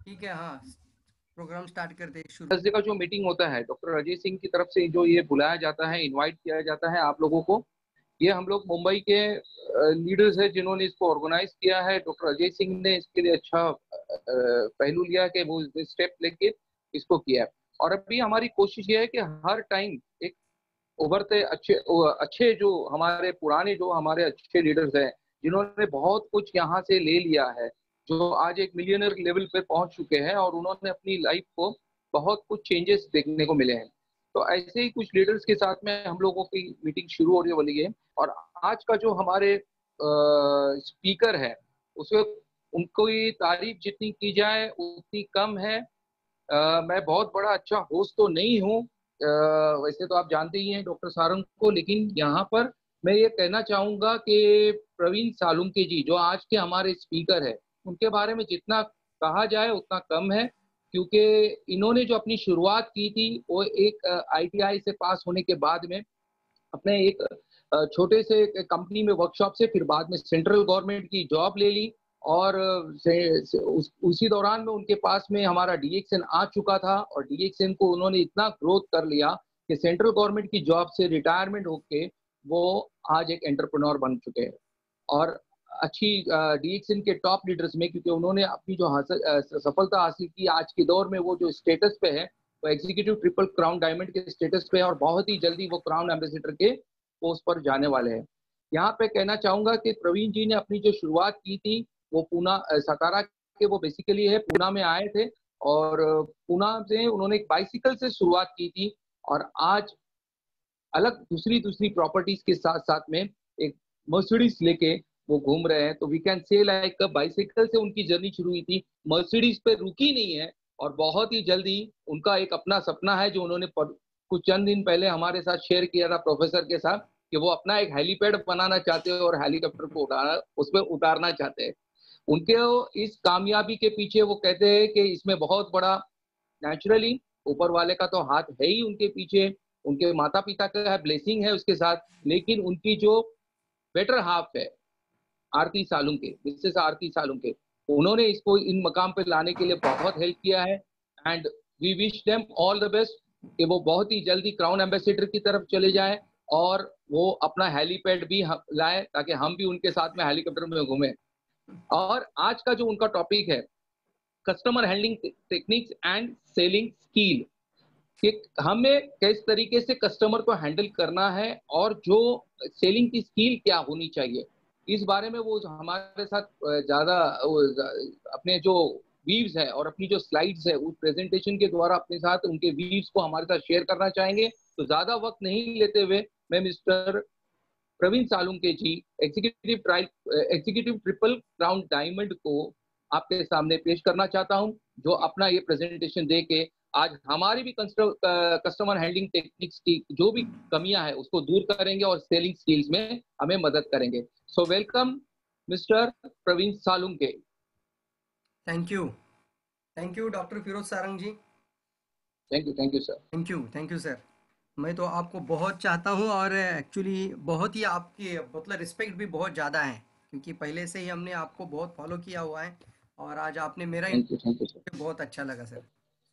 ठीक है हाँ। प्रोग्राम स्टार्ट करते शुरू। थर्सडे का जो मीटिंग होता है डॉक्टर अजय सिंह की तरफ़ से जो ये बुलाया जाता है इनवाइट किया जाता है आप लोगों को, ये हम लोग मुंबई के लीडर्स है जिन्होंने इसको ऑर्गेनाइज किया है। डॉक्टर अजय सिंह ने इसके लिए अच्छा पहलू लिया कि वो स्टेप लेके इसको किया है। और अभी हमारी कोशिश ये है कि हर टाइम एक उभरते, अच्छे अच्छे जो हमारे पुराने, जो हमारे अच्छे लीडर्स हैं, जिन्होंने बहुत कुछ यहाँ से ले लिया है जो आज एक मिलियनर लेवल पे पहुँच चुके हैं और उन्होंने अपनी लाइफ को बहुत कुछ चेंजेस देखने को मिले हैं। तो ऐसे ही कुछ लीडर्स के साथ में हम लोगों की मीटिंग शुरू होने वाली है और आज का जो हमारे आ, स्पीकर है उसमें उनको ये तारीफ़ जितनी की जाए उतनी कम है। आ, मैं बहुत बड़ा अच्छा होस्ट तो नहीं हूँ। वैसे तो आप जानते ही हैं डॉक्टर सारंग को लेकिन यहाँ पर मैं ये कहना चाहूँगा कि प्रवीण सालुंके जी जो आज के हमारे स्पीकर है उनके बारे में जितना कहा जाए उतना कम है क्योंकि इन्होंने जो अपनी शुरुआत की थी वो एक आईटीआई से पास होने के बाद में अपने एक छोटे से कंपनी में वर्कशॉप से फिर बाद में सेंट्रल गवर्नमेंट की जॉब ले ली और से, से, उस, उसी दौरान में उनके पास में हमारा डीएक्सएन आ चुका था और डीएक्सएन को उन्होंने इतना ग्रोथ कर लिया कि सेंट्रल गवर्नमेंट की जॉब से रिटायरमेंट होके वो आज एक एंटरप्रेन्योर बन चुके हैं। और अच्छी डीएक्सएन के टॉप लीडर्स में, क्योंकि उन्होंने अपनी जो हासिल सफलता हासिल की आज के दौर में, वो जो स्टेटस पे है, वो एग्जीक्यूटिव ट्रिपल क्राउन डायमंड के स्टेटस पे है और बहुत ही जल्दी वो क्राउन एम्बेसिडर के पोस्ट पर जाने वाले हैं। यहाँ पे कहना चाहूँगा कि प्रवीण जी ने अपनी जो शुरुआत की थी, वो पूना सतारा के, वो बेसिकली है, पूना में आए थे और पूना से उन्होंने एक बाइसिकल से शुरुआत की थी और आज अलग दूसरी दूसरी प्रॉपर्टीज़ के साथ साथ में एक मर्सिडीज लेके वो घूम रहे हैं तो we can say like bicycle से उनकी जर्नी शुरू हुई थी। मर्सिडीज पे रुकी नहीं है और बहुत ही जल्दी उनका एक अपना सपना है जो उन्होंने कुछ चंद दिन पहले हमारे साथ शेयर किया था प्रोफेसर के साथ कि वो अपना एक हेलीपैड बनाना चाहते हैं और हेलीकॉप्टर को उठाना उस पर उतारना चाहते हैं। उनके इस कामयाबी के पीछे वो कहते हैं कि इसमें बहुत बड़ा नेचुरली ऊपर वाले का तो हाथ है ही उनके पीछे, उनके माता पिता का है ब्लेसिंग है उसके साथ, लेकिन उनकी जो बेटर हाफ़ है आरती सालुम के मिसेस आरती सालुम के। उन्होंने इसको इन मकाम पे लाने के लिए बहुत हेल्प किया है and we wish them all the best कि वो बहुत ही जल्दी क्राउन एम्बेसिडर की तरफ़ चले जाए और वो अपना हेलीपैड भी लाए ताकि हम भी उनके साथ में हेलीकॉप्टर में घूमे। और आज का जो उनका टॉपिक है customer handling techniques and selling skill कि हमें किस तरीके से कस्टमर को हैंडल करना है और जो सेलिंग की स्किल क्या होनी चाहिए। इस बारे में वो हमारे साथ ज़्यादा अपने जो वीव्स है और अपनी जो स्लाइड्स है, उस प्रेजेंटेशन के द्वारा अपने साथ उनके वीव्स को हमारे साथ शेयर करना चाहेंगे। तो ज़्यादा वक्त नहीं लेते हुए मैं Mr Praveen Salunke ji executive executive triple crown diamond को आपके सामने पेश करना चाहता हूँ, जो अपना ये प्रेजेंटेशन दे के आज हमारी भी कस्टमर हैंडलिंग टेक्निक्स की जो भी कमियाँ है उसको दूर करेंगे और सेलिंग स्किल्स में हमें मदद करेंगे। So welcome Mr Praveen Salunke thank you thank you doctor Firoz Sarang ji thank you thank you sir thank you thank you sir मैं तो आपको बहुत चाहता हूँ और एक्चुअली बहुत ही आपकी मतलब रिस्पेक्ट भी बहुत ज़्यादा है क्योंकि पहले से ही हमने आपको बहुत फॉलो किया हुआ है और आज आपने मेरा थैंक यू थैंक यू बहुत अच्छा लगा sir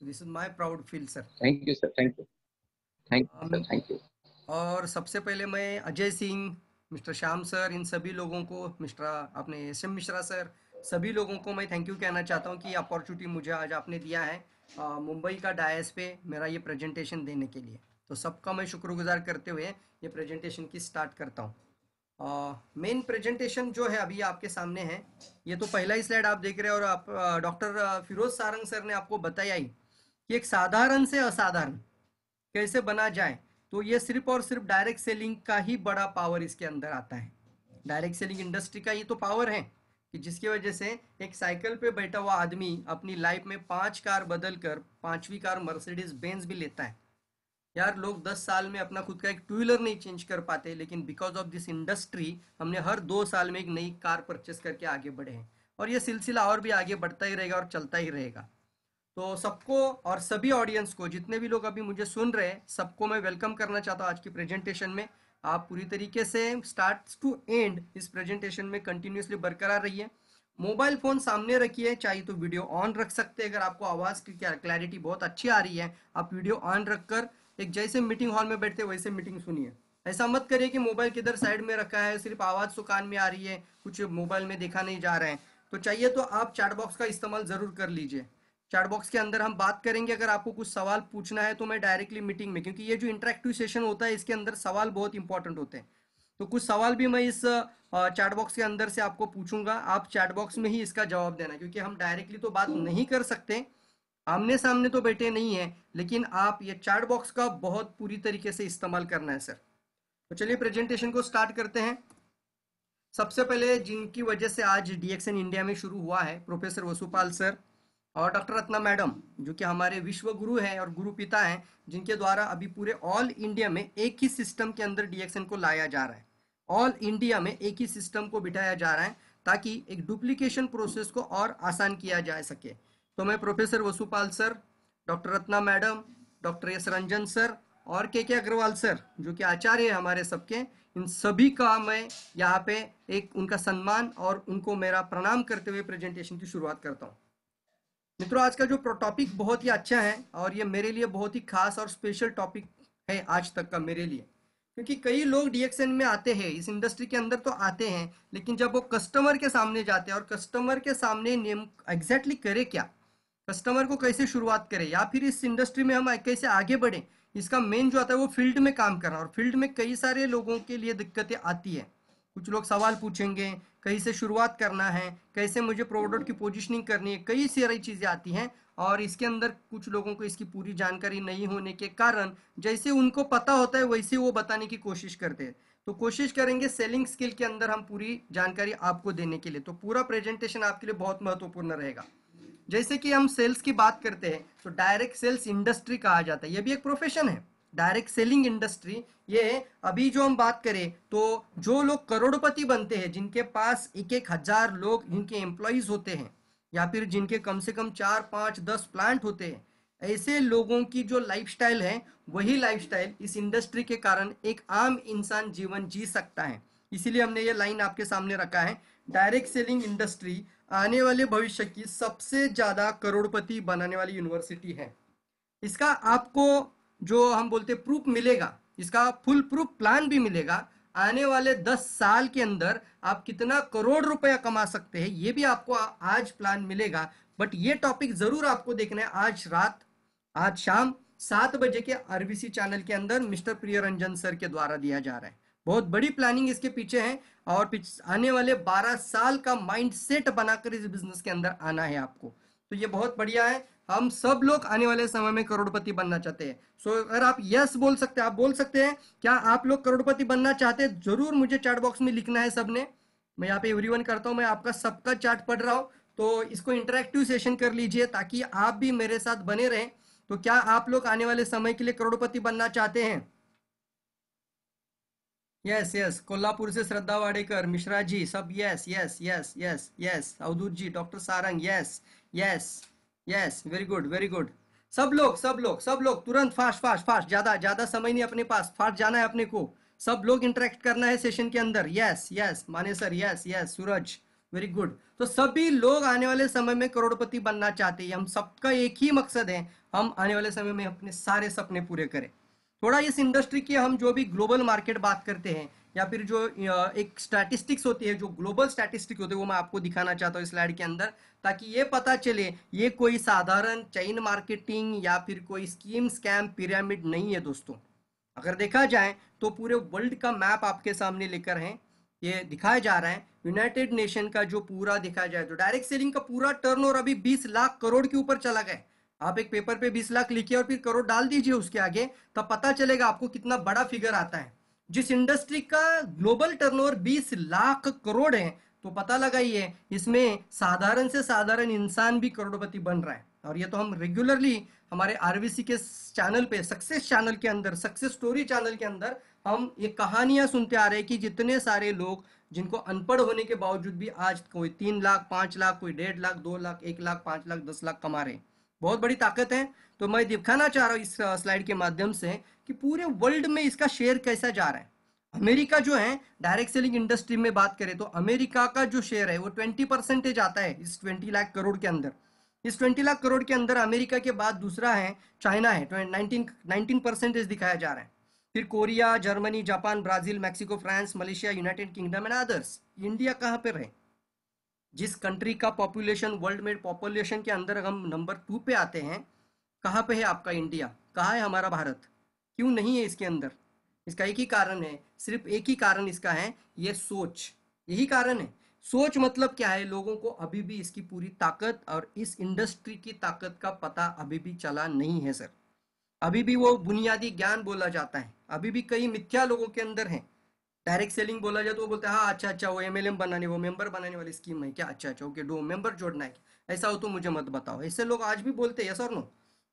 this is my proud feel sir thank you sir thank you thank you thank you और सबसे पहले मैं अजय सिंह मिस्टर श्याम सर इन सभी लोगों को मिस्टर अपने एस एम मिश्रा सर सभी लोगों को मैं थैंक यू कहना चाहता हूँ कि अपॉर्चुनिटी मुझे आज आपने दिया है मुंबई का डायस पे मेरा ये प्रेजेंटेशन देने के लिए। तो सबका मैं शुक्रगुजार करते हुए ये प्रेजेंटेशन की स्टार्ट करता हूँ। मेन प्रेजेंटेशन जो है अभी आपके सामने है ये तो पहला ही स्लाइड आप देख रहे हैं और आप डॉक्टर फिरोज सारंग सर ने आपको बताया ही। कि एक साधारण से असाधारण कैसे बना जाए तो ये सिर्फ़ और सिर्फ़ डायरेक्ट सेलिंग का ही बड़ा पावर इसके अंदर आता है। डायरेक्ट सेलिंग इंडस्ट्री का ये तो पावर है कि जिसकी वजह से एक साइकिल पे बैठा हुआ आदमी अपनी लाइफ में पाँच कार बदल कर पांचवी कार मर्सिडीज बेंज भी लेता है। यार लोग दस साल में अपना खुद का एक टू व्हीलर नहीं चेंज कर पाते, लेकिन बिकॉज़ ऑफ़ दिस इंडस्ट्री हमने हर दो साल में एक नई कार परचेस करके आगे बढ़े हैं। और ये सिलसिला और भी आगे बढ़ता ही रहेगा और चलता ही रहेगा। तो सबको और सभी ऑडियंस को, जितने भी लोग अभी मुझे सुन रहे हैं, सबको मैं वेलकम करना चाहता हूँ आज की प्रेजेंटेशन में। आप पूरी तरीके से स्टार्ट टू एंड इस प्रेजेंटेशन में कंटिन्यूसली बरकरार रहिए। मोबाइल फ़ोन सामने रखिए चाहिए तो वीडियो ऑन रख सकते हैं। अगर आपको आवाज़ की क्लैरिटी बहुत अच्छी आ रही है, आप वीडियो ऑन रखकर एक जैसे मीटिंग हॉल में बैठते वैसे मीटिंग सुनिए। ऐसा मत करिए कि मोबाइल किधर साइड में रखा है, सिर्फ़ आवाज़ तो कान में आ रही है, कुछ मोबाइल में देखा नहीं जा रहे हैं। तो चाहिए तो आप चैट बॉक्स का इस्तेमाल ज़रूर कर लीजिए। चैट बॉक्स के अंदर हम बात करेंगे। अगर आपको कुछ सवाल पूछना है तो मैं डायरेक्टली मीटिंग में, क्योंकि ये जो इंटरेक्टिव सेशन होता है, इसके अंदर सवाल बहुत इंपॉर्टेंट होते हैं। तो कुछ सवाल भी मैं इस चैट बॉक्स के अंदर से आपको पूछूँगा। आप चैट बॉक्स में ही इसका जवाब देना, क्योंकि हम डायरेक्टली तो बात नहीं कर सकते। आमने सामने तो बैठे नहीं है, लेकिन आप ये चैट बॉक्स का बहुत पूरी तरीके से इस्तेमाल करना है, सर। तो चलिए प्रेजेंटेशन को स्टार्ट करते हैं। सबसे पहले जिनकी वजह से आज डीएक्सन इंडिया में शुरू हुआ है प्रोफेसर वसुपाल सर। और डॉक्टर रत्ना मैडम, जो कि हमारे विश्व गुरु हैं और गुरु पिता हैं, जिनके द्वारा अभी पूरे ऑल इंडिया में एक ही सिस्टम के अंदर डीएक्सन को लाया जा रहा है। ऑल इंडिया में एक ही सिस्टम को बिठाया जा रहा है, ताकि एक डुप्लीकेशन प्रोसेस को और आसान किया जा सके। तो मैं professor Vasupal sir, doctor Ratna madam, doctor S Ranjan sir और के के अग्रवाल सर, जो कि आचार्य है हमारे सबके, इन सभी का मैं यहाँ पे एक उनका सम्मान और उनको मेरा प्रणाम करते हुए प्रेजेंटेशन की शुरुआत करता हूँ। मित्रों आज का जो टॉपिक बहुत ही अच्छा है और ये मेरे लिए बहुत ही खास और स्पेशल टॉपिक है आज तक का मेरे लिए। क्योंकि कई लोग डीएक्सएन में आते हैं, इस इंडस्ट्री के अंदर तो आते हैं, लेकिन जब वो कस्टमर के सामने जाते हैं और कस्टमर के सामने नेम एग्जैक्टली करे क्या? कस्टमर को कैसे शुरुआत करें? या फिर इस इंडस्ट्री में हम कैसे आगे बढ़े? इसका मेन जो आता है वो फ़ील्ड में काम करना। और फ़ील्ड में कई सारे लोगों के लिए दिक्कतें आती है। कुछ लोग सवाल पूछेंगे, कहीं से शुरुआत करना है कैसे मुझे प्रोडक्ट की पोजिशनिंग करनी है, कई सारी चीज़ें आती हैं और इसके अंदर कुछ लोगों को इसकी पूरी जानकारी नहीं होने के कारण जैसे उनको पता होता है, वैसे वो बताने की कोशिश करते हैं। तो कोशिश करेंगे सेलिंग स्किल के अंदर हम पूरी जानकारी आपको देने के लिए। तो पूरा प्रेजेंटेशन आपके लिए बहुत महत्वपूर्ण रहेगा। जैसे कि हम सेल्स की बात करते हैं तो डायरेक्ट सेल्स इंडस्ट्री कहा जाता है। ये भी एक प्रोफेशन है। डायरेक्ट सेलिंग इंडस्ट्री ये अभी जो हम बात करें तो जो लोग करोड़पति बनते हैं, जिनके पास एक एक हज़ार लोग, जिनके एम्प्लॉयज़ होते हैं, या फिर जिनके कम से कम चार, पाँच, दस प्लांट होते हैं, ऐसे लोगों की जो लाइफस्टाइल है, वही लाइफस्टाइल इस इंडस्ट्री के कारण एक आम इंसान जीवन जी सकता है। इसीलिए हमने ये लाइन आपके सामने रखा है डायरेक्ट सेलिंग इंडस्ट्री आने वाले भविष्य की सबसे ज़्यादा करोड़पति बनाने वाली यूनिवर्सिटी है। इसका आपको जो हम बोलते प्रूफ मिलेगा इसका फुल प्रूफ प्लान भी मिलेगा, आने वाले दस साल के अंदर आप कितना करोड़ रुपया कमा सकते हैं, ये भी आपको आज प्लान मिलेगा। बट ये टॉपिक ज़रूर आपको देखना है आज रात, आज शाम सात बजे के आरबीसी चैनल के अंदर मिस्टर प्रिय रंजन सर के द्वारा दिया जा रहा है। बहुत बड़ी प्लानिंग इसके पीछे है और आने वाले 12 साल का माइंड सेट बनाकर इस बिज़नेस के अंदर आना है आपको। तो ये बहुत बढ़िया है हम सब लोग आने वाले समय में करोड़पति बनना चाहते हैं। सो so, अगर आप यस बोल सकते हैं आप बोल सकते हैं क्या आप लोग करोड़पति बनना चाहते हैं? ज़रूर मुझे चैट बॉक्स में लिखना है सबने। मैं यहाँ पे एवरीवन करता हूँ मैं आपका सबका चार्ट पढ़ रहा हूँ। तो इसको इंटरेक्टिव सेशन कर लीजिए ताकि आप भी मेरे साथ बने रहें। तो क्या आप लोग आने वाले समय के लिए करोड़पति बनना चाहते हैं? यस यस कोल्हापुर से श्रद्धा वाडेकर मिश्रा जी सब yes yes yes yes yes Avdhoot ji doctor Sarang yes yes yes very good very good सब लोग सब लोग सब लोग, तुरंत फास्ट फास्ट फास्ट ज़्यादा ज़्यादा समय नहीं अपने पास फास्ट जाना है अपने को। सब लोग इंटरेक्ट करना है सेशन के अंदर। Yes yes Mane sir yes yes Suraj very good तो सभी लोग आने वाले समय में करोड़पति बनना चाहते हैं। हम सबका एक ही मकसद है, हम आने वाले समय में अपने सारे सपने पूरे करें। थोड़ा इस इंडस्ट्री की हम जो भी ग्लोबल मार्केट बात करते हैं या फिर जो एक स्टैटिस्टिक्स होती है, जो ग्लोबल स्टैटिस्टिक होते हैं, वो मैं आपको दिखाना चाहता हूँ स्लाइड के अंदर, ताकि ये पता चले, ये कोई साधारण चैन मार्केटिंग या फिर कोई स्कीम स्कैम पिरामिड नहीं है दोस्तों। अगर देखा जाए तो पूरे वर्ल्ड का मैप आपके सामने लेकर हैं, ये दिखाया जा रहा है यूनाइटेड नेशन का जो पूरा दिखाया जाए तो डायरेक्ट सेलिंग का पूरा टर्न अभी बीस लाख करोड़ के ऊपर चला गया आप एक पेपर पे बीस लाख लिखिए और फिर करोड़ डाल दीजिए उसके आगे, तब पता चलेगा आपको कितना बड़ा फिगर आता है। जिस इंडस्ट्री का ग्लोबल टर्नओवर 20 लाख करोड़ है तो पता लगाइए, इसमें साधारण से साधारण इंसान भी करोड़पति बन रहा है। और ये तो हम रेगुलरली हमारे आरबीसी के चैनल पे सक्सेस चैनल के अंदर सक्सेस स्टोरी चैनल के अंदर हम ये कहानियाँ सुनते आ रहे हैं कि जितने सारे लोग जिनको अनपढ़ होने के बावजूद भी आज कोई तीन लाख, पाँच लाख, कोई डेढ़ लाख, दो लाख, एक लाख, पाँच लाख, दस लाख कमा रहे हैं। बहुत बड़ी ताकत है। तो मैं दिखाना चाह रहा हूँ इस स्लाइड के माध्यम से कि पूरे वर्ल्ड में इसका शेयर कैसा जा रहा है। अमेरिका जो है डायरेक्ट सेलिंग इंडस्ट्री में बात करें तो अमेरिका का जो शेयर है, वो ट्वेंटी परसेंटेज आता है इस ट्वेंटी लाख करोड़ के अंदर। इस ट्वेंटी लाख करोड़ के अंदर अमेरिका के बाद दूसरा है, चाइना है नाइनटीन नाइनटीन परसेंटेज दिखाया जा रहा है। फिर Korea, Germany, Japan, Brazil, Mexico, France, Malaysia United Kingdom and others India कहाँ पे रहे? जिस कंट्री का पॉपुलेशन वर्ल्ड में पॉपुलेशन के अंदर हम नंबर टू पे आते हैं कहाँ पे है आपका इंडिया? कहाँ है हमारा भारत? क्यों नहीं है इसके अंदर? इसका एक ही कारण है, सिर्फ़ एक ही कारण इसका है, ये सोच। यही कारण है। सोच मतलब क्या है? लोगों को अभी भी इसकी पूरी ताकत और इस इंडस्ट्री की ताकत का पता अभी भी चला नहीं है, सर। अभी भी वो बुनियादी ज्ञान बोला जाता है। अभी भी कई मिथ्या लोगों के अंदर है। डायरेक्ट सेलिंग बोला जाए तो वो बोलते हैं हाँ अच्छा अच्छा वो एमएलएम बनाने, वो मेंबर बनाने वाली स्कीम है क्या? अच्छा अच्छा ओके डो मेंबर जोड़ना है ऐसा हो तो मुझे मत बताओ। ऐसे लोग आज भी बोलते हैं सर नो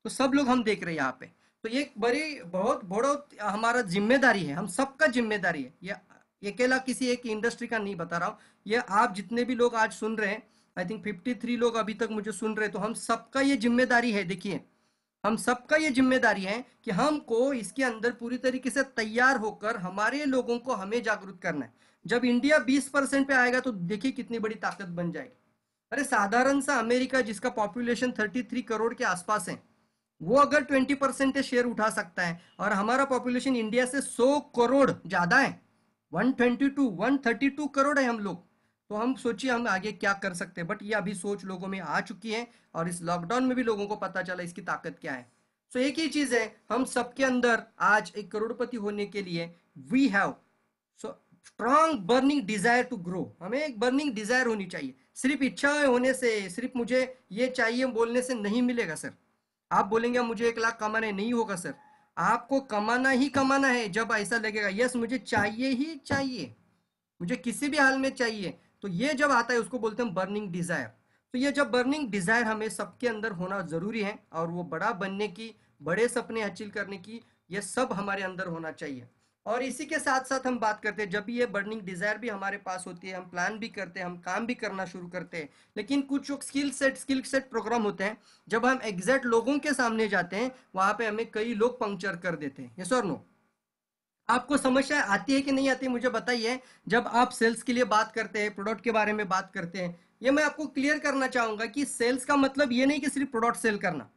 तो सब लोग हम देख रहे हैं यहाँ पे। तो ये बड़ी, बहुत बहुत हमारा ज़िम्मेदारी है। हम सबका ज़िम्मेदारी है। ये अकेला किसी एक इंडस्ट्री का नहीं बता रहा हूँ। ये आप जितने भी लोग आज सुन रहे हैं आई थिंक फिफ्टी थ्री लोग अभी तक मुझे सुन रहे हैं तो हम सबका ये ज़िम्मेदारी है, देखिए। हम सबका ये ज़िम्मेदारी है कि हमको इसके अंदर पूरी तरीके से तैयार होकर हमारे लोगों को हमें जागरूक करना है। जब इंडिया 20 परसेंट पे आएगा तो देखिए कितनी बड़ी ताकत बन जाएगी। अरे साधारण सा अमेरिका जिसका पॉपुलेशन 33 करोड़ के आसपास है वो अगर 20 परसेंट शेयर उठा सकता है और हमारा पॉपुलेशन इंडिया से 100 करोड़ ज़्यादा है 122 132 करोड़ है हम लोग। तो हम सोचिए हम आगे क्या कर सकते हैं बट ये अभी सोच लोगों में आ चुकी है और इस लॉकडाउन में भी लोगों को पता चला इसकी ताकत क्या है। सो so, एक ही चीज़ है हम सबके अंदर आज एक करोड़पति होने के लिए we have so strong burning desire to grow हमें एक बर्निंग डिज़ायर होनी चाहिए। सिर्फ़ इच्छा होने से सिर्फ़ मुझे ये चाहिए बोलने से नहीं मिलेगा सर आप बोलेंगे मुझे एक लाख कमाना है। नहीं होगा, सर। आपको कमाना ही कमाना है, जब ऐसा लगेगा, यस, मुझे चाहिए ही चाहिए। मुझे किसी भी हाल में चाहिए। तो ये जब आता है, उसको बोलते हैं बर्निंग डिज़ायर तो ये जब बर्निंग डिज़ायर हमें सबके अंदर होना ज़रूरी है, और वो बड़ा बनने की, बड़े सपने हासिल करने की, ये सब हमारे अंदर होना चाहिए। और इसी के साथ साथ हम बात करते हैं, जब ये बर्निंग डिज़ायर भी हमारे पास होती है, हम प्लान भी करते हैं, हम काम भी करना शुरू करते हैं, लेकिन कुछ skill set skill set program होते हैं, जब हम एग्जैक्ट लोगों के सामने जाते हैं, वहाँ पे हमें कई लोग पंक्चर कर देते हैं। यस और नो आपको समस्या आती है कि नहीं आती? मुझे बताइए, जब आप सेल्स के लिए बात करते हैं प्रोडक्ट के बारे में बात करते हैं, ये मैं आपको क्लियर करना चाहूँगा कि सेल्स का मतलब ये नहीं कि सिर्फ़ प्रोडक्ट सेल करना।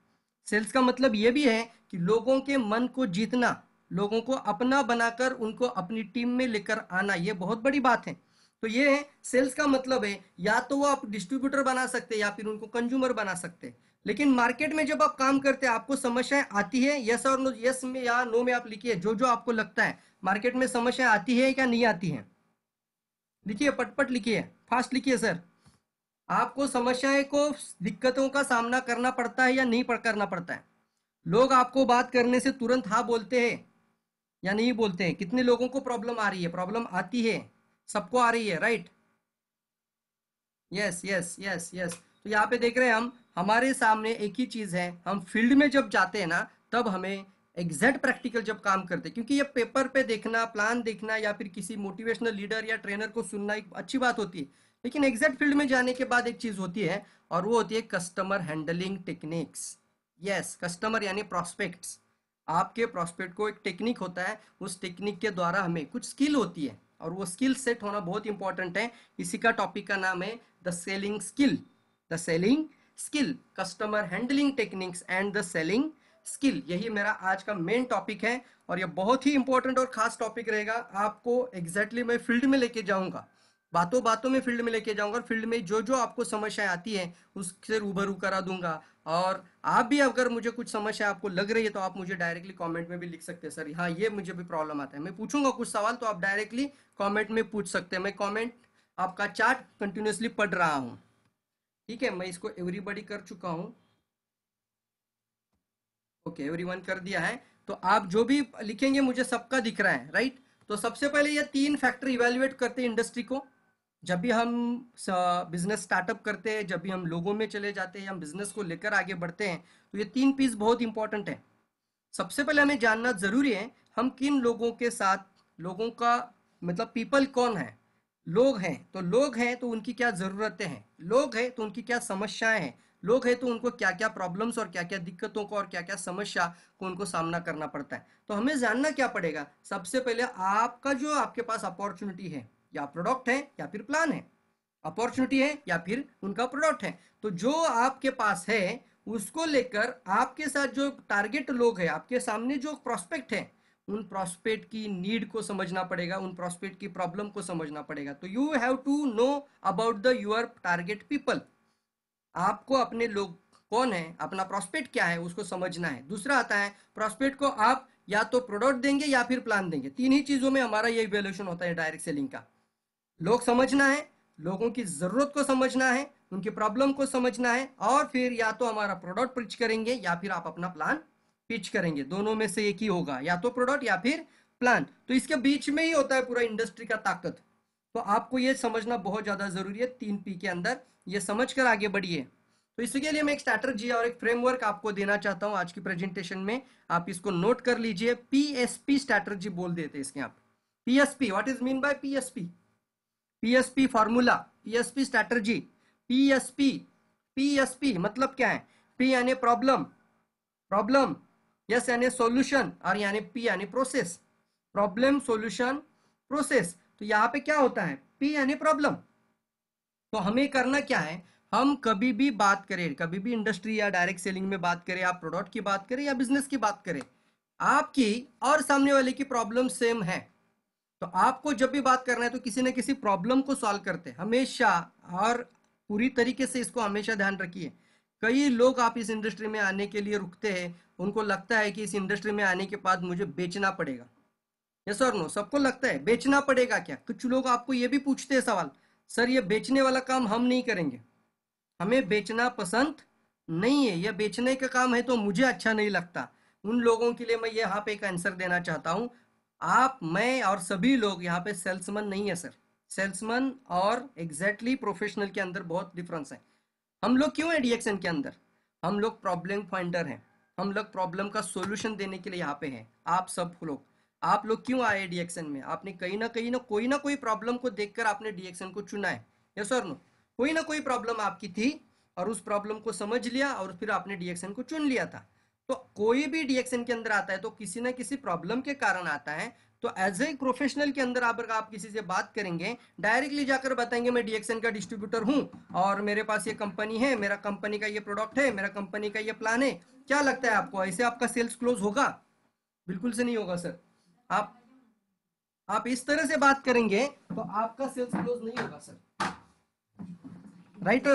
सेल्स का मतलब ये भी है कि लोगों के मन को जीतना लोगों को अपना बनाकर उनको अपनी टीम में लेकर आना, ये बहुत बड़ी बात है। तो ये है, सेल्स का मतलब है, या तो वो आप डिस्ट्रीब्यूटर बना सकते हैं या फिर उनको कंज्यूमर बना सकते हैं। लेकिन मार्केट में जब आप काम करते हैं, आपको समस्याएँ आती है यस और नो यस में या नो में आप लिखिए, जो जो आपको लगता है, मार्केट में समस्या आती है या नहीं आती है। लिखिए, पटपट लिखिए, फास्ट लिखिए सर। आपको समस्याएँ को, दिक्कतों का सामना करना पड़ता है या नहीं करना पड़ता है? लोग आपको बात करने से तुरंत हाँ बोलते हैं या नहीं बोलते हैं, कितने लोगों को प्रॉब्लम आ रही है? प्रॉब्लम आती है, सबको आ रही है right yes yes yes yes तो यहाँ पे देख रहे हैं हम, हमारे सामने एक ही चीज़ है, हम फ़ील्ड में जब जाते हैं ना, तब हमें एग्जैक्ट प्रैक्टिकल जब काम करते क्योंकि ये पेपर पे देखना प्लान देखना या फिर किसी मोटिवेशनल लीडर या ट्रेनर को सुनना एक अच्छी बात होती है। लेकिन एग्जैक्ट फ़ील्ड में जाने के बाद एक चीज़ होती है, और वो होती है customer handling techniques yes customer यानी प्रोस्पेक्ट्स आपके प्रोस्पेक्ट को एक टेक्निक होता है, उस टेक्निक के द्वारा हमें कुछ स्किल होती है और वो स्किल सेट होना बहुत इंपॉर्टेंट है। इसी का टॉपिक का नाम है the selling skill the selling skill customer handling techniques and the selling skill यही मेरा आज का मेन टॉपिक है और ये बहुत ही इंपॉर्टेंट और खास टॉपिक रहेगा। आपको एग्जैक्टली exactly मैं फ़ील्ड में लेके जाऊँगा। बातों बातों में फ़ील्ड में लेके जाऊँगा फ़ील्ड में जो जो आपको समस्याएँ आती है, उससे रूबरू करा दूँगा। और आप भी अगर मुझे कुछ समस्या आपको लग रही है तो आप मुझे डायरेक्टली कमेंट में भी लिख सकते हैं, सर हाँ ये मुझे भी प्रॉब्लम आता है। मैं पूछूँगा कुछ सवाल तो आप डायरेक्टली कमेंट में पूछ सकते हैं। मैं कमेंट आपका चार्ट कंटिन्यूसली पढ़ रहा हूँ। ठीक है, मैं इसको एवरीबडी कर चुका हूँ। ओके एवरीवन कर दिया है। तो आप जो भी लिखेंगे, मुझे सबका दिख रहा है राइट तो सबसे पहले ये तीन फैक्टर इवेल्युएट करते हैं इंडस्ट्री को। जब भी हम बिज़नेस स्टार्टअप करते हैं, जब भी हम लोगों में चले जाते हैं, हम बिज़नेस को लेकर आगे बढ़ते हैं तो ये तीन पीस बहुत इंपॉर्टेंट है। सबसे पहले हमें जानना ज़रूरी है, हम किन लोगों के साथ, लोगों का मतलब पीपल कौन है? लोग हैं तो लोग हैं तो उनकी क्या ज़रूरतें हैं? लोग हैं तो उनकी क्या समस्याएँ हैं? लोग हैं तो उनको क्या क्या प्रॉब्लम्स और क्या क्या दिक्कतों को और क्या क्या समस्या को उनको सामना करना पड़ता है। तो हमें जानना क्या पड़ेगा? सबसे पहले आपका जो आपके पास अपॉर्चुनिटी है या प्रोडक्ट है, या फिर प्लान है। अपॉर्चुनिटी है, या फिर उनका प्रोडक्ट है। तो जो आपके पास है, उसको लेकर आपके साथ जो टारगेट लोग हैं, आपके सामने जो प्रोस्पेक्ट है, उन प्रोस्पेक्ट की नीड को समझना पड़ेगा, उन प्रोस्पेक्ट की प्रॉब्लम को समझना पड़ेगा। तो you have to know about the your target people आपको अपने लोग कौन है, अपना प्रोस्पेक्ट क्या है, उसको समझना है। दूसरा आता है प्रोस्पेक्ट को आप या तो प्रोडक्ट देंगे या फिर प्लान देंगे। तीन ही चीज़ों में हमारा ये इवेल्यूशन होता है डायरेक्ट सेलिंग का। लोग समझना है, लोगों की ज़रूरत को समझना है, उनकी प्रॉब्लम को समझना है और फिर या तो हमारा प्रोडक्ट पिच करेंगे या फिर आप अपना प्लान पिच करेंगे। दोनों में से एक ही होगा, या तो प्रोडक्ट या फिर प्लान तो इसके बीच में ही होता है पूरा इंडस्ट्री का ताकत। तो आपको ये समझना बहुत ज़्यादा ज़रूरी है, तीन पी के अंदर। ये समझ कर आगे बढ़िए। तो इसके लिए मैं एक स्ट्रैटर्जी और एक फ्रेमवर्क आपको देना चाहता हूँ आज की प्रेजेंटेशन में। आप इसको नोट कर लीजिए। पीएसपी स्ट्रैटेजी बोल देते इसके आप। PSP what is mean by PSP PSP formula PSP strategy PSP PSP मतलब क्या है? पी यानी प्रॉब्लम प्रॉब्लम यस यानी सॉल्यूशन और यानी पी यानी प्रोसेस प्रॉब्लम सॉल्यूशन प्रोसेस तो यहाँ पे क्या होता है? पी यानी प्रॉब्लम तो हमें करना क्या है? हम कभी भी बात करें, कभी भी इंडस्ट्री या डायरेक्ट सेलिंग में बात करें आप प्रोडक्ट की बात करें, या बिज़नेस की बात करें, आपकी और सामने वाले की प्रॉब्लम सेम है। तो आपको जब भी बात करना है तो किसी न किसी प्रॉब्लम को सॉल्व करते हैं। हमेशा और पूरी तरीके से इसको हमेशा ध्यान रखिए। कई लोग आप इस इंडस्ट्री में आने के लिए रुकते हैं, उनको लगता है कि इस इंडस्ट्री में आने के बाद मुझे बेचना पड़ेगा। यस और नो सबको लगता है, बेचना पड़ेगा क्या? कुछ लोग आपको ये भी पूछते हैं सवाल, सर, ये बेचने वाला काम हम नहीं करेंगे। हमें बेचना पसंद नहीं है यह बेचने का काम है तो मुझे अच्छा नहीं लगता। उन लोगों के लिए मैं यहाँ पे एक आंसर देना चाहता हूँ आप, मैं और सभी लोग यहाँ पे सेल्समैन नहीं है सर सेल्समैन और एग्जैक्टली exactly प्रोफेशनल के अंदर बहुत डिफरेंस है। हम लोग क्यों है डीएक्सन के अंदर? हम लोग प्रॉब्लम फाइंडर हैं। हम लोग प्रॉब्लम का सोल्यूशन देने के लिए यहाँ पे हैं। आप सब लोग। आप लोग क्यों आए डीएक्सन में? आपने कहीं ना कहीं ना, कोई ना कोई प्रॉब्लम को देखकर आपने डीएक्सन को चुना है। यस और नो कोई ना कोई प्रॉब्लम आपकी थी और उस प्रॉब्लम को समझ लिया और फिर आपने डीएक्सन को चुन लिया था। तो कोई भी डीएक्सन के अंदर आता है तो किसी ना किसी प्रॉब्लम के कारण आता है। तो एज ए प्रोफेशनल के अंदर अगर आप किसी से बात करेंगे डायरेक्टली जाकर बताएँगे, मैं डीएक्सन का डिस्ट्रीब्यूटर हूँ और मेरे पास ये कंपनी है, मेरा कंपनी का ये प्रोडक्ट है, मेरा कंपनी का ये प्लान है। क्या लगता है आपको? ऐसे आपका सेल्स क्लोज होगा? बिल्कुल से नहीं होगा सर आप आप इस तरह से बात करेंगे तो आपका सेल्स क्लोज नहीं होगा सर राइट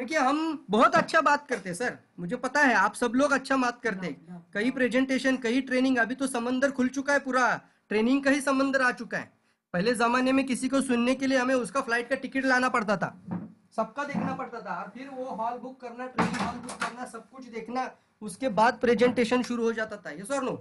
क्योंकि हम बहुत अच्छा बात करते हैं सर। मुझे पता है आप सब लोग अच्छा बात करते हैं। कई प्रेजेंटेशन कई ट्रेनिंग अभी तो समंदर खुल चुका है पूरा। ट्रेनिंग का ही समंदर आ चुका है। पहले जमाने में किसी को सुनने के लिए हमें उसका फ़्लाइट का टिकट लाना पड़ता था। सबका देखना पड़ता था। और फिर वो हॉल बुक करना ट्रेनिंग हॉल बुक करना सब कुछ देखना उसके बाद प्रेजेंटेशन शुरू हो जाता था। ये सर नो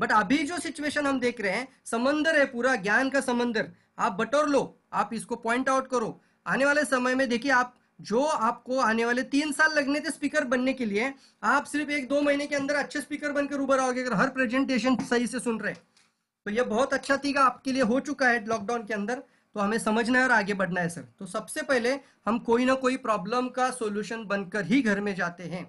बट अभी जो सिचुएशन हम देख रहे हैं समंदर है पूरा ज्ञान का समंदर। आप बटोर लो आप इसको पॉइंट आउट करो। आने वाले समय में देखिए आप जो आपको आने वाले तीन साल लगने थे स्पीकर बनने के लिए, आप सिर्फ़ एक दो महीने के अंदर अच्छे स्पीकर बनकर उभर आओगे, अगर हर प्रेजेंटेशन सही से सुन रहे तो ये बहुत अच्छा तीका आपके लिए हो चुका है लॉकडाउन के अंदर तो हमें समझना है और आगे बढ़ना है सर तो सबसे पहले हम कोई ना कोई प्रॉब्लम का सोल्यूशन बनकर ही घर में जाते हैं।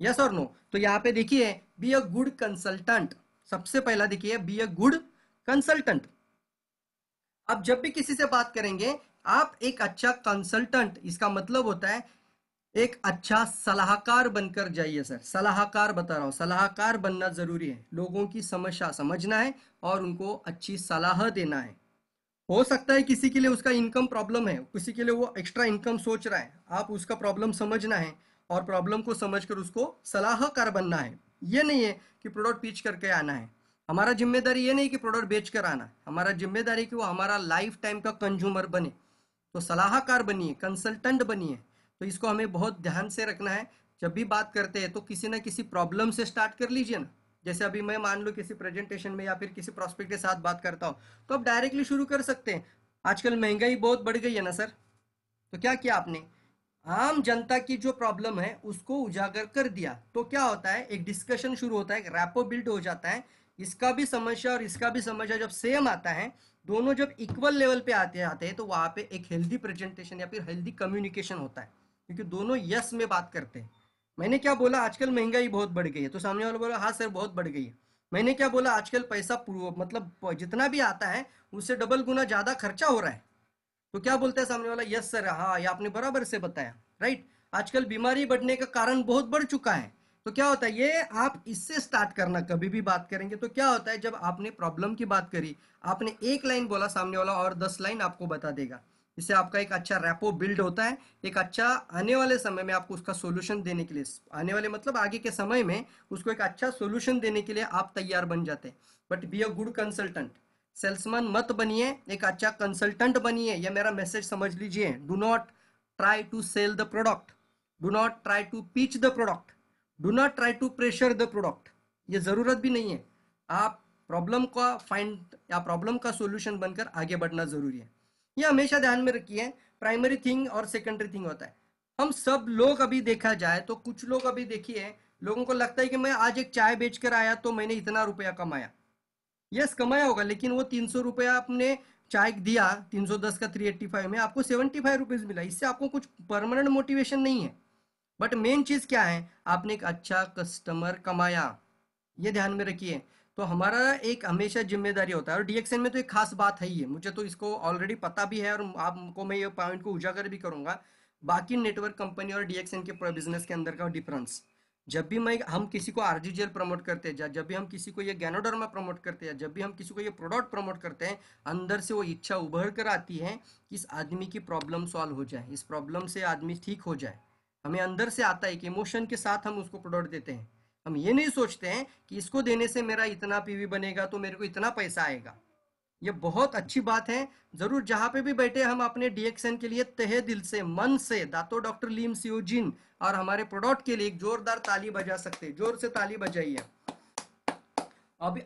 यस और नो तो यहाँ पे देखिए बी अ गुड कंसल्टेंट सबसे पहला देखिए बी अ गुड कंसल्टेंट अब जब भी किसी से बात करेंगे आप एक अच्छा कंसल्टेंट इसका मतलब होता है, एक अच्छा सलाहकार बनकर जाइए सर। सलाहकार बता रहा हूँ, सलाहकार बनना ज़रूरी है। लोगों की समस्या समझना है और उनको अच्छी सलाह देना है। हो सकता है किसी के लिए उसका इनकम प्रॉब्लम है, किसी के लिए वो एक्स्ट्रा इनकम सोच रहा है। आप उसका प्रॉब्लम समझना है और प्रॉब्लम को समझकर उसको सलाहकार बनना है। ये नहीं है कि प्रोडक्ट पीच करके आना है। हमारा ज़िम्मेदारी ये नहीं कि प्रोडक्ट बेच कर आना। हमारा ज़िम्मेदारी कि वो हमारा लाइफ टाइम का कंज्यूमर बने। तो सलाहकार बनिए कंसल्टेंट बनिए। तो इसको हमें बहुत ध्यान से रखना है। जब भी बात करते हैं तो किसी ना किसी प्रॉब्लम से स्टार्ट कर लीजिए ना। जैसे अभी मैं मान लो किसी प्रेजेंटेशन में या फिर किसी प्रोस्पेक्ट के साथ बात करता हूँ तो आप डायरेक्टली शुरू कर सकते हैं। आजकल महँगाई बहुत बढ़ गई है ना सर? तो क्या किया आपने? आम जनता की जो प्रॉब्लम है, उसको उजागर कर दिया। तो क्या होता है? एक डिस्कशन शुरू होता है रैपो बिल्ड हो जाता है। इसका भी समस्या और इसका भी समस्या जब सेम आता है दोनों जब इक्वल लेवल पे आते आते हैं तो वहाँ पे एक हेल्दी प्रेजेंटेशन या फिर हेल्दी कम्युनिकेशन होता है, क्योंकि दोनों यस में बात करते हैं। मैंने क्या बोला, आजकल महँगाई बहुत बढ़ गई है तो सामने वाला बोला हाँ सर, बहुत बढ़ गई है। मैंने क्या बोला, आजकल पैसा मतलब जितना भी आता है, उससे डबल गुना ज़्यादा खर्चा हो रहा है। तो क्या बोलते हैं सामने वाला यस सर हाँ ये आपने बराबर से बताया राइट आजकल बीमारी बढ़ने का कारण बहुत बढ़ चुका है। तो क्या होता है, ये आप इससे स्टार्ट करना, कभी भी बात करेंगे तो क्या होता है, जब आपने प्रॉब्लम की बात करी, आपने एक लाइन बोला सामने वाला और दस लाइन आपको बता देगा। इससे आपका एक अच्छा रैपो बिल्ड होता है, एक अच्छा आने वाले समय में आपको उसका सोल्यूशन देने के लिए, आने वाले मतलब आगे के समय में उसको एक अच्छा सोल्यूशन देने के लिए आप तैयार बन जाते हैं। But be a good consultant salesman मत बनिए, एक अच्छा कंसल्टेंट बनिए यह मेरा मैसेज समझ लीजिए। Do not try to sell the product do not try to pitch the product do not try to pressure the product ये ज़रूरत भी नहीं है। आप प्रॉब्लम का फाइंड या प्रॉब्लम का सोल्यूशन बनकर आगे बढ़ना ज़रूरी है। ये हमेशा ध्यान में रखिए प्राइमरी थिंग और सेकेंडरी थिंग होता है। हम सब लोग अभी देखा जाए तो कुछ लोग अभी देखिए, लोगों को लगता है कि मैं आज एक चाय बेच कर आया तो मैंने इतना रुपया कमाया। यस कमाया होगा, लेकिन वो तीन सौ रुपया आपने चाय दिया, तीन सौ दस का थ्री एट्टी फाइव में, आपको सेवेंटी फाइव रुपीज़ मिला। इससे आपको कुछ परमानेंट मोटिवेशन नहीं है। बट मेन चीज़ क्या है? आपने एक अच्छा कस्टमर कमाया। ये ध्यान में रखिए। तो हमारा एक हमेशा ज़िम्मेदारी होता है। और डीएक्सएन में तो एक खास बात है ही है। मुझे तो इसको ऑलरेडी पता भी है और आपको मैं ये पॉइंट को उजागर भी करूँगा। बाकी नेटवर्क कंपनी और डीएक्सएन के बिज़नेस के अंदर का डिफरेंस जब भी मैं, हम किसी को आरजीजीएल प्रमोट करते हैं जब भी हम किसी को ये गैनोडर्मा प्रमोट करते हैं जब भी हम किसी को ये प्रोडक्ट प्रमोट करते हैं, अंदर से वो इच्छा उभर कर आती है कि इस आदमी की प्रॉब्लम सॉल्व हो जाए, इस प्रॉब्लम से आदमी ठीक हो जाए। हमें अंदर से आता है कि इमोशन के साथ हम उसको प्रोडक्ट देते हैं। हम ये नहीं सोचते हैं कि इसको देने से मेरा इतना पीवी बनेगा तो मेरे को इतना पैसा आएगा। ये बहुत अच्छी बात है। ज़रूर जहाँ पे भी बैठे हम अपने डीएक्सएन के लिए तहे दिल से, मन से, दातो डॉक्टर लीम सियोजिन और हमारे प्रोडक्ट के लिए जोरदार ताली बजा सकते ज़ोर से ताली बजाइए। अब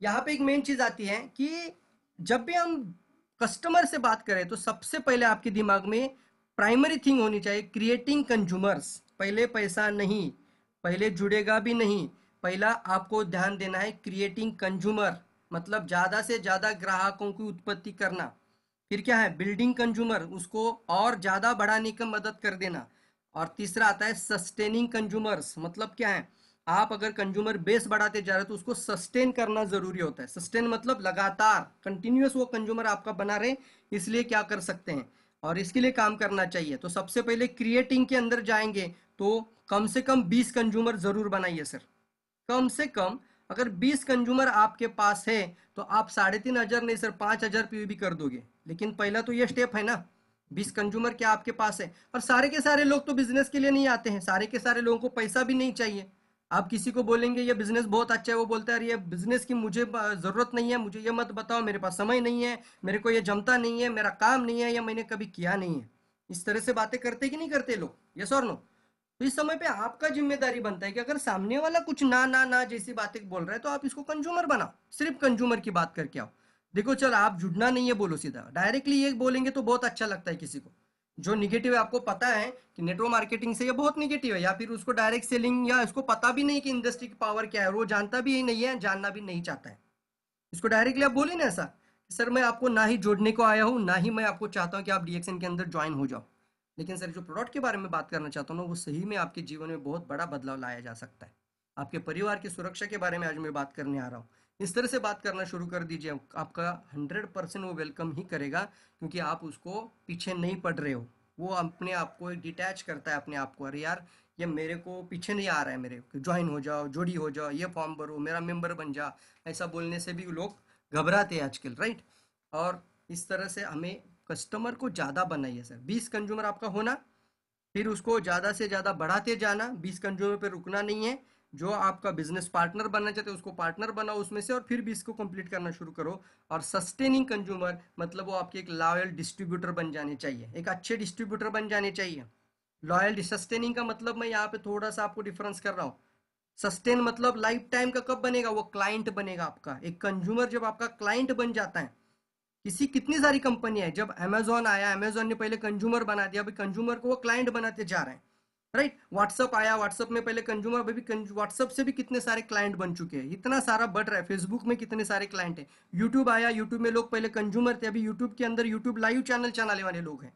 यहाँ पे एक मेन चीज़ आती है कि जब भी हम कस्टमर से बात करें तो सबसे पहले आपके दिमाग में प्राइमरी थिंग होनी चाहिए क्रिएटिंग कंज्यूमर्स पहले पैसा नहीं, पहले जुड़ेगा भी नहीं, पहला आपको ध्यान देना है क्रिएटिंग कंज्यूमर मतलब ज़्यादा से ज़्यादा ग्राहकों की उत्पत्ति करना। फिर क्या है? बिल्डिंग कंज्यूमर उसको और ज़्यादा बढ़ाने की मदद कर देना। और तीसरा आता है सस्टेनिंग कंज्यूमर्स मतलब क्या है? आप अगर कंज्यूमर बेस बढ़ाते जा रहे हो तो उसको सस्टेन करना ज़रूरी होता है। सस्टेन मतलब लगातार कंटिन्यूस वो कंज्यूमर आपका बना रहे, इसलिए क्या कर सकते हैं? और इसके लिए काम करना चाहिए। तो सबसे पहले क्रिएटिंग के अंदर जाएँगे तो कम से कम 20 कंज्यूमर ज़रूर बनाइए सर। कम से कम अगर 20 कंज्यूमर आपके पास है तो आप साढ़े तीन हज़ार नहीं सर, पाँच हज़ार पी भी कर दोगे। लेकिन पहला तो ये स्टेप है ना 20 कंज्यूमर क्या आपके पास है। और सारे के सारे लोग तो बिज़नेस के लिए नहीं आते हैं, सारे के सारे लोगों को पैसा भी नहीं चाहिए। आप किसी को बोलेंगे, ये बिज़नेस बहुत अच्छा है, वो बोलता है ये बिज़नेस की मुझे ज़रूरत नहीं है, मुझे ये मत बताओ, मेरे पास समय नहीं है, मेरे को ये जमता नहीं है, मेरा काम नहीं है, या मैंने कभी किया नहीं है। इस तरह से बातें करते कि नहीं करते लोग? ये सर नो तो इस समय पे आपका ज़िम्मेदारी बनता है कि अगर सामने वाला कुछ ना ना ना जैसी बातें बोल रहा है तो आप इसको कंज्यूमर बनाओ। सिर्फ़ कंज्यूमर की बात करके आओ। देखो, चल, आप जुड़ना नहीं है, बोलो सीधा। डायरेक्टली ये बोलेंगे तो बहुत अच्छा लगता है किसी को। जो निगेटिव है, आपको पता है कि नेटवर्क मार्केटिंग से ये बहुत निगेटिव है, या फिर उसको डायरेक्ट सेलिंग या उसको पता भी नहीं कि इंडस्ट्री की पावर क्या है, वो जानता भी नहीं है, जानना भी नहीं चाहता है। इसको डायरेक्टली आप बोले ना ऐसा सर मैं आपको ना ही जोड़ने को आया हूँ, ना ही मैं आपको चाहता हूँ कि आप डीएक्सन के अंदर ज्वाइन हो जाओ। लेकिन सर, जो प्रोडक्ट के बारे में बात करना चाहता हूँ ना, वो सही में आपके जीवन में बहुत बड़ा बदलाव लाया जा सकता है। आपके परिवार की सुरक्षा के बारे में आज मैं बात करने आ रहा हूँ। इस तरह से बात करना शुरू कर दीजिए। आपका हंड्रेड परसेंट वो वेलकम ही करेगा, क्योंकि आप उसको पीछे नहीं पड़ रहे हो। वो अपने आप को एक डिटैच करता है अपने आप को। अरे यार, ये मेरे को पीछे नहीं आ रहा है मेरे ज्वाइन हो जाओ, जोड़ी हो जाओ, ये फॉर्म भरो, मेरा मेंबर बन जा। ऐसा बोलने से भी लोग घबराते हैं आजकल, राइट? और इस तरह से हमें कस्टमर को ज़्यादा बनाइए सर। बीस कंज्यूमर आपका होना, फिर उसको ज़्यादा से ज़्यादा बढ़ाते जाना, बीस कंज्यूमर पर रुकना नहीं है। जो आपका बिज़नेस पार्टनर बनना चाहते हैं, उसको पार्टनर बनाओ उसमें से और फिर भी इसको कंप्लीट करना शुरू करो। और सस्टेनिंग कंज्यूमर मतलब वो आपके एक लॉयल डिस्ट्रीब्यूटर बन जाने चाहिए। एक अच्छे डिस्ट्रीब्यूटर बन जाने चाहिए। लॉयल सस्टेनिंग का मतलब मैं यहाँ पे थोड़ा सा आपको डिफरेंस कर रहा हूँ। सस्टेन मतलब लाइफ टाइम का कब बनेगा? वो क्लाइंट बनेगा आपका। एक कंज्यूमर जब आपका क्लाइंट बन जाता है, किसी कितनी सारी कंपनी है, जब अमेजोन आया अमेजोन ने पहले कंज्यूमर बना दिया, अभी कंज्यूमर को वो क्लाइंट बनाते जा रहे हैं। राइट व्हाट्सअप आया व्हाट्सअप में पहले कंज्यूमर अभी व्हाट्सअप से भी कितने सारे क्लाइंट बन चुके हैं। इतना सारा बढ़ रहा है। फेसबुक में कितने सारे क्लाइंट है। यूट्यूब आया यूट्यूब में लोग पहले कंज्यूमर थे, अभी यूट्यूब के अंदर यूट्यूब लाइव चैनल चलाने वाले लोग हैं।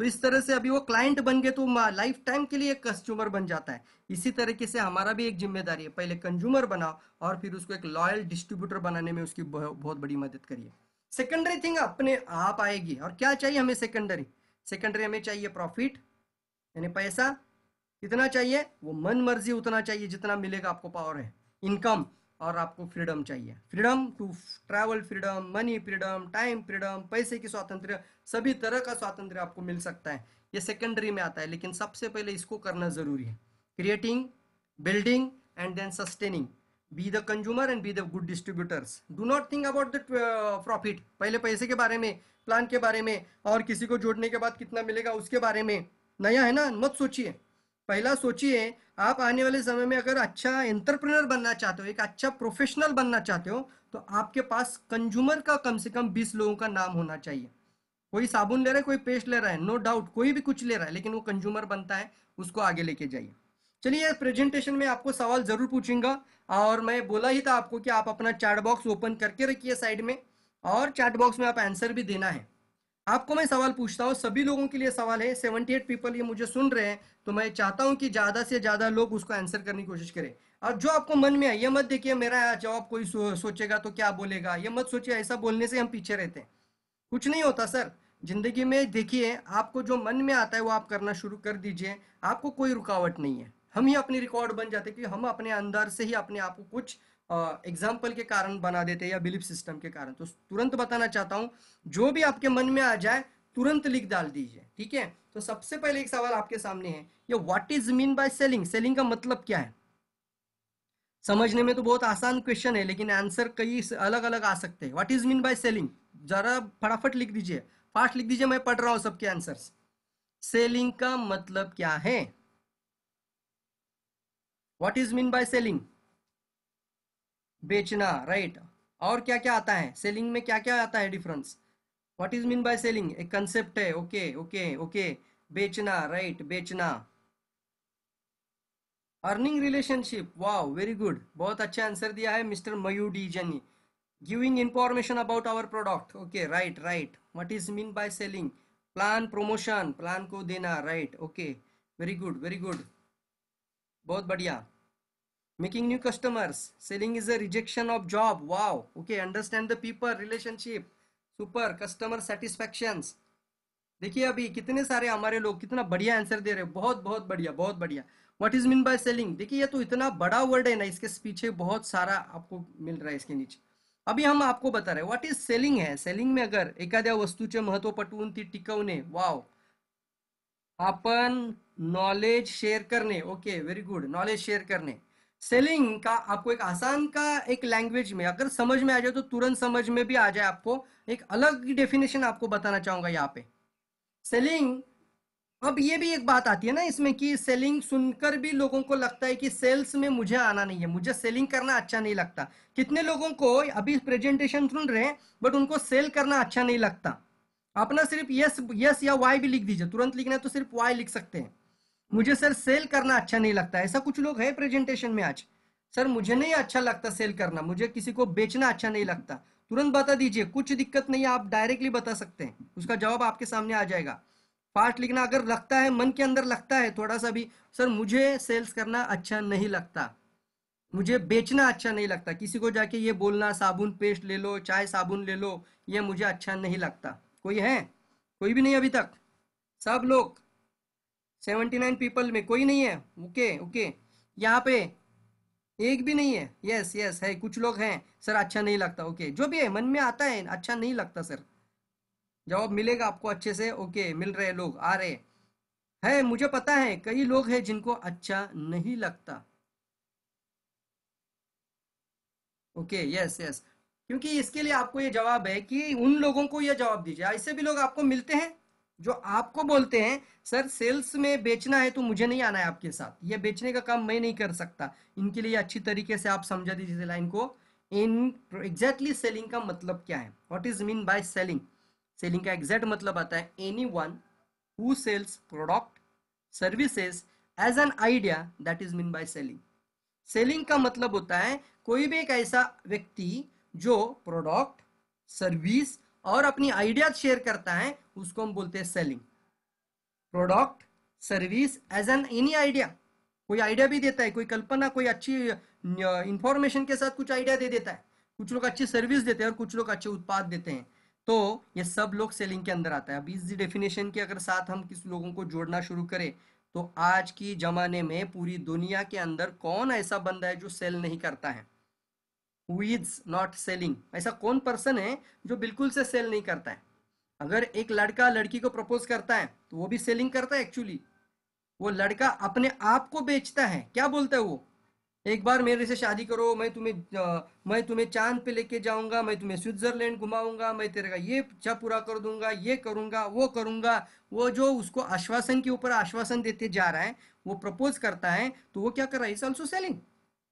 तो इस तरह से अभी वो क्लाइंट बन गए तो लाइफ टाइम के लिए एक कस्टमर बन जाता है। इसी तरीके से हमारा भी एक ज़िम्मेदारी है। पहले कंज्यूमर बनाओ और फिर उसको एक लॉयल डिस्ट्रीब्यूटर बनाने में उसकी बहुत बड़ी मदद करिए। सेकेंडरी थिंग अपने आप आएगी। और क्या चाहिए हमें सेकेंडरी सेकेंडरी हमें चाहिए प्रॉफिट यानी पैसा कितना चाहिए, वो मन मर्ज़ी उतना चाहिए जितना मिलेगा आपको पावर है। इनकम और आपको फ्रीडम चाहिए। Freedom to travel freedom money freedom time freedom पैसे की स्वातंत्र सभी तरह का स्वातंत्र आपको मिल सकता है। ये सेकेंडरी में आता है, लेकिन सबसे पहले इसको करना ज़रूरी है। Creating building and then sustaining be the consumer and be the good distributors do not think about the profit पहले पैसे के बारे में प्लान के बारे में और किसी को जोड़ने के बाद कितना मिलेगा उसके बारे में नया है ना? मत सोचिए। पहला सोचिए, आप आने वाले समय में अगर अच्छा एंटरप्रेनर बनना चाहते हो, एक अच्छा प्रोफेशनल बनना चाहते हो तो आपके पास कंज्यूमर का कम से कम बीस लोगों का नाम होना चाहिए। कोई साबुन ले रहा है, कोई पेस्ट ले रहा है नो डाउट कोई भी कुछ ले रहा है, लेकिन वो कंज्यूमर बनता है, उसको आगे लेके जाइए। चलिए प्रेजेंटेशन में आपको सवाल ज़रूर पूछूँगा, और मैं बोला ही था आपको कि आप अपना चैट बॉक्स ओपन करके रखिए साइड में, और चैट बॉक्स में आप आंसर भी देना है। आपको मैं सवाल पूछता हूँ सभी लोगों के लिए सवाल है सेवेंटी एट पीपल ये मुझे सुन रहे हैं तो मैं चाहता हूँ कि ज़्यादा से ज़्यादा लोग उसको आंसर करने की कोशिश करें। और जो आपको मन में है ये मत देखिए मेरा जवाब कोई सो, सोचेगा तो क्या बोलेगा ये मत सोचिए ऐसा बोलने से हम पीछे रहते हैं। कुछ नहीं होता सर ज़िंदगी में देखिए आपको जो मन में आता है वो आप करना शुरू कर दीजिए आपको कोई रुकावट नहीं है। हम ही अपनी रिकॉर्ड बन जाते कि हम अपने अंदर से ही अपने आप को कुछ एग्ज़ाम्पल के कारण बना देते हैं या बिलीफ सिस्टम के कारण। तो तुरंत बताना चाहता हूँ, जो भी आपके मन में आ जाए, तुरंत लिख डाल दीजिए, ठीक है? तो सबसे पहले एक सवाल आपके सामने है, ये what is mean by selling selling का मतलब क्या है? समझने में तो बहुत आसान क्वेश्चन है, लेकिन आंसर कई अलग अलग आ सकते हैं। What is mean by selling जरा फटाफट लिख दीजिए। फास्ट लिख दीजिए, मैं पढ़ रहा हूँ सबके आंसर सेलिंग का मतलब क्या है? What is mean by selling बेचना राइट और क्या क्या आता है? सेलिंग में क्या क्या आता है difference what is mean by selling एक कंसेप्ट है ओके ओके ओके बेचना राइट बेचना. Earning relationship wow very good बहुत अच्छा आंसर दिया है मिस्टर मयू डी जनी. Giving information about our product okay right right what is mean by selling plan promotion plan को देना right okay very good very good बहुत बढ़िया. Making new customers. Selling is a rejection of job. Wow. Okay, understand the people, relationship. Super. Customer satisfactions. देखिए अभी कितने सारे हमारे लोग कितना बढ़िया आंसर दे रहे हैं। बहुत बहुत बढ़िया बहुत बढ़िया। What is mean by selling देखिए ये तो इतना बड़ा वर्ड है ना, इसके पीछे बहुत सारा आपको मिल रहा है इसके नीचे। अभी हम आपको बता रहे हैं व्हाट इज़ सेलिंग है? सेलिंग में अगर एखाद्या वस्तूचे महत्व पटवून ती टिकवणे वाव आपण नॉलेज शेयर करने। Okay very good knowledge share करने। सेलिंग का आपको एक आसान का एक लैंग्वेज में, अगर समझ में आ जाए तो तुरंत समझ में भी आ जाए आपको, एक अलग डेफिनेशन आपको बताना चाहूँगा यहाँ पे। सेलिंग, अब ये भी एक बात आती है ना इसमें कि सेलिंग सुनकर भी लोगों को लगता है कि सेल्स में मुझे आना नहीं है, मुझे सेलिंग करना अच्छा नहीं लगता। कितने लोगों को अभी प्रेजेंटेशन सुन रहे हैं बट उनको सेल करना अच्छा नहीं लगता। अपना सिर्फ़ यस यस या वाई भी लिख दीजिए, तुरंत लिखना है तो सिर्फ़ वाई लिख सकते हैं। मुझे सर सेल करना अच्छा नहीं लगता। ऐसा कुछ लोग है प्रेजेंटेशन में आज। सर, मुझे नहीं अच्छा लगता सेल करना। मुझे किसी को बेचना अच्छा नहीं लगता। तुरंत बता दीजिए, कुछ दिक्कत नहीं है आप डायरेक्टली बता सकते हैं। उसका जवाब आपके सामने आ जाएगा। फास्ट लिखना अगर लगता है, मन के अंदर लगता है थोड़ा सा भी, सर, मुझे सेल्स करना अच्छा नहीं लगता। मुझे बेचना अच्छा नहीं लगता। किसी को जाके ये बोलना, साबुन पेस्ट ले लो, चाय साबुन ले लो, ये मुझे अच्छा नहीं लगता। कोई है? कोई भी नहीं अभी तक। सब लोग सेवेंटी नाइन पीपल में कोई नहीं है। Okay okay. यहाँ पे एक भी नहीं है। यस यस है, कुछ लोग हैं। सर अच्छा नहीं लगता। ओके, जो भी है, मन में आता है। अच्छा नहीं लगता सर जवाब मिलेगा आपको अच्छे से। ओके, मिल रहे लोग, आ रहे है। मुझे पता है, कई लोग हैं जिनको अच्छा नहीं लगता। ओके यस यस क्योंकि इसके लिए आपको ये जवाब है कि उन लोगों को ये जवाब दीजिए। ऐसे भी लोग आपको मिलते हैं। जो आपको बोलते हैं, सर, सेल्स में बेचना है तो मुझे नहीं आना है आपके साथ। ये बेचने का काम मैं नहीं कर सकता। इनके लिए अच्छी तरीके से आप समझा दीजिए लाइन को। इन एग्जैक्टली सेलिंग का मतलब क्या है? What is mean by selling selling का एग्जैक्ट मतलब आता है any one who sells product services as an idea that is mean by selling selling का मतलब होता है, कोई भी एक ऐसा व्यक्ति जो प्रोडक्ट सर्विस और अपनी आइडिया शेयर करता है उसको हम बोलते हैं selling product service as an any idea कोई आइडिया भी देता है, कोई कल्पना, कोई अच्छी इंफॉर्मेशन के साथ कुछ आइडिया दे देता है। कुछ लोग अच्छी सर्विस देते हैं और कुछ लोग अच्छे उत्पाद देते हैं। तो ये सब लोग सेलिंग के अंदर आता है। अब इस डेफिनेशन के अगर साथ हम किस लोगों को जोड़ना शुरू करें तो आज की जमाने में पूरी दुनिया के अंदर कौन ऐसा बंदा है जो सेल नहीं करता है? हु इज़ नॉट सेलिंग ऐसा कौन पर्सन है जो बिल्कुल से सेल नहीं करता है? अगर एक लड़का लड़की को प्रपोज करता है तो वो भी सेलिंग करता है एक्चुअली वो लड़का अपने आप को बेचता है। क्या बोलता है वो? एक बार मेरे से शादी करो, मैं तुम्हें मैं तुम्हें चाँद पे लेके जाऊँगा, मैं तुम्हें स्विट्जरलैंड घुमाऊँगा, मैं तेरे का ये इच्छा पूरा कर दूँगा, ये करूँगा, वो करूँगा। वो जो उसको आश्वासन के ऊपर आश्वासन देते जा रहा है, वो प्रपोज करता है तो वो क्या कर रहा है? इज़ ऑल्सो सेलिंग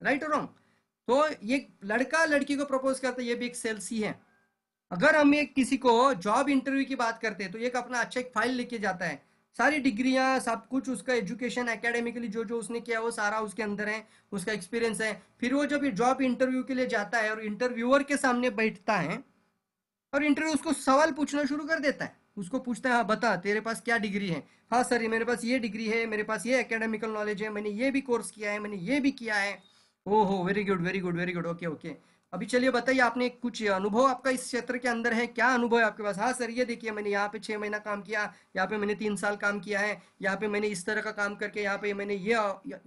राइट और रॉन्ग तो ये लड़का लड़की को प्रपोज करता है, ये भी एक सेल्स ही है। अगर हम एक किसी को जॉब इंटरव्यू की बात करते हैं तो एक अपना अच्छा एक फ़ाइल लेके जाता है। सारी डिग्रियाँ, सब कुछ उसका एजुकेशन एकेडमिकली जो जो उसने किया, वो सारा उसके अंदर है, उसका एक्सपीरियंस है। फिर वो जब जॉब इंटरव्यू के लिए जाता है और इंटरव्यूअर के सामने बैठता है और इंटरव्यू उसको सवाल पूछना शुरू कर देता है। उसको पूछता है हाँ बता, तेरे पास क्या डिग्री है? हाँ सर मेरे पास ये डिग्री है, मेरे पास ये एकेडमिकल नॉलेज है, मैंने ये भी कोर्स किया है, मैंने ये भी किया है। ओहो very good very good very good okay okay अभी चलिए बताइए, आपने कुछ अनुभव आपका इस क्षेत्र के अंदर है? क्या अनुभव है आपके पास? हाँ सर, ये देखिए, मैंने यहाँ पे छह महीना काम किया, यहाँ पे मैंने तीन साल काम किया है, यहाँ पे मैंने इस तरह का काम करके, यहाँ पे मैंने ये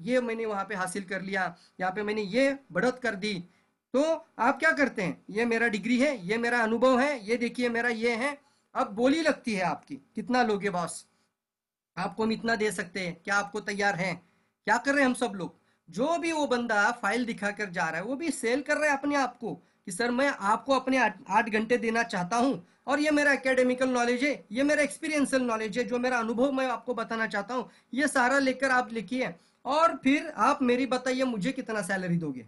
ये मैंने वहाँ पे हासिल कर लिया, यहाँ पे मैंने ये बढ़त कर दी। तो आप क्या करते हैं? ये मेरा डिग्री है, ये मेरा अनुभव है, ये देखिए मेरा ये है। अब बोली लगती है आपकी, कितना लोगे बॉस? आपको हम इतना दे सकते हैं? क्या आपको तैयार है? क्या कर रहे हैं हम सब लोग? जो भी वो बंदा फ़ाइल दिखाकर जा रहा है, वो भी सेल कर रहा है अपने आप को कि, सर, मैं आपको अपने आठ घंटे देना चाहता हूँ और ये मेरा एकेडमिकल नॉलेज है, ये मेरा एक्सपीरियंशियल नॉलेज है, जो मेरा अनुभव मैं आपको बताना चाहता हूँ, ये सारा लेकर आप लिखिए और फिर आप मेरी बताइए मुझे कितना सैलरी दोगे।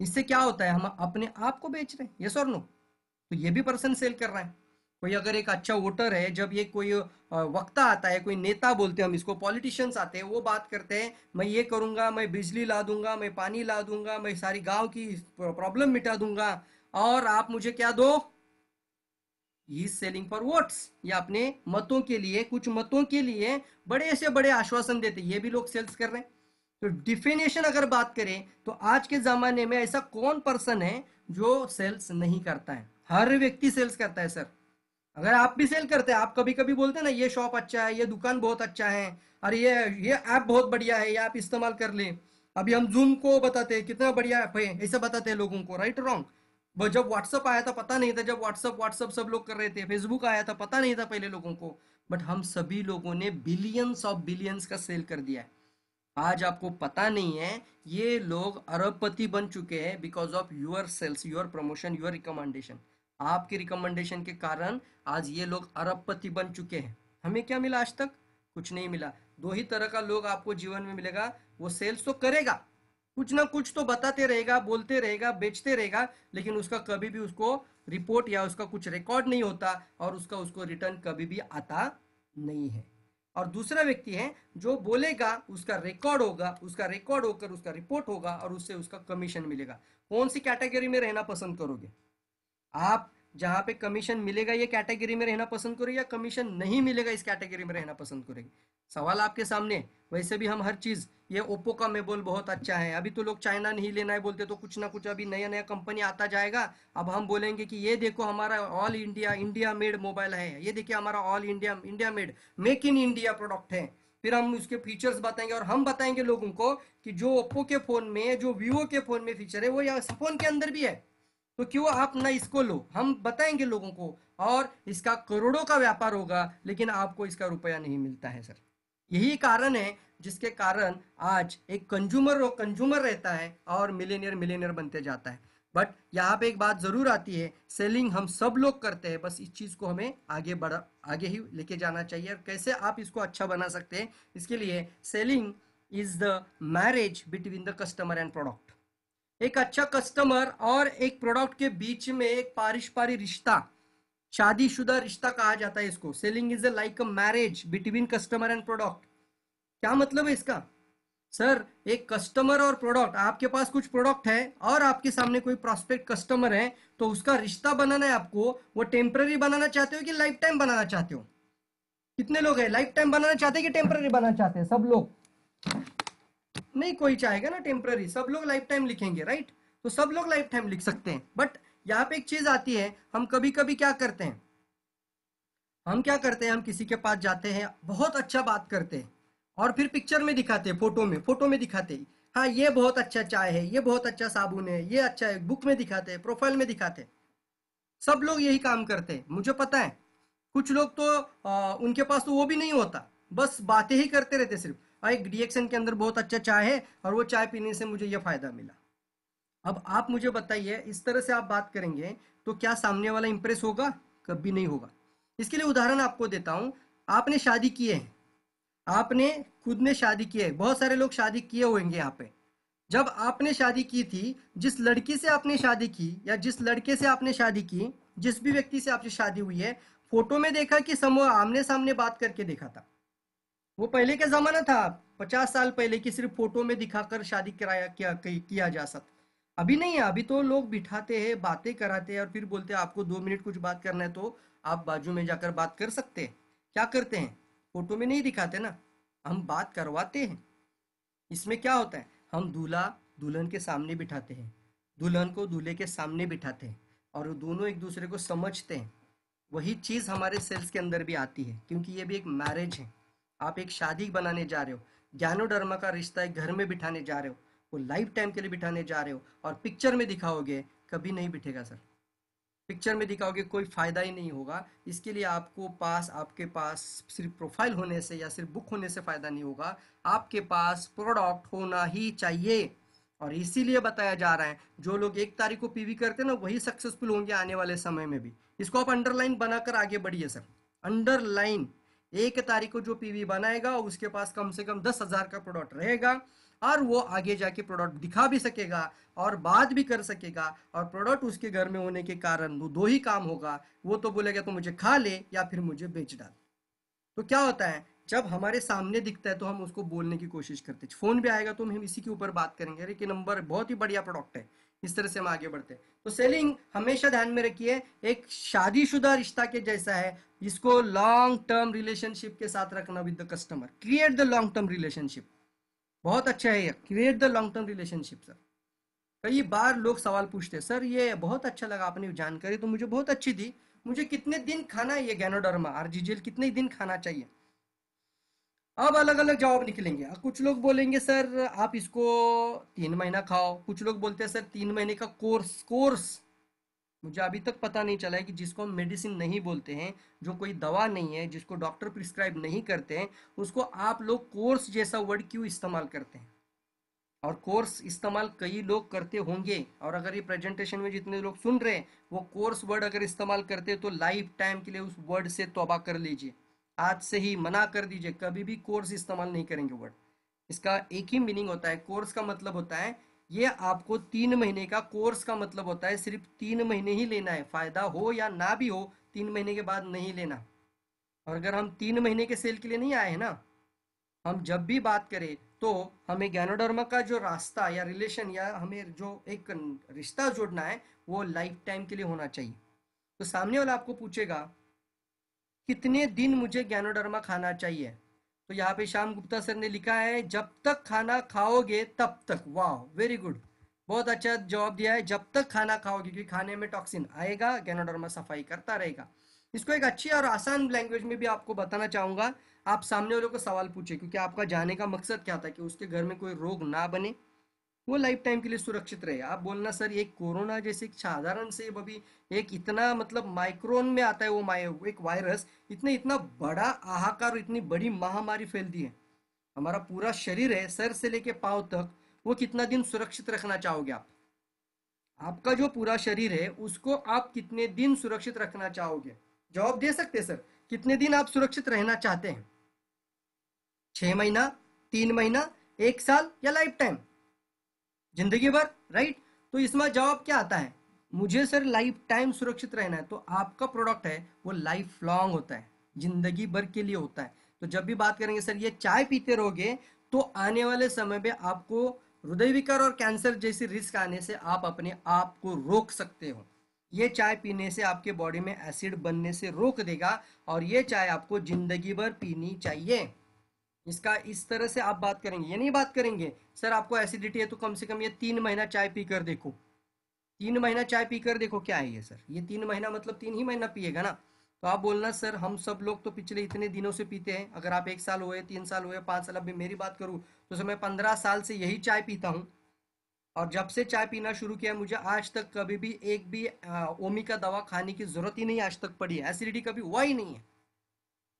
इससे क्या होता है, हम अपने आप को बेच रहे हैं। ये सर नो तो ये भी पर्सन सेल कर रहा है। कोई अगर एक अच्छा वोटर है, जब ये कोई वक्ता आता है, कोई नेता बोलते हैं हम इसको, पॉलिटिशियंस आते हैं, वो बात करते हैं, मैं ये करूँगा, मैं बिजली ला दूँगा, मैं पानी ला दूँगा, मैं सारी गाँव की प्रॉब्लम मिटा दूँगा, और आप मुझे क्या दो? ही सेलिंग फॉर वोट्स या अपने मतों के लिए, कुछ मतों के लिए बड़े से बड़े आश्वासन देते ये भी लोग सेल्स कर रहे हैं। तो डिफिनेशन अगर बात करें तो आज के जमाने में ऐसा कौन पर्सन है जो सेल्स नहीं करता है? हर व्यक्ति सेल्स करता है, सर। अगर आप भी सेल करते हैं, आप कभी कभी बोलते हैं ना, ये शॉप अच्छा है, ये दुकान बहुत अच्छा है, और ये ये ऐप बहुत बढ़िया है, ये आप इस्तेमाल कर ले। अभी हम जूम को बताते हैं, कितना बढ़िया ऐप है, ऐसा बताते हैं लोगों को राइट रॉन्ग जब व्हाट्सअप आया था, पता नहीं था, जब व्हाट्सअप व्हाट्सअप सब लोग कर रहे थे फेसबुक आया था, पता नहीं था पहले लोगों को बट हम सभी लोगों ने बिलियंस ऑफ़ बिलियंस का सेल कर दिया है। आज आपको पता नहीं है, ये लोग अरबपति बन चुके हैं because of your sales your promotion your recommendation आपके रिकमेंडेशन के कारण आज ये लोग अरबपति बन चुके हैं। हमें क्या मिला आज तक? कुछ नहीं मिला। दो ही तरह का लोग आपको जीवन में मिलेगा, वो सेल्स तो करेगा। कुछ ना कुछ तो बताते रहेगा, बोलते रहेगा, बेचते रहेगा, लेकिन उसका कभी भी उसको रिपोर्ट या उसका कुछ रिकॉर्ड नहीं होता और उसका उसको रिटर्न कभी भी आता नहीं है। और दूसरा व्यक्ति है, जो बोलेगा, उसका रिकॉर्ड होगा, उसका रिकॉर्ड होकर उसका रिपोर्ट होगा और उससे उसका कमीशन मिलेगा। कौन सी कैटेगरी में रहना पसंद करोगे? आप जहाँ पे कमीशन मिलेगा ये कैटेगरी में रहना पसंद करोगे या कमीशन नहीं मिलेगा इस कैटेगरी में रहना पसंद करोगे सवाल आपके सामने वैसे भी हम हर चीज़, ये ओप्पो का मेबोल बहुत अच्छा है। अभी तो लोग चाइना नहीं लेना है बोलते तो कुछ ना कुछ अभी नया नया कंपनी आता जाएगा। अब हम बोलेंगे कि ये देखो हमारा all India India made mobile है। ये देखिए हमारा all India India made make in India product है। फिर हम उसके फीचर्स बताएँगे और हम बताएँगे लोगों को कि जो ओप्पो के फ़ोन में, जो वीवो के फ़ोन में फीचर है, वो यहाँ फ़ोन के अंदर भी है। तो क्यों आप ना इसको लो? हम बताएँगे लोगों को। और इसका करोड़ों का व्यापार होगा, लेकिन आपको इसका रुपया नहीं मिलता है, सर। यही कारण है, जिसके कारण आज एक कंज्यूमर कंज्यूमर रहता है और मिलेनियर मिलेनियर बनते जाता है। बट यहाँ पे एक बात ज़रूर आती है सेलिंग हम सब लोग करते हैं, बस इस चीज़ को हमें आगे बढ़ा, आगे ही लेके जाना चाहिए। और कैसे आप इसको अच्छा बना सकते हैं, इसके लिए selling is the marriage between the customer and product एक अच्छा कस्टमर और एक प्रोडक्ट के बीच में एक पारिशपारी रिश्ता, शादीशुदा रिश्ता कहा जाता है इसको। Selling is a like a marriage between customer and product क्या मतलब है इसका? सर एक कस्टमर और प्रोडक्ट आपके पास कुछ प्रोडक्ट है और आपके सामने कोई प्रोस्पेक्ट कस्टमर है तो उसका रिश्ता बनाना है आपको। वो टेम्पररी बनाना चाहते हो कि लाइफ टाइम बनाना चाहते हो? कितने लोग हैं? लाइफ टाइम बनाना चाहते हैं कि टेम्पररी बनाना चाहते हैं? सब लोग। नहीं कोई चाहेगा ना टेम्पररी सब लोग लाइफ टाइम लिखेंगे राइट तो सब लोग लाइफ टाइम लिख सकते हैं। बट यहाँ पे एक चीज़ आती है हम कभी कभी क्या करते हैं? हम क्या करते हैं? हम किसी के पास जाते हैं बहुत अच्छा बात करते हैं और फिर पिक्चर में दिखाते हैं फ़ोटो में फ़ोटो में दिखाते हैं। हाँ ये बहुत अच्छा चाय है ये बहुत अच्छा साबुन है ये अच्छा है बुक में दिखाते हैं प्रोफ़ाइल में दिखाते हैं। सब लोग यही काम करते हैं मुझे पता है। कुछ लोग तो आ, उनके पास तो वो भी नहीं होता। बस बातें ही करते रहते सिर्फ़। एक डिएक्शन के अंदर बहुत अच्छा चाय है और वो चाय पीने से मुझे ये फ़ायदा मिला। अब आप मुझे बताइए, इस तरह से आप बात करेंगे तो क्या सामने वाला इंप्रेस होगा? कभी नहीं होगा। इसके लिए उदाहरण आपको देता हूँ। आपने शादी किए हैं। आपने खुद ने शादी की है। बहुत सारे लोग शादी किए होंगे यहाँ पे। जब आपने शादी की थी, जिस लड़की से आपने शादी की या जिस लड़के से आपने शादी की, जिस भी व्यक्ति से आपसे शादी हुई है, फ़ोटो में देखा कि समूह आमने सामने बात करके देखा था। वो पहले का जमाना था। पचास साल पहले की सिर्फ़ फ़ोटो में दिखाकर शादी कराया किया किया जा सकता अभी नहीं है, अभी तो लोग बिठाते हैं, बातें कराते हैं और फिर बोलते हैं, आपको दो मिनट कुछ बात करना है तो आप बाजू में जाकर बात कर सकते हैं। क्या करते हैं? फ़ोटो में नहीं दिखाते ना। हम बात करवाते हैं। इसमें क्या होता है? हम दूल्हा दुल्हन के सामने बिठाते हैं। दुल्हन को दूल्हे के सामने बिठाते हैं और दोनों एक दूसरे को समझते हैं। वही चीज़ हमारे सेल्स के अंदर भी आती है, क्योंकि ये भी एक मैरिज है। आप एक शादी बनाने जा रहे हो ज्ञानोडर्मा का रिश्ता एक घर में बिठाने जा रहे हो, वो लाइफ टाइम के लिए बिठाने जा रहे हो और पिक्चर में दिखाओगे, कभी नहीं बिठेगा सर। पिक्चर में दिखाओगे, कोई फ़ायदा ही नहीं होगा। इसके लिए आपको पास, आपके पास सिर्फ़ प्रोफ़ाइल होने से या सिर्फ़ बुक होने से फ़ायदा नहीं होगा। आपके पास प्रोडक्ट होना ही चाहिए। और इसीलिए बताया जा रहा है, जो लोग एक तारीख को पीवी करते हैं ना, वही सक्सेसफुल होंगे आने वाले समय में भी। इसको आप अंडरलाइन बनाकर आगे बढ़िए सर। अंडरलाइन एक तारीख को जो पीवी बनाएगा, उसके पास कम से कम दस हज़ार का प्रोडक्ट रहेगा और वो आगे जाके प्रोडक्ट दिखा भी सकेगा और बात भी कर सकेगा और प्रोडक्ट उसके घर में होने के कारण वो दो ही काम होगा। वो तो बोलेगा तो मुझे खा ले या फिर मुझे बेच डाल। तो क्या होता है, जब हमारे सामने दिखता है तो हम उसको बोलने की कोशिश करते हैं। फ़ोन भी आएगा तो हम इसी के ऊपर बात करेंगे, अरे कि नंबर बहुत ही बढ़िया प्रोडक्ट है। इस तरह से हम आगे बढ़ते हैं। तो सेलिंग हमेशा ध्यान में रखिए, एक शादीशुदा रिश्ता के जैसा है इसको लॉन्ग टर्म रिलेशनशिप के साथ रखना with the customer create the long term relationship बहुत अच्छा है ये। Create the long term relationship sir कई बार लोग सवाल पूछते हैं, सर, ये बहुत अच्छा लगा आपने जानकारी तो मुझे बहुत अच्छी थी मुझे कितने दिन खाना है? ये गैनोडर्मा आरजीजेल कितने दिन खाना चाहिए? अब अलग अलग जवाब निकलेंगे। कुछ लोग बोलेंगे, सर, आप इसको तीन महीना खाओ। कुछ लोग बोलते हैं, सर, तीन महीने का कोर्स कोर्स। मुझे अभी तक पता नहीं चला है कि जिसको हम मेडिसिन नहीं बोलते हैं, जो कोई दवा नहीं है, जिसको डॉक्टर प्रिस्क्राइब नहीं करते हैं, उसको आप लोग कोर्स जैसा वर्ड क्यों इस्तेमाल करते हैं? और कोर्स इस्तेमाल कई लोग करते होंगे, और अगर ये प्रेजेंटेशन में जितने लोग सुन रहे हैं, वो कोर्स वर्ड अगर इस्तेमाल करते हैं तो लाइफ टाइम के लिए उस वर्ड से तोबा कर लीजिए। आज से ही मना कर दीजिए, कभी भी कोर्स इस्तेमाल नहीं करेंगे वर्ड इसका एक ही मीनिंग होता है, कोर्स का मतलब होता है, ये आपको तीन महीने का कोर्स का मतलब होता है, सिर्फ़ तीन महीने ही लेना है, फ़ायदा हो या ना भी हो, तीन महीने के बाद नहीं लेना। और अगर हम तीन महीने के सेल के लिए नहीं आए हैं ना, हम जब भी बात करें तो हमें ज्ञानोडर्मा का जो रास्ता या रिलेशन या हमें जो एक रिश्ता जोड़ना है, वो लाइफ टाइम के लिए होना चाहिए। तो सामने वाला आपको पूछेगा कितने दिन मुझे ज्ञानोडर्मा खाना चाहिए? तो यहाँ पे श्याम गुप्ता सर ने लिखा है, जब तक खाना खाओगे तब तक। वाह वेरी गुड बहुत अच्छा जवाब दिया है, जब तक खाना खाओगे, क्योंकि खाने में टॉक्सिन आएगा गैनोडर्मा सफ़ाई करता रहेगा। इसको एक अच्छी और आसान लैंग्वेज में भी आपको बताना चाहूँगा। आप सामने वालों को सवाल पूछे क्योंकि आपका जाने का मकसद क्या था कि उसके घर में कोई रोग ना बने? वो लाइफ टाइम के लिए सुरक्षित रहे। आप बोलना, सर एक कोरोना जैसे एक साधारण से अभी एक इतना मतलब माइक्रोन में आता है वो माइ एक वायरस इतने, इतना बड़ा आहाकार इतनी बड़ी महामारी फैलती है। हमारा पूरा शरीर है, सर से लेके पाँव तक, वो कितना दिन सुरक्षित रखना चाहोगे आप? आपका जो पूरा शरीर है, उसको आप कितने दिन सुरक्षित रखना चाहोगे? जवाब दे सकते सर? कितने दिन आप सुरक्षित रहना चाहते हैं? छह महीना, तीन महीना, एक साल या लाइफ टाइम ज़िंदगी भर राइट तो इसमें जवाब क्या आता है? मुझे सर लाइफ टाइम सुरक्षित रहना है। तो आपका प्रोडक्ट है, वो लाइफ लॉन्ग होता है। ज़िंदगी भर के लिए होता है। तो जब भी बात करेंगे सर, ये चाय पीते रहोगे तो आने वाले समय में आपको हृदय विकार और कैंसर जैसी रिस्क आने से आप अपने आप को रोक सकते हो। ये चाय पीने से आपके बॉडी में एसिड बनने से रोक देगा और ये चाय आपको ज़िंदगी भर पीनी चाहिए। इसका इस तरह से आप बात करेंगे, ये नहीं बात करेंगे, सर, आपको एसिडिटी है तो कम से कम ये तीन महीना चाय पी कर देखो। तीन महीना चाय पी कर देखो क्या है ये, सर? ये तीन महीना मतलब तीन ही महीना पिएगा ना? तो आप बोलना, सर, हम सब लोग तो पिछले इतने दिनों से पीते हैं, अगर आप एक साल हुए, तीन साल हुए, पाँच साल अभी मेरी बात करूँ तो सर, मैं पंद्रह साल से यही चाय पीता हूँ। और जब से चाय पीना शुरू किया, मुझे आज तक कभी भी एक भी ओमी का दवा खाने की ज़रूरत ही नहीं आज तक पड़ी है। एसिडिटी कभी हुआ ही नहीं है।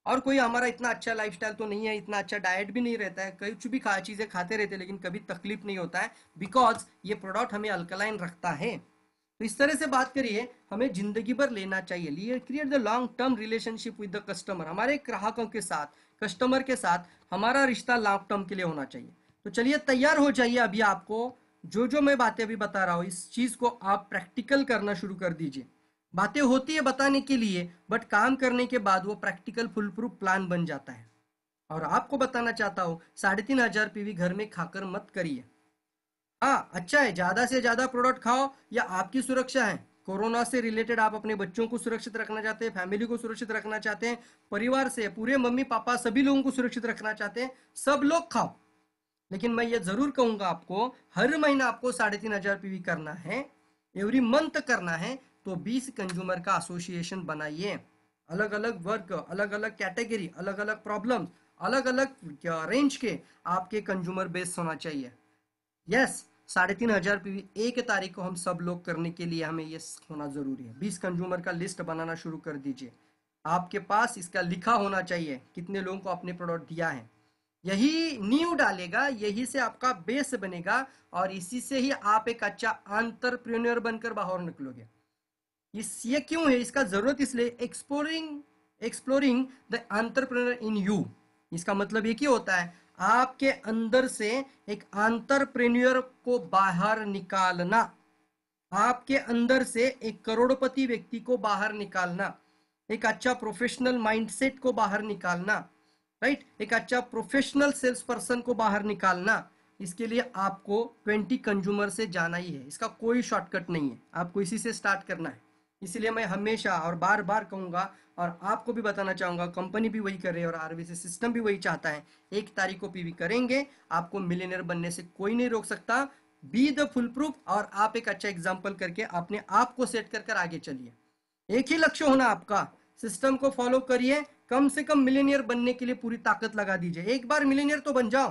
और कोई हमारा इतना अच्छा लाइफस्टाइल तो नहीं है, इतना अच्छा डाइट भी नहीं रहता है कुछ भी खा, चीज़ें खाते रहते हैं, लेकिन कभी तकलीफ़ नहीं होता है बिकॉज़ ये प्रोडक्ट हमें अल्कलाइन रखता है। तो इस तरह से बात करिए, हमें ज़िंदगी भर लेना चाहिए। Create the long term relationship with the customer हमारे ग्राहकों के साथ कस्टमर के साथ हमारा रिश्ता लॉन्ग टर्म के लिए होना चाहिए। तो चलिए, तैयार हो जाइए अभी आपको। जो जो मैं बातें अभी बता रहा हूँ, इस चीज़ को आप प्रैक्टिकल करना शुरू कर दीजिए। बातें होती है बताने के लिए बट काम करने के बाद वो प्रैक्टिकल फुल प्रूफ प्लान बन जाता है। और आपको बताना चाहता हूँ, साढ़े तीन हज़ार पीवी घर में खाकर मत करिए। हाँ अच्छा है, ज़्यादा से ज़्यादा प्रोडक्ट खाओ, या आपकी सुरक्षा है। कोरोना से रिलेटेड आप अपने बच्चों को सुरक्षित रखना चाहते हैं फैमिली को सुरक्षित रखना चाहते हैं, परिवार से, पूरे मम्मी पापा सभी लोगों को सुरक्षित रखना चाहते हैं, सब लोग खाओ। लेकिन मैं ये ज़रूर कहूँगा आपको, हर महीना आपको साढ़े तीन हज़ार पीवी करना है एवरी मंथ करना है तो 20 कंज्यूमर का एसोसिएशन बनाइए। अलग अलग वर्ग अलग अलग कैटेगरी अलग अलग प्रॉब्लम अलग अलग रेंज के आपके कंज्यूमर बेस होना चाहिए। यस साढ़े तीन हज़ार एक तारीख को हम सब लोग करने के लिए हमें ये होना ज़रूरी है। बीस कंज्यूमर का लिस्ट बनाना शुरू कर दीजिए। आपके पास इसका लिखा होना चाहिए, कितने लोगों को अपने प्रोडक्ट दिया है। यही न्यू डालेगा, यही से आपका बेस बनेगा और इसी से ही आप एक अच्छा आंतरप्रेन्योर बनकर बाहर निकलोगे। ये क्यों है? इसका ज़रूरत इसलिए exploring exploring the entrepreneur in you इसका मतलब ये क्या होता है? आपके अंदर से एक आंतरप्रेन्योर को बाहर निकालना। आपके अंदर से एक करोड़पति व्यक्ति को बाहर निकालना। एक अच्छा प्रोफेशनल माइंडसेट को बाहर निकालना। राइट एक अच्छा प्रोफेशनल सेल्स पर्सन को बाहर निकालना। इसके लिए आपको 20 कंज्यूमर से जाना ही है। इसका कोई शॉर्टकट नहीं है। आपको इसी से स्टार्ट करना है। इसलिए मैं हमेशा और बार बार कहूँगा और आपको भी बताना चाहूँगा, कंपनी भी वही कर रही है और आरबीसी सिस्टम भी वही चाहता है। एक तारीख को पीवी करेंगे, आपको मिलेनियर बनने से कोई नहीं रोक सकता। बी द फुल प्रूफ और आप एक अच्छा एग्ज़ाम्पल करके अपने आप को सेट कर कर आगे चलिए। एक ही लक्ष्य होना आपका। सिस्टम को फॉलो करिए। कम से कम मिलेनियर बनने के लिए पूरी ताकत लगा दीजिए। एक बार मिलेनियर तो बन जाओ।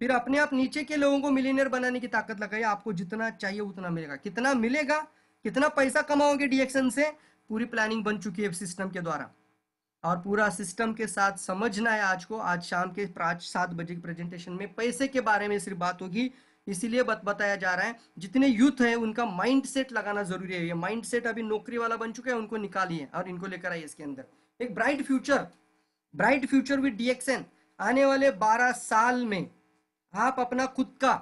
फिर अपने आप नीचे के लोगों को मिलेनियर बनाने की ताकत लगाइए। आपको जितना चाहिए उतना मिलेगा। कितना मिलेगा? कितना पैसा कमाओगे डीएक्शन से? पूरी प्लानिंग बन चुकी है सिस्टम के द्वारा। और पूरा सिस्टम के साथ समझना है आज को आज शाम के पाँच सात बजे की प्रेजेंटेशन में पैसे के बारे में सिर्फ़ बात होगी। इसीलिए बत, बताया जा रहा है जितने यूथ है उनका माइंड सेट लगाना ज़रूरी है। ये माइंड सेट अभी नौकरी वाला बन चुका है उनको निकालिए और इनको लेकर आइए इसके अंदर। एक bright future bright future with DXN आने वाले 12 साल में आप अपना खुद का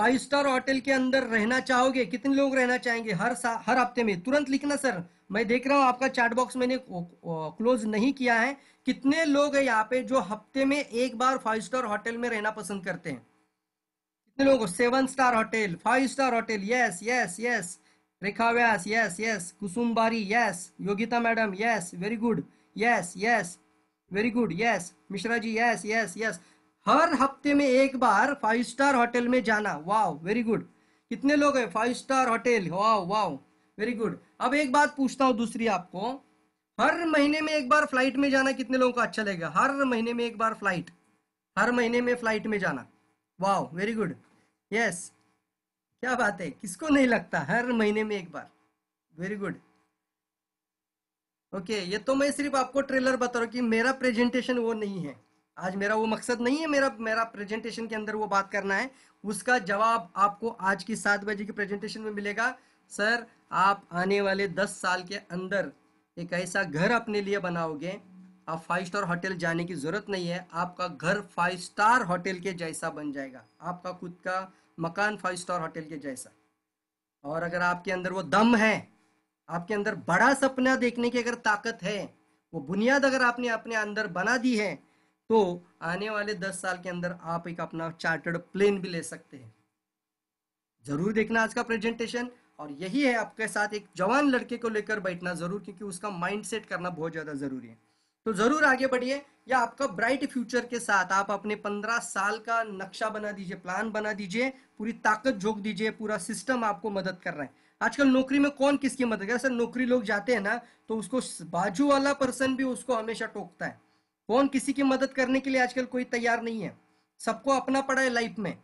फाइव स्टार होटल के अंदर रहना चाहोगे? कितने लोग रहना चाहेंगे? हर हर हफ़्ते में। तुरंत लिखना, सर। मैं देख रहा हूँ आपका चैट बॉक्स मैंने क्लोज नहीं किया है। कितने लोग है यहाँ पे जो हफ़्ते में एक बार फाइव स्टार होटल में रहना पसंद करते हैं? कितने लोग seven star hotel five star hotel yes yes yes Rekha Vyas yes yes Kusum Bari yes Yogita madam yes very good yes yes very good yes Mishra ji yes yes yes हर हफ़्ते में एक बार five star hotel में जाना। Wow very good कितने लोग हैं? Five star hotel wow wow very good अब एक बात पूछता हूँ दूसरी आपको। हर महीने में एक बार फ़्लाइट में जाना कितने लोगों को अच्छा लगेगा? हर महीने में एक बार फ़्लाइट हर महीने में फ़्लाइट में जाना। वाओ वेरी गुड यस क्या बात है? किसको नहीं लगता? हर महीने में एक बार। वेरी गुड ओके ये तो मैं सिर्फ़ आपको ट्रेलर बता रहा हूँ कि मेरा प्रेजेंटेशन वो नहीं है। आज मेरा वो मकसद नहीं है, मेरा मेरा प्रेजेंटेशन के अंदर वो बात करना है। उसका जवाब आपको आज की सात बजे की प्रेजेंटेशन में मिलेगा। सर, आप आने वाले दस साल के अंदर एक ऐसा घर अपने लिए बनाओगे, आप फाइव स्टार होटल जाने की ज़रूरत नहीं है, आपका घर फाइव स्टार होटल के जैसा बन जाएगा। आपका खुद का मकान फाइव स्टार होटल के जैसा। और अगर आपके अंदर वो दम है, आपके अंदर बड़ा सपना देखने की अगर ताकत है, वो बुनियाद अगर आपने अपने अंदर बना दी है तो आने वाले दस साल के अंदर आप एक अपना चार्टर्ड प्लेन भी ले सकते हैं। ज़रूर देखना आज का प्रेजेंटेशन और यही है आपके साथ एक जवान लड़के को लेकर बैठना ज़रूर क्योंकि उसका माइंड सेट करना बहुत ज़्यादा ज़रूरी है। तो ज़रूर आगे बढ़िए या आपका ब्राइट फ्यूचर के साथ आप अपने पंद्रह साल का नक्शा बना दीजिए प्लान बना दीजिए, पूरी ताकत झोंक दीजिए, पूरा सिस्टम आपको मदद कर रहा है। आजकल नौकरी में कौन किसकी मदद कर सर नौकरी लोग जाते हैं ना तो उसको बाजू वाला पर्सन भी उसको हमेशा टोकता है। कौन किसी की मदद करने के लिए आजकल कोई तैयार नहीं है? सबको अपना पड़ा है लाइफ में।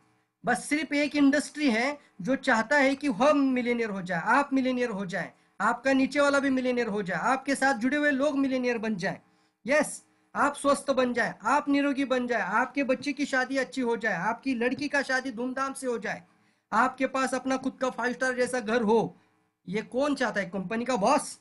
बस सिर्फ़ एक इंडस्ट्री है जो चाहता है कि हम मिलेनियर हो जाए, आप मिलेनियर हो जाए, आपका नीचे वाला भी मिलेनियर हो जाए, आपके साथ जुड़े हुए लोग मिलेनियर बन जाए। यस आप स्वस्थ बन जाए, आप निरोगी बन जाए, आपके बच्चे की शादी अच्छी हो जाए, आपकी लड़की का शादी धूमधाम से हो जाए, आपके पास अपना खुद का फाइव स्टार जैसा घर हो, ये कौन चाहता है? कंपनी का बॉस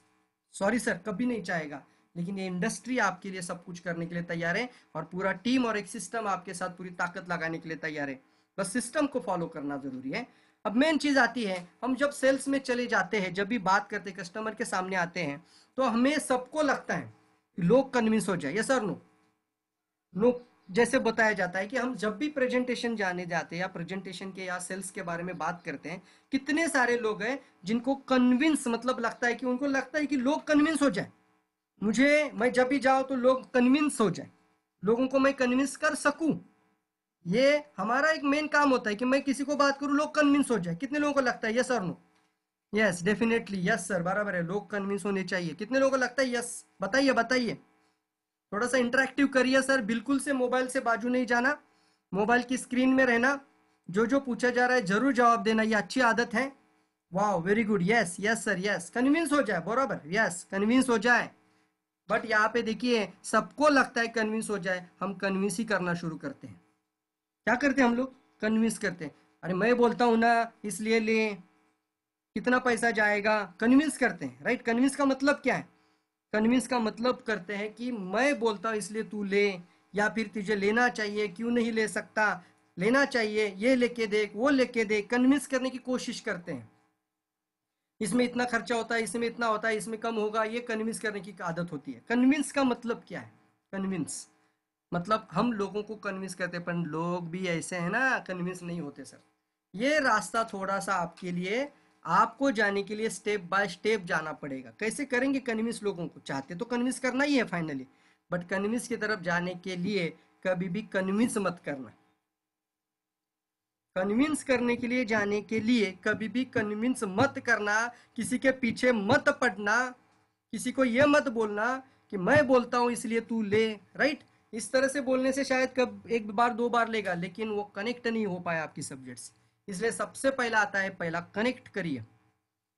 सॉरी सर कभी नहीं चाहेगा। लेकिन ये इंडस्ट्री आपके लिए सब कुछ करने के लिए तैयार है और पूरा टीम और एक सिस्टम आपके साथ पूरी ताकत लगाने के लिए तैयार है। बस सिस्टम को फॉलो करना ज़रूरी है। अब मेन चीज़ आती है, हम जब सेल्स में चले जाते हैं, जब भी बात करते कस्टमर के सामने आते हैं तो हमें सबको लगता है कि लोग कन्विंस हो जाए। यस सर नो नो जैसे बताया जाता है कि हम जब भी प्रेजेंटेशन जाने जाते हैं या प्रेजेंटेशन के या सेल्स के बारे में बात करते हैं, कितने सारे लोग हैं जिनको कन्विंस मतलब लगता है कि उनको लगता है कि लोग कन्विंस हो जाए। मुझे, मैं जब भी जाऊँ तो लोग कन्विंस हो जाए। लोगों को मैं कन्विंस कर सकूँ। ये हमारा एक मेन काम होता है कि मैं किसी को बात करूँ, लोग कन्विंस हो जाए। कितने लोगों को लगता है यस और no yes definitely yes sir बराबर है। लोग कन्विंस होने चाहिए। कितने लोगों को लगता है यस बताइए बताइए। थोड़ा सा इंटरेक्टिव करिए सर बिल्कुल से मोबाइल से बाजू नहीं जाना। मोबाइल की स्क्रीन में रहना। जो जो पूछा जा रहा है, ज़रूर जवाब देना। ये अच्छी आदत है। वाह very good yes yes sir yes convince हो जाए, बराबर। यस कन्विंस हो जाए। बट यहाँ पे देखिए, सबको लगता है कन्विंस हो जाए, हम कन्विंस ही करना शुरू करते हैं। क्या करते हैं हम लोग? कन्विंस करते हैं। अरे मैं बोलता हूँ ना, इसलिए ले, कितना पैसा जाएगा? कन्विंस करते हैं राइट कन्विंस का मतलब क्या है? कन्विंस का मतलब करते हैं कि मैं बोलता हूँ, इसलिए तू ले, या फिर तुझे लेना चाहिए, क्यों नहीं ले सकता? लेना चाहिए, ये लेके देख, वो लेके देख। कन्विंस करने की कोशिश करते हैं। इसमें इतना खर्चा होता है, इसमें इतना होता है, इसमें कम होगा, ये कन्विंस करने की आदत होती है। कन्विंस का मतलब क्या है? कन्विंस मतलब हम लोगों को कन्विंस करते हैं, पर लोग भी ऐसे हैं ना कन्विंस नहीं होते सर ये रास्ता थोड़ा सा आपके लिए, आपको जाने के लिए स्टेप बाय स्टेप जाना पड़ेगा। कैसे करेंगे कन्विंस लोगों को? चाहते तो कन्विंस करना ही है फाइनली बट कन्विंस की तरफ़ जाने के लिए कभी भी कन्विंस मत करना। कन्विंस करने के लिए, जाने के लिए कभी भी कन्विंस मत करना, किसी के पीछे मत पड़ना, किसी को यह मत बोलना कि मैं बोलता हूँ, इसलिए तू ले राइट इस तरह से बोलने से शायद कब एक बार, दो बार लेगा, लेकिन वो कनेक्ट नहीं हो पाया आपकी सब्जेक्ट से। इसलिए सबसे पहला आता है, पहला कनेक्ट करिए।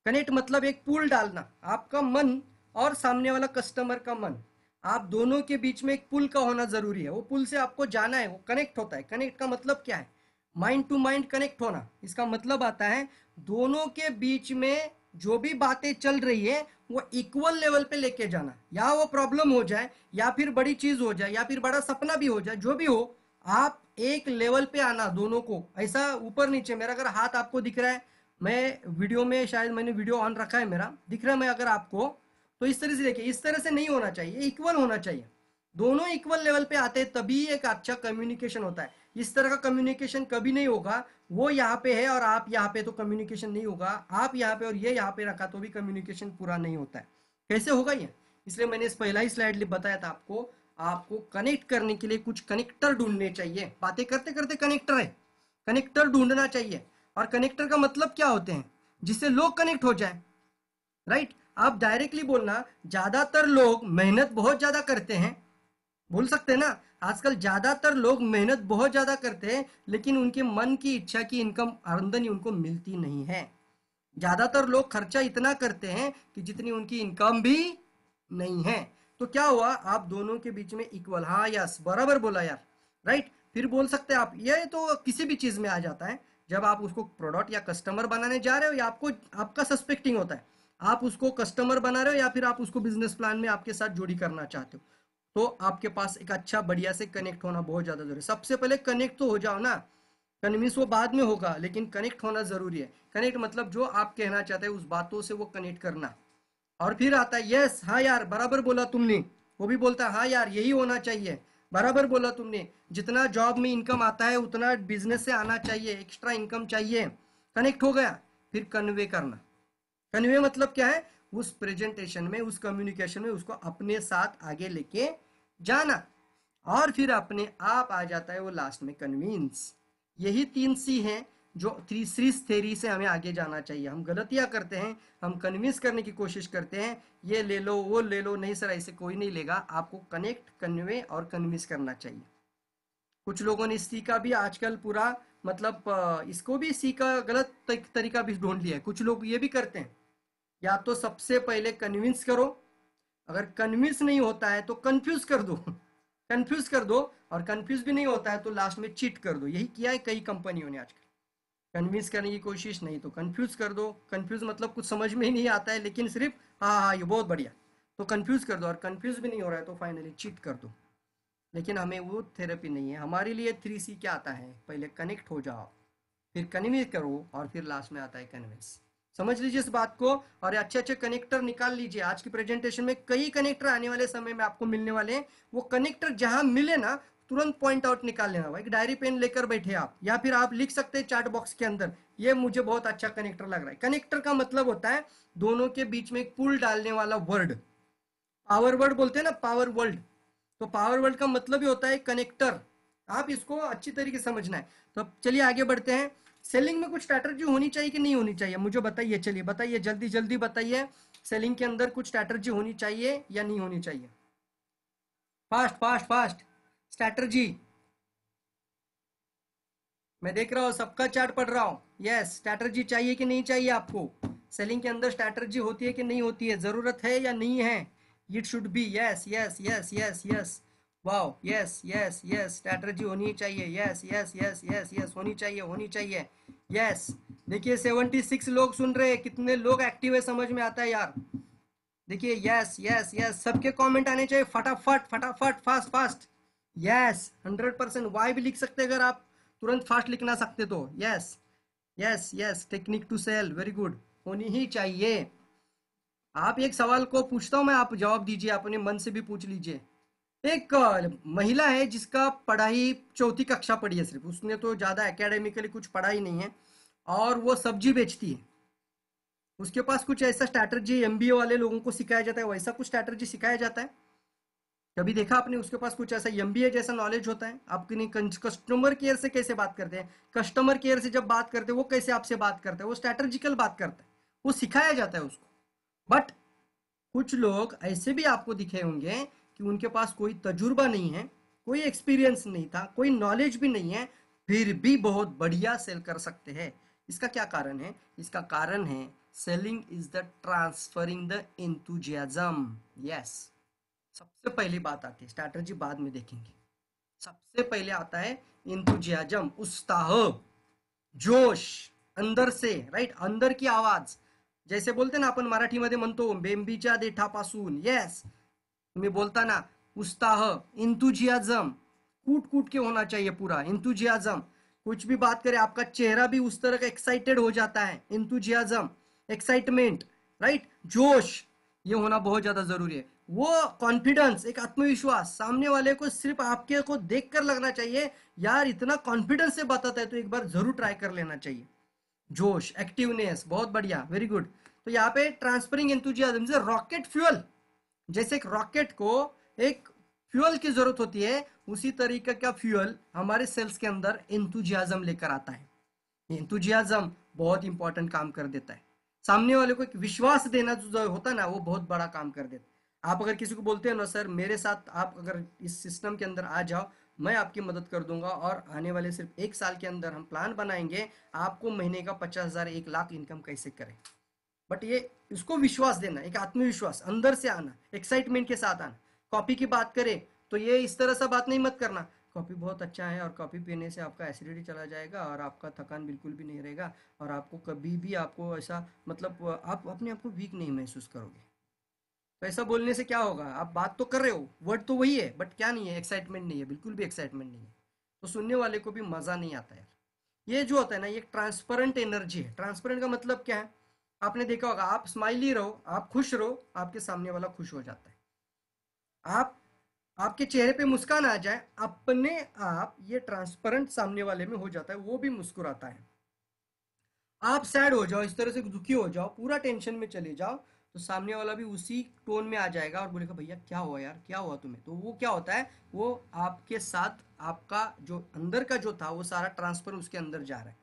कनेक्ट मतलब एक पुल डालना, आपका मन और सामने वाला कस्टमर का मन। आप दोनों के बीच में एक पुल का होना ज़रूरी है। वो पुल से आपको जाना है, वो कनेक्ट होता है। कनेक्ट का मतलब क्या है? माइंड टू माइंड कनेक्ट होना। इसका मतलब आता है, दोनों के बीच में जो भी बातें चल रही है, वो इक्वल लेवल पे लेके जाना। या वो प्रॉब्लम हो जाए, या फिर बड़ी चीज़ हो जाए, या फिर बड़ा सपना भी हो जाए, जो भी हो, आप एक लेवल पे आना दोनों को। ऐसा ऊपर नीचे मेरा अगर हाथ आपको दिख रहा है, मैं वीडियो में शायद मैंने वीडियो ऑन रखा है मेरा, दिख रहा है मैं अगर आपको तो इस तरह से देखिए, इस तरह से नहीं होना चाहिए इक्वल होना चाहिए। दोनों इक्वल लेवल पे आते हैं, तभी एक अच्छा कम्युनिकेशन होता है। इस तरह का कम्युनिकेशन कभी नहीं होगा, वो यहाँ पे है और आप यहाँ पे तो कम्युनिकेशन नहीं होगा। आप यहाँ पे और ये यहाँ पे रखा तो भी कम्युनिकेशन पूरा नहीं होता है। कैसे होगा ये? इसलिए मैंने इस पहला ही स्लाइड बताया था आपको। आपको कनेक्ट करने के लिए कुछ कनेक्टर ढूँढने चाहिए। बातें करते करते कनेक्टर है। कनेक्टर ढूंढना चाहिए। और कनेक्टर का मतलब क्या होते हैं? जिससे लोग कनेक्ट हो जाए। राइट आप डायरेक्टली बोलना, ज़्यादातर लोग मेहनत बहुत ज़्यादा करते हैं बोल सकते हैं ना? आजकल ज़्यादातर लोग मेहनत बहुत ज़्यादा करते हैं, लेकिन उनके मन की इच्छा की इनकम, आमदनी उनको मिलती नहीं है। ज़्यादातर लोग खर्चा इतना करते हैं कि जितनी उनकी इनकम भी नहीं है। तो क्या हुआ? आप दोनों के बीच में इक्वल हाँ यस बराबर बोला यार। राइट फिर बोल सकते हैं आप, ये तो किसी भी चीज़ में आ जाता है। जब आप उसको प्रोडक्ट या कस्टमर बनाने जा रहे हो, या आपको, आपका सस्पेक्टिंग होता है। आप उसको कस्टमर बना रहे हो, या फिर आप उसको बिज़नेस प्लान में आपके साथ जोड़ी करना चाहते हो। तो आपके पास एक अच्छा बढ़िया से कनेक्ट होना बहुत ज़्यादा ज़रूरी है। सबसे पहले कनेक्ट तो हो जाओ ना। कन्विंस वो बाद में होगा, लेकिन कनेक्ट होना ज़रूरी है। कनेक्ट मतलब जो आप कहना चाहते हैं, उस बातों से वो कनेक्ट करना। और फिर आता है यस हाँ यार, बराबर बोला तुमने। वो भी बोलता है हाँ यार, यही होना चाहिए। बराबर बोला तुमने। जितना जॉब में इनकम आता है, उतना बिज़नेस से आना चाहिए। एक्स्ट्रा इनकम चाहिए। कनेक्ट हो गया। फिर कन्वे करना। कन्वे मतलब क्या है? उस प्रेजेंटेशन में, उस कम्युनिकेशन में उसको अपने साथ आगे लेके जाना। और फिर अपने आप आ जाता है वो लास्ट में कन्विंस यही तीन सी हैं जो तीसरी थेरी से हमें आगे जाना चाहिए। हम गलतियाँ करते हैं, हम कन्विंस करने की कोशिश करते हैं, ये ले लो, वो ले लो, नहीं सर, ऐसे कोई नहीं लेगा। आपको कनेक्ट कन्वे और कन्विंस करना चाहिए। कुछ लोगों ने सी का भी आजकल पूरा मतलब इसको भी सी का गलत तरीका भी ढूंढ लिया है। कुछ लोग ये भी करते हैं। या तो सबसे पहले कन्विंस करो। अगर कन्विंस नहीं होता है तो कंफ्यूज कर दो। कंफ्यूज कर दो और कंफ्यूज भी नहीं होता है तो लास्ट में चीट कर दो। यही किया है कई कंपनियों ने आजकल। कन्विंस करने की कोशिश नहीं तो कंफ्यूज कर दो। कंफ्यूज मतलब कुछ समझ में ही नहीं आता है, लेकिन सिर्फ़ हाँ हाँ ये बहुत बढ़िया। तो कंफ्यूज कर दो और कंफ्यूज भी नहीं हो रहा है तो फाइनली चीट कर दो। लेकिन हमें वो थेरेपी नहीं है। हमारे लिए थ्री सी क्या आता है? पहले कनेक्ट हो जाओ, फिर कन्विंस करो और फिर लास्ट में आता है कन्विंस समझ लीजिए इस बात को और अच्छे अच्छे कनेक्टर निकाल लीजिए। आज की प्रेजेंटेशन में कई कनेक्टर आने वाले समय में आपको मिलने वाले हैं। वो कनेक्टर जहाँ मिले ना, तुरंत पॉइंट आउट निकाल लेना। भाई डायरी पेन लेकर बैठे आप, या फिर आप लिख सकते हैं चार्ट बॉक्स के अंदर। ये मुझे बहुत अच्छा कनेक्टर लग रहा है। कनेक्टर का मतलब होता है, दोनों के बीच में एक पुल डालने वाला वर्ड पावर वर्ड बोलते हैं ना पावर वर्ल्ड तो पावर वर्ल्ड का मतलब ही होता है कनेक्टर आप इसको अच्छी तरीके समझना है। तो चलिए आगे बढ़ते हैं। सेलिंग में कुछ स्ट्रैटेजी होनी चाहिए कि नहीं होनी चाहिए? मुझे बताइए, चलिए बताइए, जल्दी जल्दी बताइए सेलिंग के अंदर कुछ स्ट्रैटेजी होनी चाहिए या नहीं होनी चाहिए? फास्ट फास्ट फास्ट स्ट्रैटेजी मैं देख रहा हूँ, सबका चार्ट पढ़ रहा हूँ। यस स्ट्रैटेजी चाहिए कि नहीं चाहिए आपको? सेलिंग के अंदर स्ट्रैटेजी होती है कि नहीं होती है? ज़रूरत है या नहीं है? It should be yes yes yes yes yes wow yes yes yes strategy होनी चाहिए yes yes yes yes yes होनी चाहिए होनी चाहिए। यस देखिए सेवेंटी सिक्स लोग सुन रहे हैं, कितने लोग एक्टिव है, समझ में आता है यार। देखिए यस यस यस सबके कमेंट आने चाहिए, फटाफट फटाफट fast fast yes hundred percent Y भी लिख सकते अगर आप, तुरंत फास्ट लिखना सकते तो। Yes yes yes technique to sell very good होनी ही चाहिए। आप एक सवाल को पूछता हूँ मैं, आप जवाब दीजिए अपने मन से भी पूछ लीजिए। एक महिला है जिसका पढ़ाई चौथी कक्षा पढ़ी है सिर्फ़। उसने तो ज़्यादा एकेडमिकली कुछ पढ़ाई नहीं है और वो सब्ज़ी बेचती है। उसके पास कुछ ऐसा स्ट्रैटर्जी एम वाले लोगों को सिखाया जाता है, वैसा कुछ स्ट्रैटर्जी सिखाया जाता है? कभी देखा आपने उसके पास कुछ ऐसा एमबीए जैसा नॉलेज होता है? आपके कस्टमर केयर से कैसे बात करते हैं? कस्टमर केयर से जब बात करते हैं, वो कैसे आपसे बात करते हैं? वो स्ट्रैटर्जिकल बात करता है। वो सिखाया जाता है उसको। बट कुछ लोग ऐसे भी आपको दिखे होंगे कि उनके पास कोई तजुर्बा नहीं है, कोई एक्सपीरियंस नहीं था, कोई नॉलेज भी नहीं है, फिर भी बहुत बढ़िया सेल कर सकते हैं। इसका क्या कारण है? इसका कारण है selling is the transferring the enthusiasm yes सबसे पहली बात आती है स्ट्रैटेजी बाद में देखेंगे। सबसे पहले आता है इंतुजियाजम उत्साह, जोश, अंदर से राइट अंदर की आवाज़। जैसे बोलते ना, अपन आपण मराठीमध्ये म्हणतो, बेंबीच्या देठापासून. येस तुम्हें बोलता ना उत्साह इंतुजियाजम. कूट कूट के होना चाहिए पूरा, इंतुजियाजम. कुछ भी बात करें, आपका चेहरा भी उस तरह का एक्साइटेड हो जाता है, इंतुजियाजम एक्साइटमेंट राइट जोश, ये होना बहुत ज़्यादा ज़रूरी है। वो कॉन्फिडेंस एक आत्मविश्वास, सामने वाले को सिर्फ़ आपके को देखकर लगना चाहिए, यार, इतना कॉन्फिडेंस से बताता है तो एक बार ज़रूर ट्राई कर लेना चाहिए। जोश एक्टिवनेस बहुत बढ़िया वेरी गुड तो यहाँ पे ट्रांसफरिंग एंथुजियाज्म रॉकेट फ्यूअल जैसे एक रॉकेट को एक फ्यूअल की ज़रूरत होती है, उसी तरीके का फ्यूअल हमारे सेल्स के अंदर इंतुजियाजम लेकर आता है। इंतुजियाजम बहुत इंपॉर्टेंट काम कर देता है। सामने वाले को एक विश्वास देना जो होता है ना, वो बहुत बड़ा काम कर देता है। आप अगर किसी को बोलते हैं ना, सर, मेरे साथ आप अगर इस सिस्टम के अंदर आ जाओ, मैं आपकी मदद कर दूँगा और आने वाले सिर्फ़ एक साल के अंदर हम प्लान बनाएँगे, आपको महीने का पचास हज़ार, एक लाख इनकम कैसे करें? बट ये, इसको विश्वास देना, एक आत्मविश्वास, अंदर से आना एक्साइटमेंट के साथ आना। कॉपी की बात करें तो ये इस तरह से बात नहीं मत करना। कॉफ़ी बहुत अच्छा है और कॉफ़ी पीने से आपका एसिडिटी चला जाएगा और आपका थकान बिल्कुल भी नहीं रहेगा और आपको कभी भी आपको ऐसा मतलब आप अपने आप को वीक नहीं महसूस करोगे। तो ऐसा बोलने से क्या होगा? आप बात तो कर रहे हो वर्ड तो वही है बट क्या नहीं है एक्साइटमेंट नहीं है, बिल्कुल भी एक्साइटमेंट नहीं है। तो सुनने वाले को भी मज़ा नहीं आता यार। ये जो होता है ना, ये ट्रांसपेरेंट एनर्जी है। ट्रांसपेरेंट का मतलब क्या है? आपने देखा होगा, आप स्माइली रहो, आप खुश रहो, आपके सामने वाला खुश हो जाता है। आप, आपके चेहरे पे मुस्कान आ जाए, अपने आप ये ट्रांसपेरेंट सामने वाले में हो जाता है, वो भी मुस्कुराता है। आप सैड हो जाओ, इस तरह से दुखी हो जाओ, पूरा टेंशन में चले जाओ तो सामने वाला भी उसी टोन में आ जाएगा और बोलेगा, भैया, क्या हुआ यार, क्या हुआ तुम्हें? तो वो क्या होता है, वो आपके साथ, आपका जो अंदर का जो था, वो सारा ट्रांसफ़र उसके अंदर जा रहा है।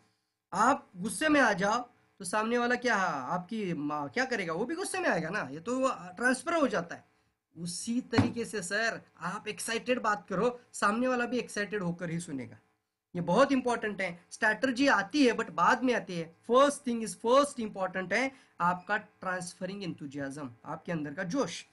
आप गुस्से में आ जाओ तो सामने वाला क्या आपकी क्या करेगा? वो भी गुस्से में आएगा ना? ये तो ट्रांसफ़र हो जाता है। उसी तरीके से सर आप एक्साइटेड बात करो सामने वाला भी एक्साइटेड होकर ही सुनेगा। ये बहुत इंपॉर्टेंट है। स्ट्रैटर्जी आती है बट बाद में आती है। First thing is first important है आपका ट्रांसफरिंग इंथुजियाज्म आपके अंदर का जोश।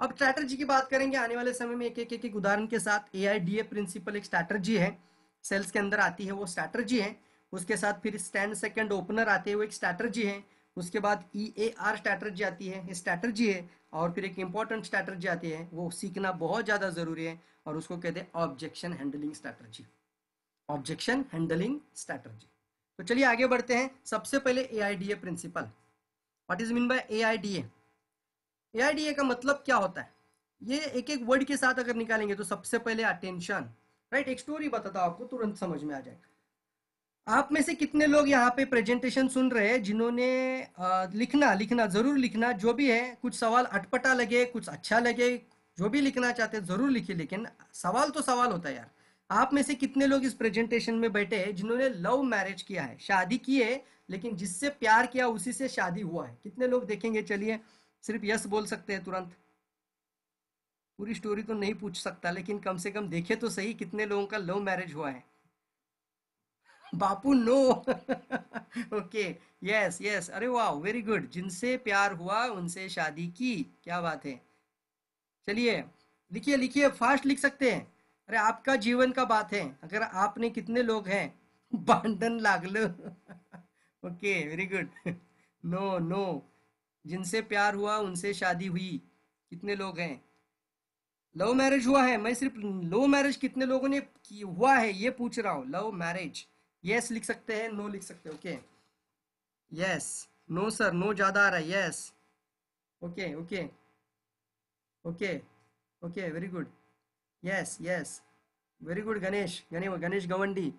अब स्ट्रैटर्जी की बात करेंगे आने वाले समय में एक एक, एक उदाहरण के साथ। A I D A principle एक स्ट्रैटर्जी है। सेल्स के अंदर आती है वो स्ट्रैटर्जी है। उसके साथ फिर स्टैंड सेकंड ओपनर आते हैं वो एक स्ट्रैटर्जी है, उसके बाद ई ए आर स्ट्रैटर्जी आती है स्ट्रैटर्जी है, और फिर एक इंपॉर्टेंट स्ट्रैटर्जी आती है, वो सीखना बहुत ज़्यादा ज़रूरी है, और उसको कहते हैं objection handling strategy objection handling strategy तो चलिए आगे बढ़ते हैं। सबसे पहले A I D A principle what is mean by A I D A A I D A का मतलब क्या होता है? ये एक एक वर्ड के साथ अगर निकालेंगे तो सबसे पहले अटेंशन राइट एक स्टोरी बताता हूँ आपको, तुरंत समझ में आ जाएगा। आप में से कितने लोग यहाँ पे प्रेजेंटेशन सुन रहे हैं, जिन्होंने लिखना लिखना, ज़रूर लिखना, जो भी है, कुछ सवाल अटपटा लगे, कुछ अच्छा लगे, जो भी लिखना चाहते हैं, ज़रूर लिखिए, लेकिन सवाल तो सवाल होता है यार। आप में से कितने लोग इस प्रेजेंटेशन में बैठे हैं, जिन्होंने लव मैरिज किया है? शादी की है, लेकिन जिससे प्यार किया, उसी से शादी हुआ है। कितने लोग देखेंगे, चलिए, सिर्फ़ यस बोल सकते हैं तुरंत। पूरी स्टोरी तो नहीं पूछ सकता, लेकिन कम से कम देखे तो सही, कितने लोगों का लव मैरिज हुआ है। Bapu, no. Okay yes yes अरे वाह वेरी गुड जिनसे प्यार हुआ, उनसे शादी की, क्या बात है। चलिए, लिखिए लिखिए फास्ट लिख सकते हैं। अरे, आपका जीवन का बात है, अगर आपने कितने लोग हैं बांडन लागलो। Okay very good no no, जिनसे प्यार हुआ, उनसे शादी हुई, कितने लोग हैं। लव मैरिज हुआ है, मैं सिर्फ़, लव मैरिज कितने लोगों ने हुआ है, ये पूछ रहा हूँ, लव मैरिज। यस yes, लिख सकते हैं नो no, लिख सकते हैं okay yes no sir no ज़्यादा आ रहा है yes okay okay okay okay very good yes yes very good Ganesh Ganesh Ganesh Gawandi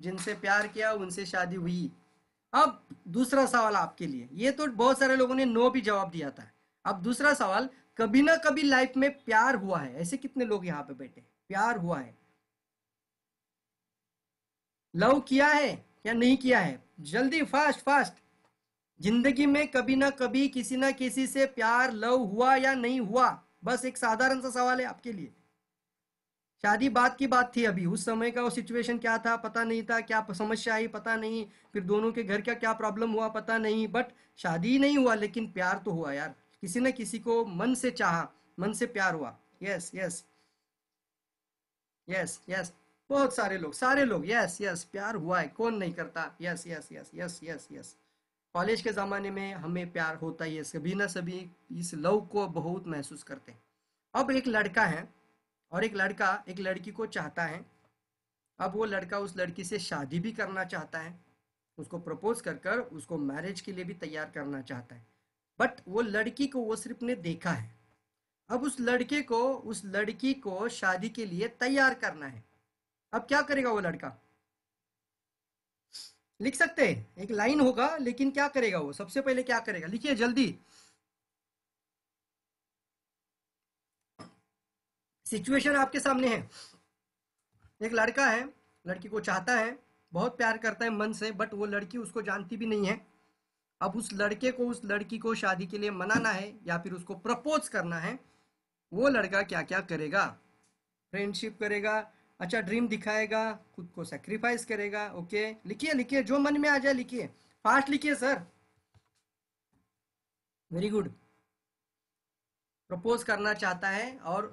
जिनसे प्यार किया उनसे शादी हुई। अब दूसरा सवाल आपके लिए। ये तो बहुत सारे लोगों ने नो भी जवाब दिया था। अब दूसरा सवाल कभी ना कभी लाइफ में प्यार हुआ है। ऐसे कितने लोग यहाँ पे बैठे प्यार हुआ है। लव किया है या नहीं किया है? जल्दी फास्ट फास्ट ज़िंदगी में कभी ना कभी किसी ना किसी से प्यार, लव हुआ या नहीं हुआ? बस एक साधारण सा सवाल है आपके लिए। शादी बात की बात थी अभी। उस समय का वो सिचुएशन क्या था? पता नहीं था। क्या समस्या आई? पता नहीं। फिर दोनों के घर का क्या प्रॉब्लम हुआ? पता नहीं। बट शादी नहीं हुआ, लेकिन प्यार तो हुआ यार। किसी न किसी को मन से चाहा, मन से प्यार हुआ। यस यस यस यस बहुत सारे लोग सारे लोग यस यस प्यार हुआ है, कौन नहीं करता? Yes yes yes yes yes yes college के ज़माने में हमें प्यार होता ही है, सभी ना सभी इस लव को बहुत महसूस करते हैं। अब एक लड़का है, और एक लड़का, एक लड़की को चाहता है, अब वो लड़का उस लड़की से शादी भी करना चाहता है, उसको प्रपोज कर कर उसको मैरिज के लिए भी तैयार करना चाहता है। बट वो लड़की को, वो सिर्फ़ ने देखा है। अब उस लड़के को, उस लड़की को शादी के लिए तैयार करना है। अब क्या करेगा वो लड़का? लिख सकते हैं। एक लाइन होगा, लेकिन क्या करेगा वो? सबसे पहले क्या करेगा? लिखिए जल्दी। सिचुएशन आपके सामने है। एक लड़का है, लड़की को चाहता है, बहुत प्यार करता है मन से बट वो लड़की उसको जानती भी नहीं है। अब उस लड़के को, उस लड़की को शादी के लिए मनाना है, या फिर उसको प्रपोज करना है, वो लड़का क्या क्या करेगा? फ्रेंडशिप करेगा अच्छा ड्रीम दिखाएगा, खुद को सेक्रीफाइस करेगा ओके लिखिए लिखिए, जो मन में आ जाए लिखिए। फास्ट लिखिए सर वेरी गुड प्रपोज करना चाहता है और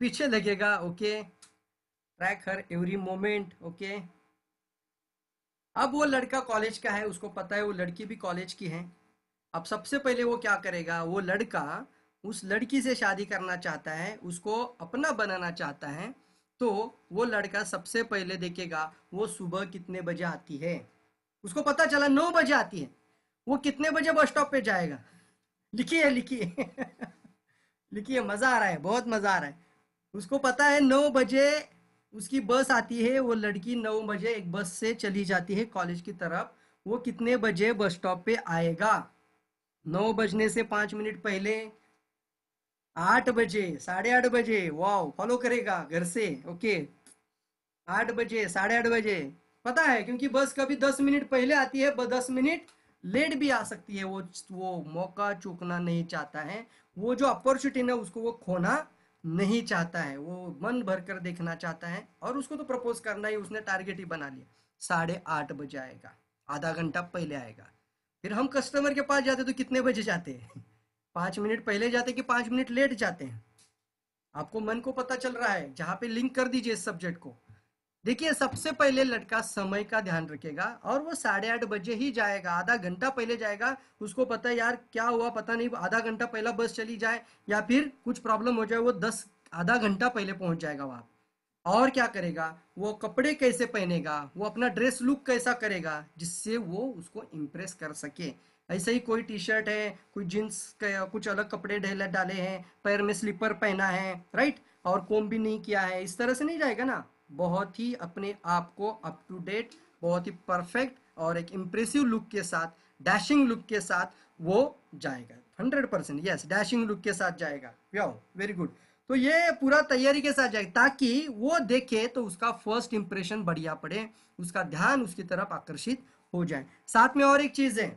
पीछे लगेगा ओके ट्रैक हर एवरी मोमेंट ओके अब वो लड़का कॉलेज का है, उसको पता है, वो लड़की भी कॉलेज की है। अब सबसे पहले वो क्या करेगा, वो लड़का उस लड़की से शादी करना चाहता है, उसको अपना बनाना चाहता है। तो वो लड़का सबसे पहले देखेगा, वो सुबह कितने बजे आती है? उसको पता चला नौ बजे आती है। वो कितने बजे बस स्टॉप पे जाएगा? लिखिए लिखिए। लिखिए, मज़ा आ रहा है, बहुत मज़ा आ रहा है। उसको पता है नौ बजे उसकी बस आती है, वो लड़की नौ बजे एक बस से चली जाती है कॉलेज की तरफ़। वो कितने बजे बस स्टॉप पे आएगा? नौ बजने से पाँच मिनट पहले आठ बजे, साढ़े आठ बजे, वाओ फॉलो करेगा घर से ओके आठ बजे, साढ़े आठ बजे। पता है, क्योंकि बस कभी दस मिनट पहले आती है दस मिनट लेट भी आ सकती है, वो वो मौका चूकना नहीं चाहता है। वो जो अपॉर्चुनिटी है उसको वो खोना नहीं चाहता है, वो मन भर कर देखना चाहता है, और उसको तो प्रपोज करना ही, उसने टारगेट ही बना लिया। साढ़े आठ बजे आएगा, आधा घंटा पहले आएगा। फिर हम कस्टमर के पास जाते तो कितने बजे जाते हैं? पाँच मिनट पहले जाते कि पाँच मिनट लेट जाते हैं? आपको मन को पता चल रहा है, जहाँ पे लिंक कर दीजिए इस सब्जेक्ट को। देखिए, सबसे पहले लड़का समय का ध्यान रखेगा और वो साढ़े आठ बजे ही जाएगा, आधा घंटा पहले जाएगा। उसको पता है यार, क्या हुआ पता नहीं, आधा घंटा पहला बस चली जाए या फिर कुछ प्रॉब्लम हो जाए, वो दस, आधा घंटा पहले पहुँच जाएगा वहाँ। और क्या करेगा? वो कपड़े कैसे पहनेगा? वो अपना ड्रेस लुक कैसा करेगा? जिससे वो उसको इम्प्रेस कर सके। ऐसे ही कोई टी शर्ट है, कोई जींस कुछ अलग कपड़े डाले हैं, पैर में स्लीपर पहना है राइट और कोम भी नहीं किया है, इस तरह से नहीं जाएगा ना? बहुत ही अपने आप को अप टू डेट बहुत ही परफेक्ट और एक इम्प्रेसिव लुक के साथ डैशिंग लुक के साथ वो जाएगा। Hundred percent yes dashing look के साथ जाएगा। व्याओ वेरी गुड तो ये पूरा तैयारी के साथ जाएगा ताकि वो देखे तो उसका फ़र्स्ट इंप्रेशन बढ़िया पड़े, उसका ध्यान उसकी तरफ़ आकर्षित हो जाए। साथ में और एक चीज़ है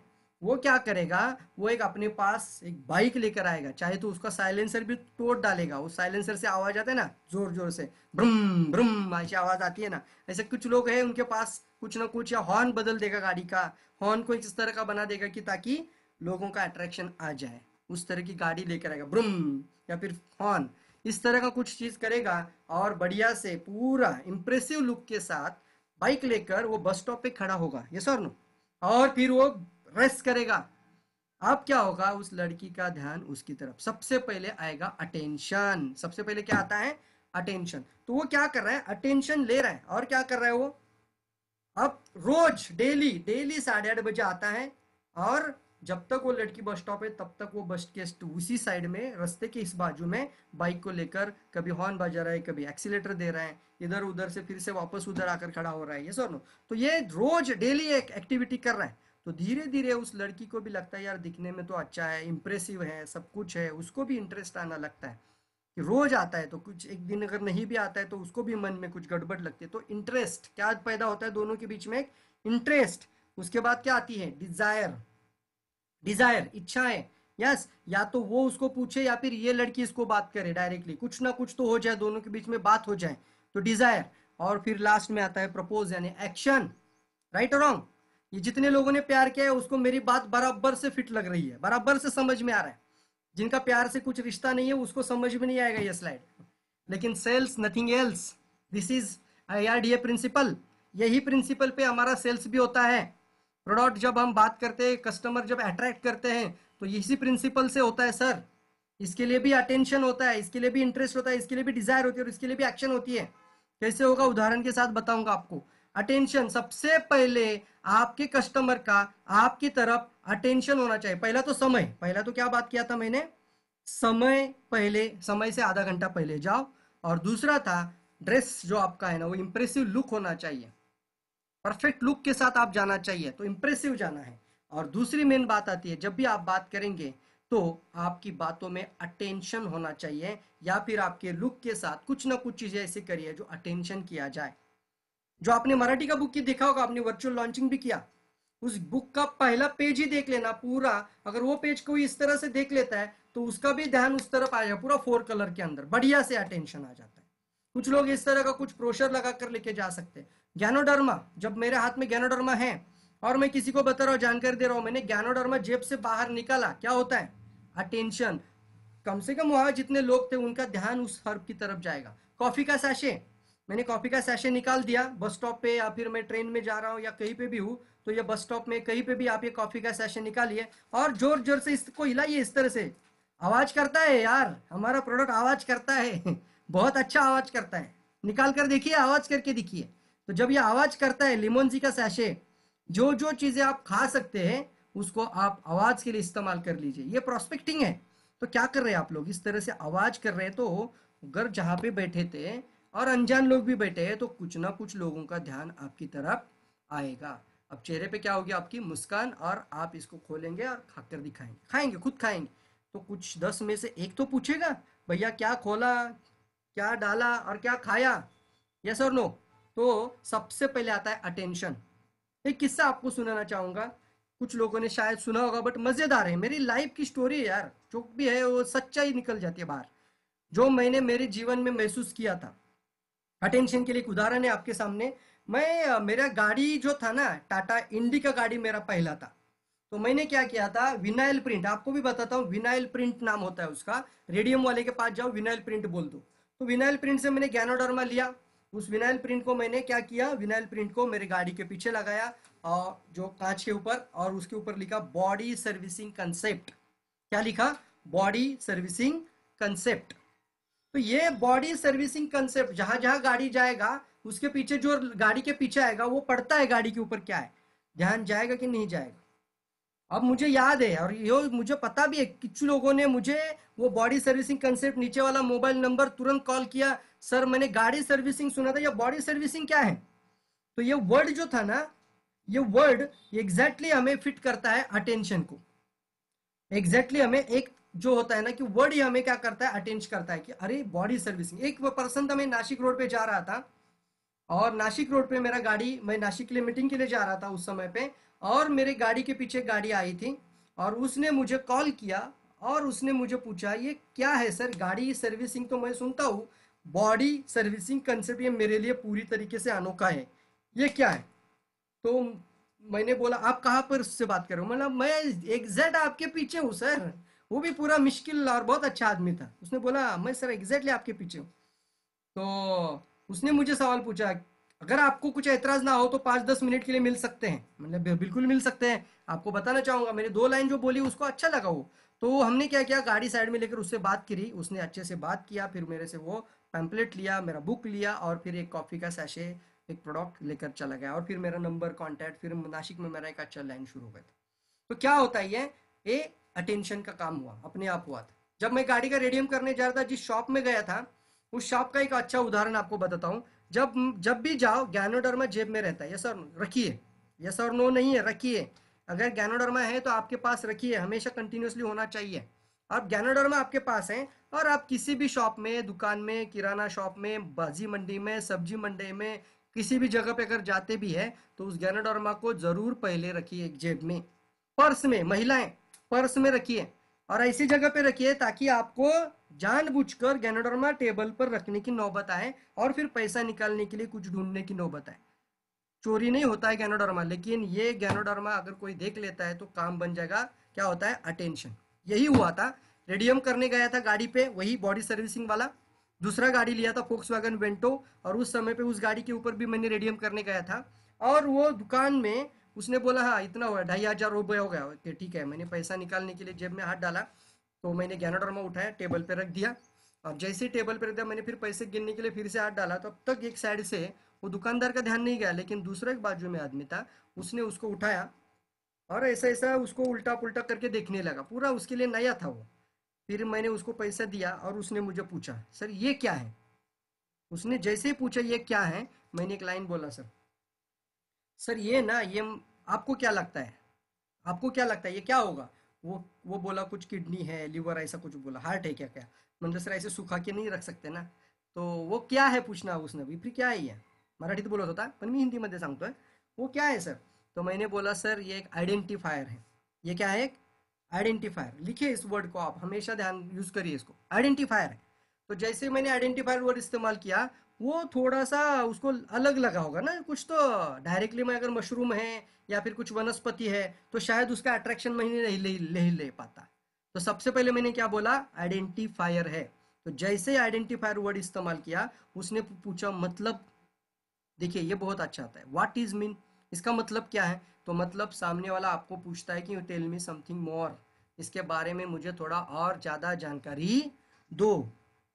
वो क्या करेगा? वो एक अपने पास एक बाइक लेकर आएगा। चाहे तो उसका साइलेंसर भी तोड़ डालेगा। उस साइलेंसर से आवाज़ आता है ना ज़ोर ज़ोर से। ब्रम ब्रम ऐसी आवाज़ आती है ना। ऐसे कुछ लोग हैं उनके पास कुछ ना कुछ या हॉर्न बदल देगा गाड़ी का। हॉर्न को इस तरह का बना देगा कि ताकि लोगों का अट्रैक्शन आ जाए। उस तरह की गाड़ी लेकर आएगा। ब्रम, या फिर हॉर्न इस तरह का कुछ चीज़ करेगा और बढ़िया से पूरा इंप्रेसिव लुक के साथ बाइक लेकर वो बस स्टॉप पे खड़ा होगा। ये सर नो और फिर वो रेस्ट करेगा। अब क्या होगा? उस लड़की का ध्यान उसकी तरफ़। सबसे पहले आएगा अटेंशन सबसे पहले क्या आता है? अटेंशन तो वो क्या कर रहा है? अटेंशन ले रहा है। और क्या कर रहा है वो? अब रोज डेली डेली साढ़े आठ बजे आता है और जब तक वो लड़की बस स्टॉप है, तब तक वो बस के उसी साइड में, रास्ते के इस बाजू में बाइक को लेकर कभी हॉर्न बजा रहा है, कभी एक्सीटर दे रहा है। इधर उधर से फिर से वापस उधर आकर खड़ा हो रहा है। ये सर नो तो ये रोज डेली एक एक्टिविटी कर रहा है। तो धीरे धीरे उस लड़की को भी लगता है, यार, दिखने में तो अच्छा है इम्प्रेसिव है, सब कुछ है। उसको भी इंटरेस्ट आना लगता है कि रोज आता है तो कुछ एक दिन अगर नहीं भी आता है तो उसको भी मन में कुछ गड़बड़ लगती है। तो इंटरेस्ट क्या पैदा होता है दोनों के बीच में इंटरेस्ट उसके बाद क्या आती है? डिज़ायर डिज़ायर इच्छा है। यस या तो वो उसको पूछे या फिर ये लड़की इसको बात करे डायरेक्टली कुछ ना कुछ तो हो जाए, दोनों के बीच में बात हो जाए। तो डिज़ायर और फिर लास्ट में आता है प्रपोज यानी एक्शन राइट और रॉन्ग ये जितने लोगों ने प्यार किया है, उसको मेरी बात बराबर से फिट लग रही है, बराबर से समझ में आ रहा है। जिनका प्यार से कुछ रिश्ता नहीं है, उसको समझ में नहीं आएगा ये स्लाइड लेकिन sales nothing else this is I R D A principle यही प्रिंसिपल पे हमारा सेल्स भी होता है। प्रोडक्ट जब हम बात करते हैं कस्टमर जब अट्रैक्ट करते हैं तो इसी प्रिंसिपल से होता है सर इसके लिए भी अटेंशन होता है, इसके लिए भी इंटरेस्ट होता है, इसके लिए भी डिज़ायर होती है, और इसके लिए भी एक्शन होती है। कैसे होगा? उदाहरण के साथ बताऊँगा आपको। अटेंशन सबसे पहले आपके कस्टमर का, आपकी तरफ़ अटेंशन होना चाहिए। पहला तो समय। पहला तो क्या बात किया था मैंने? समय पहले, समय से आधा घंटा पहले जाओ। और दूसरा था ड्रेस जो आपका है ना, वो इंप्रेसिव लुक होना चाहिए। परफेक्ट लुक के साथ आप जाना चाहिए तो इंप्रेसिव जाना है। और दूसरी मेन बात आती है, जब भी आप बात करेंगे तो आपकी बातों में अटेंशन होना चाहिए, या फिर आपके लुक के साथ कुछ ना कुछ चीज़ें ऐसी करिए जो अटेंशन किया जाए। जो आपने मराठी का बुक की देखा होगा, आपने वर्चुअल लॉन्चिंग भी किया, उस बुक का पहला पेज ही देख लेना पूरा। अगर वो पेज कोई इस तरह से देख लेता है तो उसका भी ध्यान उस तरफ़ आ जाए पूरा फोर कलर के अंदर। बढ़िया से अटेंशन आ जाता है। कुछ लोग इस तरह का कुछ प्रोशर लगा कर लेके जा सकते हैं। ज्ञानोडर्मा, जब मेरे हाथ में ज्ञानोडर्मा है, और मैं किसी को बता रहा हूँ, जानकारी दे रहा हूँ, मैंने ज्ञानोडर्मा जेब से बाहर निकाला, क्या होता है? अटेंशन कम से कम वहाँ जितने लोग थे, उनका ध्यान उस हर्ब की तरफ़ जाएगा। कॉफ़ी का सैशे मैंने कॉफ़ी का सेशन निकाल दिया, बस स्टॉप पे या फिर मैं ट्रेन में जा रहा हूँ या कहीं पे भी हूँ तो ये बस स्टॉप में कहीं पे भी आप ये कॉफ़ी का सेशन निकालिए और ज़ोर ज़ोर से इसको हिलाइए इस तरह से। आवाज़ करता है यार, हमारा प्रोडक्ट आवाज़ करता है, बहुत अच्छा आवाज़ करता है। निकाल कर देखिए, आवाज़ करके दिखिए। तो जब ये आवाज़ करता है लिमोनजी का सैशे जो जो चीज़ें आप खा सकते हैं, उसको आप आवाज़ के लिए इस्तेमाल कर लीजिए। ये प्रोस्पेक्टिंग है। तो क्या कर रहे हैं आप लोग? इस तरह से आवाज़ कर रहे हैं तो घर जहाँ पे बैठे थे और अनजान लोग भी बैठे हैं तो कुछ ना कुछ लोगों का ध्यान आपकी तरफ़ आएगा। अब चेहरे पे क्या होगी आपकी? मुस्कान और आप इसको खोलेंगे और खाकर दिखाएँगे। खाएँगे, खुद खाएँगे। तो कुछ दस में से एक तो पूछेगा, भैया, क्या खोला? क्या डाला? और क्या खाया? यस और नो तो सबसे पहले आता है अटेंशन एक किस्सा आपको सुनाना चाहूँगा। कुछ लोगों ने शायद सुना होगा बट मज़ेदार है। मेरी लाइफ की स्टोरी है यार। जो भी है, वो सच्चाई निकल जाती है बाहर। जो मैंने मेरे जीवन में महसूस किया था। अटेंशन के लिए एक उदाहरण है आपके सामने। मैं मेरा गाड़ी जो था ना टाटा इंडी का गाड़ी मेरा पहला था। तो मैंने क्या किया था? विनाइल प्रिंट आपको भी बताता हूँ विनाइल प्रिंट नाम होता है उसका। रेडियम वाले के पास जाओ विनाइल प्रिंट बोल दो। तो विनाइल प्रिंट से मैंने गैनोडर्मा लिया। उस विनाइल प्रिंट को मैंने क्या किया? विनाइल प्रिंट को मेरे गाड़ी के पीछे लगाया और जो कांच के ऊपर, और उसके ऊपर लिखा बॉडी सर्विसिंग कंसेप्ट क्या लिखा? बॉडी सर्विसिंग कंसेप्ट तो ये बॉडी सर्विसिंग कंसेप्ट जहाँ जहाँ गाड़ी जाएगा, उसके पीछे जो गाड़ी के पीछे आएगा, वो पड़ता है गाड़ी के ऊपर क्या है? ध्यान जाएगा कि नहीं जाएगा? अब मुझे याद है, और ये मुझे पता भी है, कुछ लोगों ने मुझे वो बॉडी सर्विसिंग कंसेप्ट नीचे वाला मोबाइल नंबर तुरंत कॉल किया, सर, मैंने गाड़ी सर्विसिंग सुना था, या बॉडी सर्विसिंग क्या है? तो ये वर्ड जो था ना, ये वर्ड एग्जैक्टली exactly हमें फिट करता है अटेंशन को। एग्जैक्टली exactly हमें एक जो होता है ना कि वर्ड ही हमें क्या करता है? अटेंश करता है कि, अरे बॉडी सर्विसिंग एक वो पर्सन था, मैं नासिक रोड पे जा रहा था और नासिक रोड पे मेरा गाड़ी, मैं नासिक के लिए मीटिंग के लिए जा रहा था उस समय पे और मेरे गाड़ी के पीछे गाड़ी आई थी और उसने मुझे कॉल किया और उसने मुझे पूछा, ये क्या है सर गाड़ी सर्विसिंग तो मैं सुनता हूँ बॉडी सर्विसिंग कंसेप्ट ये मेरे लिए पूरी तरीके से अनोखा है। ये क्या है? तो मैंने बोला, आप कहाँ पर उससे बात कर मतलब मैं एग्जैक्ट आपके पीछे हूँ सर वो भी पूरा मुश्किल और बहुत अच्छा आदमी था। उसने बोला, मैं सर एग्जैक्टली आपके पीछे हूँ। तो उसने मुझे सवाल पूछा, अगर आपको कुछ एतराज़ ना हो तो पाँच दस मिनट के लिए मिल सकते हैं। मतलब बिल्कुल मिल सकते हैं। आपको बताना चाहूँगा, मैंने दो लाइन जो बोली उसको अच्छा लगा वो। तो हमने क्या किया, गाड़ी साइड में लेकर उससे बात करी। उसने अच्छे से बात किया, फिर मेरे से वो पैम्पलेट लिया, मेरा बुक लिया और फिर एक कॉफ़ी का सैशे एक प्रोडक्ट लेकर चला गया और फिर मेरा नंबर कॉन्टैक्ट फिर नासिक में मेरा एक अच्छा लाइन शुरू हो गया तो क्या होता है ये? अटेंशन का काम हुआ, अपने आप हुआ था। जब मैं गाड़ी का रेडियम करने जा रहा था, जिस शॉप में गया था, उस शॉप का एक अच्छा उदाहरण आपको बताता हूँ। जब जब भी जाओ गैनोडर्मा जेब में रहता है। ये सर रखिए। ये सर नो नहीं है, रखिए। अगर गैनोडर्मा है तो आपके पास रखिए। हमेशा कंटिन्यूसली होना चाहिए। अब गैनोडर्मा आपके पास है, और आप किसी भी शॉप में, दुकान में, किराना शॉप में बाजी मंडी में, सब्ज़ी मंडी में, किसी भी जगह पे अगर जाते भी है तो उस गैनोडर्मा को ज़रूर पहले रखिए एक जेब में। पर्स में, महिलाएँ पर्स में रखिए और ऐसी जगह पे रखिए ताकि आपको जानबूझकर गैनोडर्मा टेबल पर रखने की नौबत आए और फिर पैसा निकालने के लिए कुछ ढूँढने की नौबत आए। चोरी नहीं होता है गैनोडर्मा, लेकिन ये गैनोडर्मा अगर कोई देख लेता है तो काम बन जाएगा। क्या होता है? अटेंशन यही हुआ था। रेडियम करने गया था गाड़ी पे, वही बॉडी सर्विसिंग वाला। दूसरा गाड़ी लिया था फोक्स वैगन वेंटो और उस समय पे उस गाड़ी के ऊपर भी मैंने रेडियम करने गया था। और वो दुकान में उसने बोला हाँ इतना हुआ, ढाई हज़ार रुपये हो गया ठीक है, मैंने पैसा निकालने के लिए जेब में हाथ डाला तो मैंने गैनोडर्मा उठाया, टेबल पर रख दिया, और जैसे ही टेबल पर रख दिया, मैंने फिर पैसे गिनने के लिए फिर से हाथ डाला तो अब तक एक साइड से वो दुकानदार का ध्यान नहीं गया, लेकिन दूसरा एक बाजू में आदमी था, उसने उसको उठाया, और ऐसा ऐसा उसको उल्टा पुल्टा करके देखने लगा, पूरा उसके लिए नया था वो। फिर मैंने उसको पैसा दिया, और उसने मुझे पूछा, सर, ये क्या है? उसने जैसे ही पूछा, ये क्या है? मैंने एक लाइन बोला, सर सर, ये ना, ये आपको क्या लगता है? आपको क्या लगता है? ये क्या होगा? वो वो बोला, कुछ किडनी है, लिवर ऐसा कुछ बोला, हार्ट है क्या क्या? मतलब सर, ऐसे सुखा के नहीं रख सकते ना। तो वो क्या है पूछना उसने? फिर क्या है ये? मराठीत बोलत होता, पण मी हिंदीमध्ये सांगतोय, वो क्या है सर? तो मैंने बोला, सर, ये एक आइडेंटिफायर है। ये क्या है एक? आइडेंटिफायर लिखिए इस वर्ड को आप, हमेशा ध्यान, यूज़ करिए इसको। आइडेंटिफायर है। तो जैसे मैंने आइडेंटिफायर वर्ड इस्तेमाल किया वो थोड़ा सा उसको अलग लगा होगा ना। कुछ तो डायरेक्टली में अगर मशरूम है या फिर कुछ वनस्पति है तो शायद उसका अट्रैक्शन मैं नहीं ले, ले, ले पाता। तो सबसे पहले मैंने क्या बोला? आइडेंटिफायर है। तो जैसे आइडेंटिफायर वर्ड इस्तेमाल किया उसने पूछा मतलब देखिए ये बहुत अच्छा आता है। व्हाट इज़ मीन इसका मतलब क्या है? तो मतलब सामने वाला आपको पूछता है कि टेल मी समथिंग मोर इसके बारे में मुझे थोड़ा और ज़्यादा जानकारी दो।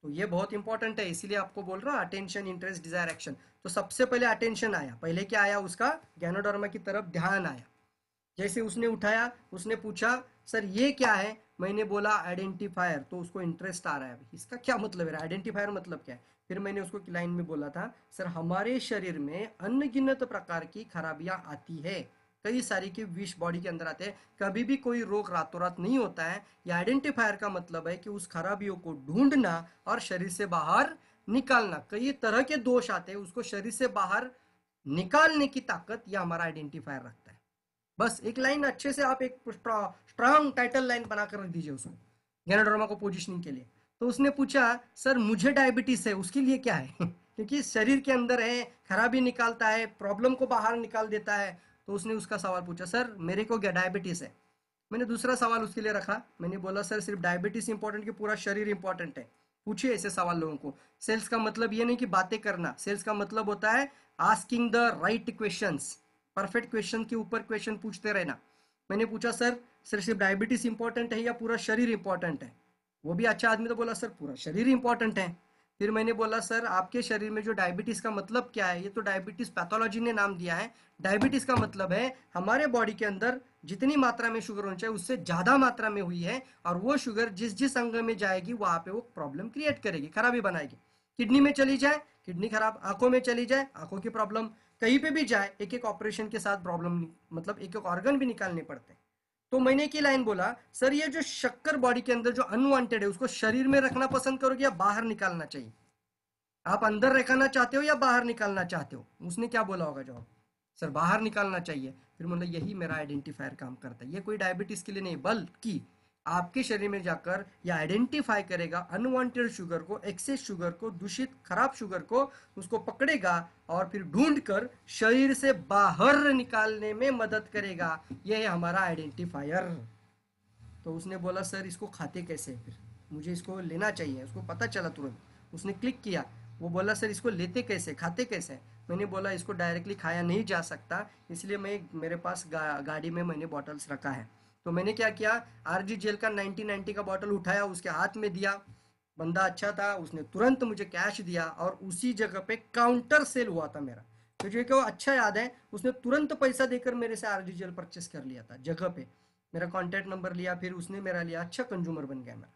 तो ये बहुत इंपॉर्टेंट है, इसीलिए आपको बोल रहा अटेंशन इंटरेस्ट डिज़ायर एक्शन तो सबसे पहले अटेंशन आया, पहले क्या आया उसका? गैनोडर्मा की तरफ़ ध्यान आया। जैसे उसने उठाया, उसने पूछा, सर, ये क्या है? मैंने बोला आइडेंटिफायर तो उसको इंटरेस्ट आ रहा है। इसका क्या मतलब है? आइडेंटिफायर मतलब क्या है? फिर मैंने उसको लाइन में बोला था, सर, हमारे शरीर में अनगिनत प्रकार की खराबियाँ आती है। कई सारी की विष बॉडी के अंदर आते हैं। कभी भी कोई रोग रातों रात नहीं होता है। ये आइडेंटिफायर का मतलब है कि उस खराबियों को ढूंढना और शरीर से बाहर निकालना। कई तरह के दोष आते हैं, उसको शरीर से बाहर निकालने की ताकत यह हमारा आइडेंटिफायर रखता है। बस एक लाइन अच्छे से आप एक स्ट्रांग टाइटल लाइन बनाकर रख दीजिए उसको, गैनाडोरमा को पोजिशनिंग के लिए। तो उसने पूछा, सर, मुझे डायबिटीज़ है, उसके लिए क्या है? क्योंकि शरीर के अंदर है, खराबी निकालता है, प्रॉब्लम को बाहर निकाल देता है तो उसने उसका सवाल पूछा, सर, मेरे को क्या डायबिटीज़ है? मैंने दूसरा सवाल उसके लिए रखा। मैंने बोला, सर, सिर्फ़ डायबिटीज़ इंपॉर्टेंट कि पूरा शरीर इंपॉर्टेंट है? पूछिए ऐसे सवाल लोगों को। सेल्स का मतलब ये नहीं कि बातें करना। सेल्स का मतलब होता है asking the right question perfect question के ऊपर क्वेश्चन पूछते रहना। मैंने पूछा, सर सर सिर्फ़ डायबिटीज़ इंपॉर्टेंट है या पूरा शरीर इंपॉर्टेंट है? वो भी अच्छा आदमी तो बोला, सर, पूरा शरीर इंपॉर्टेंट है। फिर मैंने बोला, सर, आपके शरीर में जो डायबिटीज़ का मतलब क्या है? ये तो डायबिटीज़ पैथोलॉजी ने नाम दिया है। डायबिटीज़ का मतलब है, हमारे बॉडी के अंदर जितनी मात्रा में शुगर होनी चाहिए, उससे ज़्यादा मात्रा में हुई है और वो शुगर जिस जिस अंग में जाएगी, वहाँ पे वो प्रॉब्लम क्रिएट करेगी, खराबी बनाएगी। किडनी में चली जाए किडनी खराब, आँखों में चली जाए, आँखों की प्रॉब्लम कहीं पे भी जाए एक एक ऑपरेशन के साथ प्रॉब्लम मतलब एक एक ऑर्गन भी निकालने पड़ते हैं। तो मैंने की लाइन बोला, सर, ये जो शक्कर बॉडी के अंदर जो अनवांटेड है, उसको शरीर में रखना पसंद करोगे या बाहर निकालना चाहिए? आप अंदर रखना चाहते हो या बाहर निकालना चाहते हो? उसने क्या बोला होगा जवाब? सर, बाहर निकालना चाहिए। फिर मतलब यही मेरा आइडेंटिफायर काम करता है। ये कोई डायबिटीज़ के लिए नहीं, बल्कि आपके शरीर में जाकर या आइडेंटिफाई करेगा अनवांटेड शुगर को एक्सेस शुगर को दूषित खराब शुगर को उसको पकड़ेगा और फिर ढूंढ कर शरीर से बाहर निकालने में मदद करेगा। यह है हमारा आइडेंटिफायर तो उसने बोला सर इसको खाते कैसे फिर? मुझे इसको लेना चाहिए उसको पता चला तुरंत। उसने क्लिक किया। वो बोला सर इसको लेते कैसे खाते कैसे मैंने बोला इसको डायरेक्टली खाया नहीं जा सकता इसलिए मैं मेरे पास गा, गाड़ी में मैंने बॉटल्स रखा है। तो मैंने क्या किया? आरजी जेल का 1990 का बॉटल उठाया, उसके हाथ में दिया। बंदा अच्छा था, उसने तुरंत मुझे कैश दिया और उसी जगह पे काउंटर सेल हुआ था मेरा। तो जो कि अच्छा याद है, उसने तुरंत पैसा देकर मेरे से आरजी जेल परचेस कर लिया था, जगह पे। मेरा कॉन्टैक्ट नंबर लिया, फिर उसने मेरा लिया अच्छा कंज्यूमर बन गया मेरा।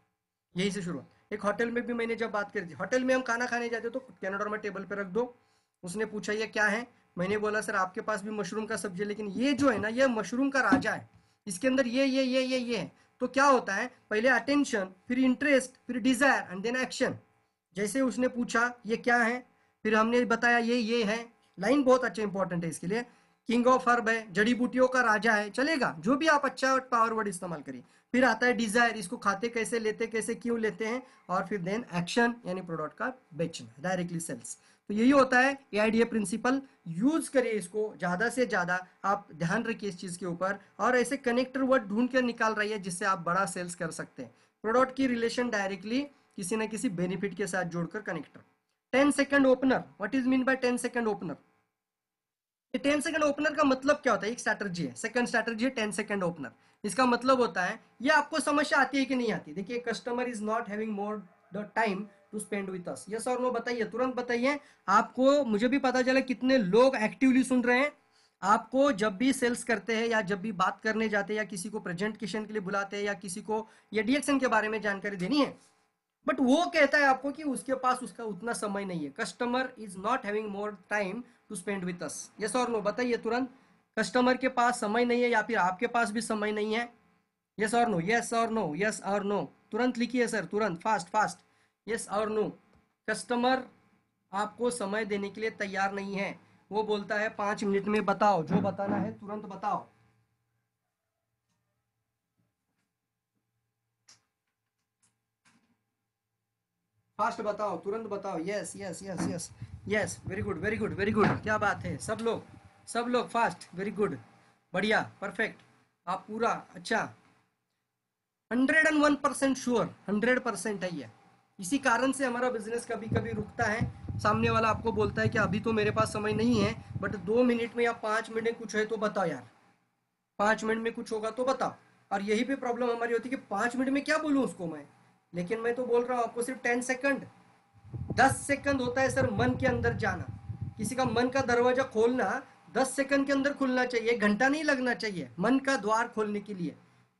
यही से शुरुआत। एक होटल में भी मैंने जब बात करी थी होटल में हम खाना खाने जाते तो कैनाडोर में टेबल पे रख दो। उसने पूछा, ये क्या है? मैंने बोला, सर, आपके पास भी मशरूम का सब्ज़ी लेकिन ये जो है ना, ये मशरूम का राजा है। इसके अंदर ये ये ये ये ये। तो क्या होता है? पहले अटेंशन फिर इंटरेस्ट फिर डिज़ायर एंड देन एक्शन जैसे उसने पूछा, ये क्या है? फिर हमने बताया, ये ये है। लाइन बहुत अच्छा इंपॉर्टेंट है इसके लिए। किंग ऑफ़ हर्ब है, जड़ी बूटियों का राजा है, चलेगा। जो भी आप अच्छा पावर वर्ड इस्तेमाल करिए फिर आता है डिज़ायर इसको खाते कैसे, लेते कैसे, क्यों लेते हैं? और फिर देन एक्शन यानी प्रोडक्ट का बेचना डायरेक्टली सेल्स तो यही होता है A I D A principle use करिए इसको, ज़्यादा से ज़्यादा आप ध्यान रखिए इस चीज़ के ऊपर और ऐसे कनेक्टर वर्ड ढूंढ कर निकाल रही है जिससे आप बड़ा सेल्स कर सकते हैं। प्रोडक्ट की रिलेशन डायरेक्टली किसी ना किसी बेनिफिट के साथ जोड़कर connector ten second opener what is mean by ten second opener ten second opener का मतलब क्या होता है? एक स्ट्रैटेजी है। सेकंड स्ट्रैटेजी है टेन सेकंड ओपनर इसका मतलब होता है, ये आपको समस्या आती है कि नहीं आती? देखिए customer is not having more the time to spend with us yes और नो बताइए, तुरंत बताइए, आपको, मुझे भी पता चला कितने लोग एक्टिवली सुन रहे हैं। आपको जब भी सेल्स करते हैं या जब भी बात करने जाते हैं या किसी को प्रेजेंटेशन के लिए बुलाते हैं या किसी को या डीएक्शन के बारे में जानकारी देनी है बट वो कहता है आपको कि उसके पास उसका उतना समय नहीं है। Customer is not having more time to spend with us yes और नो बताइए तुरंत कस्टमर के पास समय नहीं है या फिर आपके पास भी समय नहीं है? यस और नो यस और नो यस और नो तुरंत लिखिए सर तुरंत फास्ट फास्ट यस और नो कस्टमर आपको समय देने के लिए तैयार नहीं है। वो बोलता है, पाँच मिनट में बताओ, जो बताना है तुरंत बताओ। फास्ट बताओ, तुरंत बताओ। Yes yes yes yes yes very good very good very good क्या बात है? सब लोग सब लोग फास्ट वेरी गुड बढ़िया परफेक्ट आप पूरा अच्छा। Hundred and one percent sure hundred percent है ये। इसी कारण से हमारा बिज़नेस कभी कभी रुकता है। सामने वाला आपको बोलता है कि अभी तो मेरे पास समय नहीं है बट दो मिनट में या पाँच मिनट में कुछ है तो बताओ यार। पाँच मिनट में कुछ होगा तो बताओ। और यही पे प्रॉब्लम हमारी होती है कि पाँच मिनट में क्या बोलूँ उसको मैं? लेकिन मैं तो बोल रहा हूँ आपको सिर्फ़ टेन सेकंड दस सेकंड होता है सर मन के अंदर जाना। किसी का मन का दरवाज़ा खोलना, दस सेकंड के अंदर खुलना चाहिए घंटा नहीं लगना चाहिए, मन का द्वार खोलने के लिए।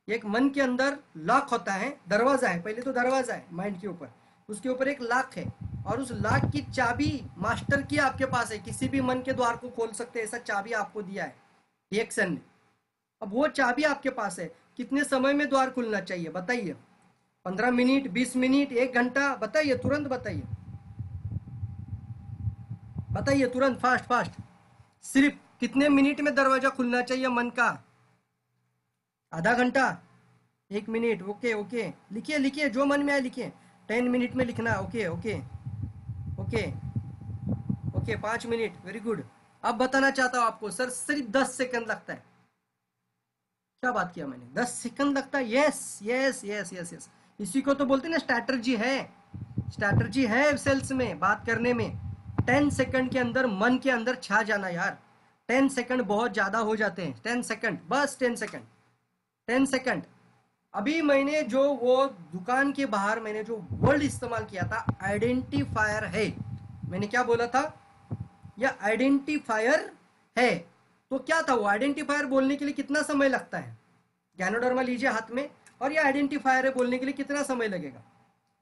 एक मन के अंदर लॉक होता है, दरवाज़ा है, पहले तो दरवाज़ा है माइंड के ऊपर। उसके ऊपर एक लाख है। और उस लाख की चाबी मास्टर की आपके पास है। किसी भी मन के द्वार को खोल सकते ऐसा चाबी आपको दिया है। रिएक्शन ने अब वो चाबी आपके पास है। कितने समय में द्वार खुलना चाहिए, बताइए। पंद्रह मिनट, बीस मिनट, एक घंटा, बताइए, तुरंत बताइए। बताइए, तुरंत, फास्ट फास्ट। सिर्फ़ कितने मिनट में दरवाज़ा खुलना चाहिए मन का? आधा घंटा, एक मिनट, ओके ओके। लिखिए लिखिए, जो मन में आए लिखिए। टेन मिनट में लिखना, ओके ओके ओके ओके, पाँच मिनट वेरी गुड अब बताना चाहता हूँ आपको, सर, सिर्फ़ दस सेकंड लगता है। क्या बात किया मैंने? दस सेकंड लगता है? Yes yes yes yes yes इसी को तो बोलते ना स्ट्रैटर्जी है। स्ट्रैटर्जी है सेल्स में, बात करने में। टेन सेकंड के अंदर, मन के अंदर छा जाना यार। टेन सेकंड बहुत ज़्यादा हो जाते हैं। टेन सेकंड बस टेन सेकंड टेन सेकंड अभी मैंने जो वो दुकान के बाहर मैंने जो वर्ड इस्तेमाल किया था आइडेंटिफायर है। मैंने क्या बोला था? यह आइडेंटिफायर है। तो क्या था वो? आइडेंटिफायर बोलने के लिए कितना समय लगता है? गैनोडर्मा लीजिए हाथ में। और यह आइडेंटिफायर है बोलने के लिए कितना समय लगेगा?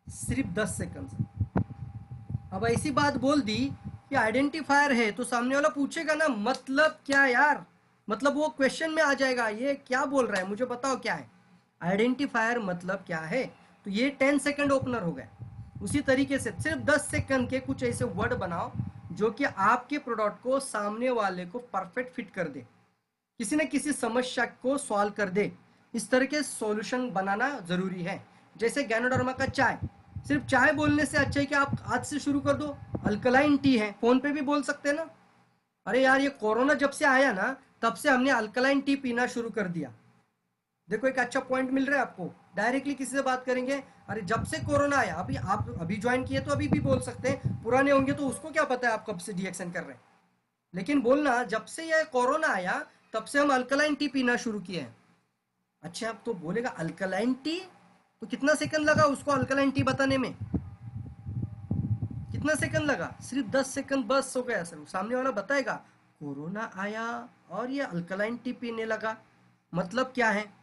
सिर्फ़ दस सेकंड अब ऐसी बात बोल दी कि आइडेंटिफायर है तो सामने वाला पूछेगा ना मतलब क्या यार? मतलब वो क्वेश्चन में आ जाएगा, ये क्या बोल रहा है? मुझे बताओ क्या है? आइडेंटिफायर मतलब क्या है? तो ये टेन सेकेंड ओपनर हो गए। उसी तरीके से सिर्फ़ दस सेकंड के कुछ ऐसे वर्ड बनाओ, जो कि आपके प्रोडक्ट को सामने वाले को परफेक्ट फिट कर दे। किसी न किसी समस्या को सॉल्व कर दे। इस तरह के सॉल्यूशन बनाना ज़रूरी है। जैसे गैनोडर्मा का चाय। सिर्फ़ चाय बोलने से अच्छा है कि आप आज से शुरू कर दो। अल्कलाइन टी है। फ़ोन पे भी बोल सकते हैं ना? अरे यार, ये कोरोना जब से आया ना, तब से हमने अल्कलाइन टी पीना शुरू कर दिया। देखो, एक अच्छा पॉइंट मिल रहा है आपको। डायरेक्टली किसी से बात करेंगे। अरे, जब से कोरोना आया, अभी आप, अभी ज्वाइन किए तो अभी भी बोल सकते हैं। पुराने होंगे तो उसको क्या पता है आप कब से रिएक्शन कर रहे हैं। लेकिन बोलना, जब से यह कोरोना आया, तब से हम अल्कलाइन टी पीना शुरू किए हैं। अच्छा आप तो बोलेगा अल्कलाइन टी तो कितना सेकंड लगा उसको अल्कलाइन टी बताने में? कितना सेकंड लगा? सिर्फ़ दस सेकंड बस हो गया। सर, सामने वाला बताएगा, कोरोना आया और ये अल्कलाइन टी पीने लगा। मतलब क्या है?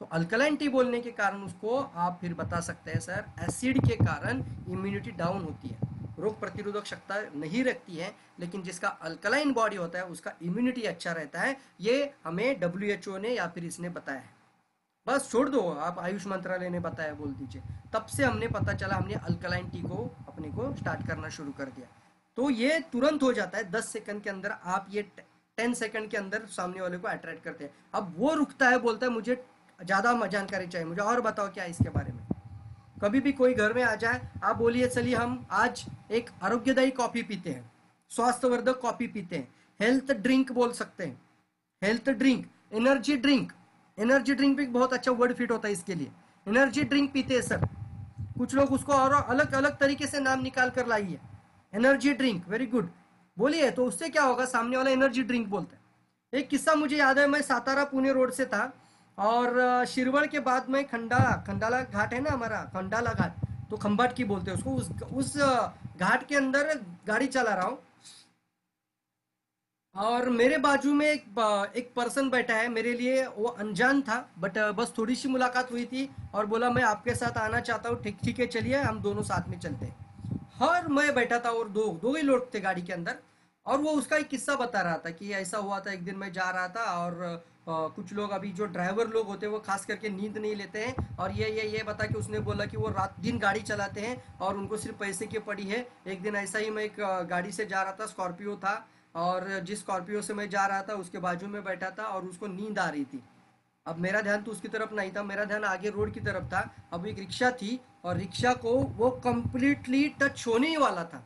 तो अल्कलाइन टी बोलने के कारण उसको आप फिर बता सकते हैं सर एसिड के कारण इम्यूनिटी डाउन होती है। रोग प्रतिरोधक क्षमता नहीं रखती है, लेकिन जिसका अल्कलाइन बॉडी होता है, उसका इम्यूनिटी अच्छा रहता है। ये हमें डब्ल्यू ने या फिर इसने बताया है। बस छोड़ दो, आप आयुष मंत्रालय ने बताया बोल दीजिए। तब से हमने पता चला, हमने अल्कलाइन टी को अपने को स्टार्ट करना शुरू कर दिया। तो ये तुरंत हो जाता है, दस सेकंड के अंदर आप ये टेन सेकंड के अंदर सामने वाले को अट्रैक्ट करते हैं। अब वो रुकता है, बोलता है, मुझे ज़्यादा जानकारी चाहिए मुझे। और बताओ क्या इसके बारे में? कभी भी कोई घर में आ जाए, आप बोलिए, चलिए, हम आज एक आरोग्यदायी कॉफ़ी पीते हैं, स्वास्थ्यवर्धक कॉफ़ी पीते हैं। हेल्थ ड्रिंक बोल सकते हैं। Health drink, energy drink. Energy drink भी बहुत अच्छा वर्ड फिट होता है इसके लिए। एनर्जी ड्रिंक पीते हैं सर कुछ लोग उसको और अलग अलग तरीके से नाम निकाल कर लाइए। एनर्जी ड्रिंक वेरी गुड बोलिए तो उससे क्या होगा? सामने वाला एनर्जी ड्रिंक बोलते हैं। एक किस्सा मुझे याद है, मैं सातारा पुणे रोड से था। और शिरवड़ के बाद में खंडाला खंडाला घाट है ना हमारा, खंडाला घाट तो खंबाट की बोलते हैं उसको, उस उस घाट के अंदर गाड़ी चला रहा हूँ। और मेरे बाजू में एक एक पर्सन बैठा है, मेरे लिए वो अनजान था, बट बस थोड़ी सी मुलाकात हुई थी और बोला, मैं आपके साथ आना चाहता हूँ, ठीक ठीक है, चलिए, हम दोनों साथ में चलते हर मैं बैठा था और दो दो ही लोग थे गाड़ी के अंदर और वो उसका एक किस्सा बता रहा था कि ऐसा हुआ था, एक दिन मैं जा रहा था और कुछ लोग अभी जो ड्राइवर लोग होते हैं, वो खास करके नींद नहीं लेते हैं। और ये ये ये बता के उसने बोला कि वो रात, दिन गाड़ी चलाते हैं और उनको सिर्फ़ पैसे की पड़ी है। एक दिन ऐसा ही मैं एक गाड़ी से जा रहा था, स्कॉर्पियो था। और जिस स्कॉर्पियो से मैं जा रहा था, उसके बाजू में बैठा था और उसको नींद आ रही थी। अब मेरा ध्यान तो उसकी तरफ़ नहीं था, मेरा ध्यान आगे रोड की तरफ़ था। अब एक रिक्शा थी और रिक्शा को वो कम्प्लीटली टच होने ही वाला था।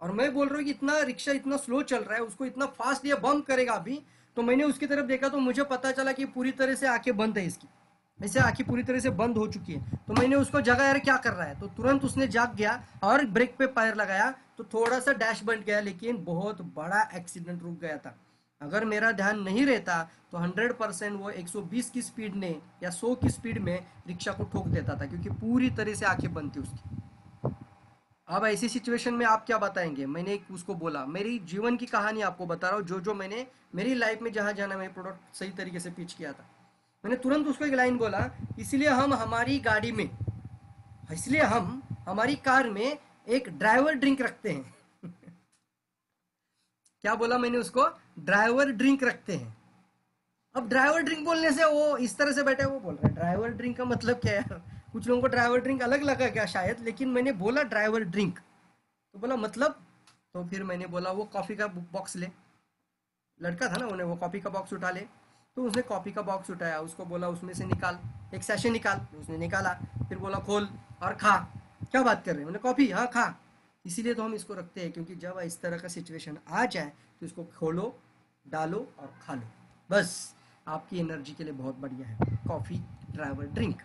और मैं बोल रहा हूँ कि इतना रिक्शा इतना स्लो चल रहा है, उसको इतना फास्ट ये बंद करेगा अभी तो मैंने उसकी तरफ़ देखा तो मुझे पता चला कि पूरी तरह से आँखें बंद है इसकी। ऐसे आँखें पूरी तरह से बंद हो चुकी है। तो मैंने उसको जगह यार, क्या कर रहा है? तो तुरंत उसने जाग गया और ब्रेक पे पैर लगाया। तो थोड़ा सा डैश बन गया, लेकिन बहुत बड़ा एक्सीडेंट रुक गया था। अगर मेरा ध्यान नहीं रहता तो 100 परसेंट वो 120 की स्पीड ने या 100 की स्पीड में रिक्शा को ठोक देता था, क्योंकि पूरी तरह से आँखें बंद थी उसकी। अब ऐसी सिचुएशन में आप क्या बताएँगे? मैंने उसको बोला, मेरी जीवन की कहानी आपको बता रहा हूँ जो जो मैंने मेरी लाइफ में जहाँ जाना मैं प्रोडक्ट सही तरीके से पिच किया था। मैंने तुरंत उसको एक लाइन बोला, इसलिए हम हमारी गाड़ी में, इसलिए हम हमारी कार में एक ड्राइवर ड्रिंक रखते हैं। क्या बोला मैंने उसको? ड्राइवर ड्रिंक रखते हैं। अब ड्राइवर ड्रिंक बोलने से वो इस तरह से बैठे वो बोल रहे ड्राइवर ड्रिंक का मतलब क्या है? कुछ लोगों को ड्राइवर ड्रिंक अलग लगा क्या शायद? लेकिन मैंने बोला ड्राइवर ड्रिंक तो बोला मतलब? तो फिर मैंने बोला, वो कॉफ़ी का बॉक्स ले। लड़का था ना उन्हें, वो कॉफ़ी का बॉक्स उठा ले। तो उसने कॉफ़ी का बॉक्स उठाया, उसको बोला, उसमें से निकाल, एक सैशे निकाल। तो उसने निकाला, फिर बोला, खोल और खा। क्या बात कर रहे हैं? मैंने कॉफ़ी हाँ खा। इसीलिए तो हम इसको रखते हैं, क्योंकि जब इस तरह का सिचुएशन आ जाए तो इसको खोलो, डालो और खा लो। बस, आपकी एनर्जी के लिए बहुत बढ़िया है। कॉफ़ी ड्राइवर ड्रिंक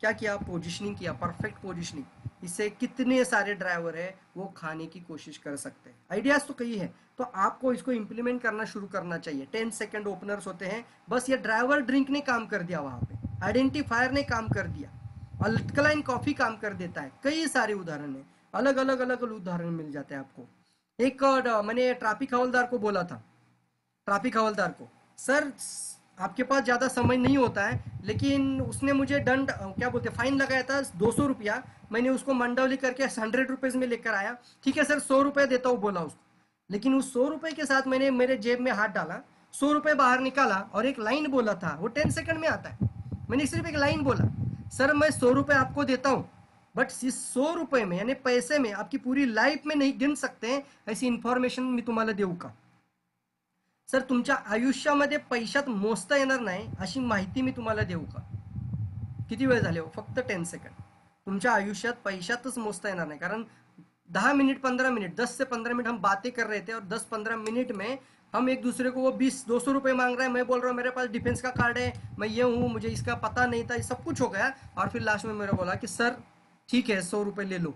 क्या किया? पोजिशनिंग किया परफेक्ट पोजिशनिंग इससे कितने सारे ड्राइवर है, वो खाने की कोशिश कर सकते हैं। आइडियाज़ तो कई है तो आपको इसको इम्प्लीमेंट करना शुरू करना चाहिए। टेन सेकेंड ओपनर्स होते हैं, बस ये ड्राइवर ड्रिंक ने काम कर दिया वहाँ पे। आइडेंटिफायर ने काम कर दिया। अल्कलाइन कॉफ़ी काम कर देता है। कई सारे उदाहरण है। अलग अलग अलग उदाहरण मिल जाते हैं आपको। एक मैंने ट्रैफ़िक हवलदार को बोला था। ट्रैफ़िक हवलदार को। सर आपके पास ज़्यादा समय नहीं होता है, लेकिन उसने मुझे दंड क्या बोलते फाइन लगाया था, दो सौ रुपया। मैंने उसको मंडवली करके हंड्रेड रुपीज़ में लेकर आया। ठीक है सर, सौ रुपये देता हूँ, बोला उसको। लेकिन उस सौ रुपये के साथ मैंने मेरे जेब में हाथ डाला, सौ रुपये बाहर निकाला और एक लाइन बोला था, वो टेन सेकंड में आता है। मैंने सिर्फ़ एक लाइन बोला, सर, मैं सौ रुपये आपको देता हूँ बट इस सौ रुपये में, यानी पैसे में, आपकी पूरी लाइफ में नहीं गिन सकते ऐसी इन्फॉर्मेशन मी तुम्हाला देऊ का सर, तुमच्या आयुष्यामध्ये पैशात मोजता येणार नाही अशी माहिती मी तुम्हाला देऊ का? वेळ झाले हो? फक्त टेन सेकंड तुमच्या आयुष्यात पैशातच मोजता येणार नाही. कारण दहा मिनट पंद्रह मिनट, दस से पंद्रह मिनट हम बातें कर रहे थे और दस पंद्रह मिनट में हम एक दूसरे को वो बीस, दो सौ रुपये मांग रहे हैं। मैं बोल रहा हूँ, मेरे पास डिफेंस का कार्ड है, मैं ये हूँ, मुझे इसका पता नहीं था, ये सब कुछ हो गया। और फिर लास्ट में मेरा बोला कि, सर, ठीक है, सौ रुपये ले लो।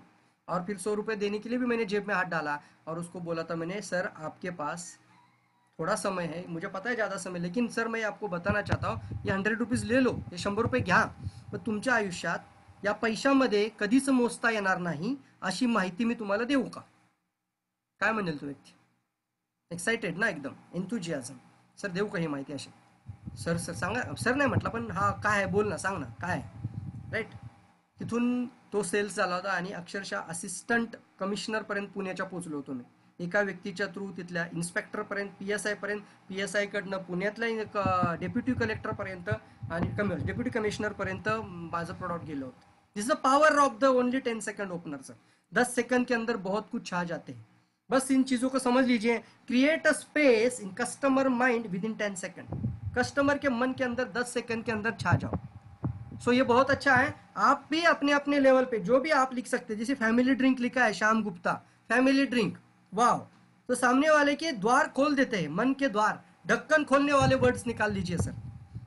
और फिर सौ रुपये देने के लिए भी मैंने जेब में हाथ डाला और उसको बोला था मैंने, सर, आपके पास थोड़ा समय है मुझे पता है ज़्यादा समय लेकिन सर मैं आपको बताना चाहता हूँ ये हंड्रेड रुपीज ले लो हे शंभर रुपये घ्या पण तुमच्या आयुष्यात या पैशामध्ये कधीच मोजता येणार नाही अशी माहिती मी तुम्हाला देऊ का? काय म्हणेल तो व्यक्ती? एक्साइटेड ना एकदम एन्थुजियाझम सर देऊ का ही माहिती अशी? सर सर सांगा सर नाही म्हटलं पण हा काय आहे? बोल ना सांग ना काय राईट तिथून तो सेल्स झाला होता आणि अक्षरशः असिस्टंट कमिशनरपर्यंत पुण्याच्या पोचलो होतो मी. एका व्यक्तीच्या थ्रू तिथल्या इन्स्पेक्टरपर्यंत पी एस आयपर्यंत पी एस आयकडनं पुण्यातल्या डेप्युटी कलेक्टरपर्यंत आणि कमी डेप्युटी कमिश्नरपर्यंत माझं प्रोडक्ट गेलं होतं. This power of the only ten second opener दस सेकंड के अंदर बहुत कुछ छा जाते हैं। बस इन चीज़ों को समझ लीजिए create a space in customer mind with in ten second customer के मन के अंदर दस सेकंड के अंदर छा जाओ। सो so ये बहुत अच्छा है। आप भी अपने अपने लेवल पे, जो भी आप लिख सकते हैं, जैसे फैमिली ड्रिंक लिखा है, श्याम गुप्ता फैमिली ड्रिंक वाह तो सामने वाले के द्वार खोल देते हैं, मन के द्वार। ढक्कन खोलने वाले वर्ड्स निकाल लीजिए सर।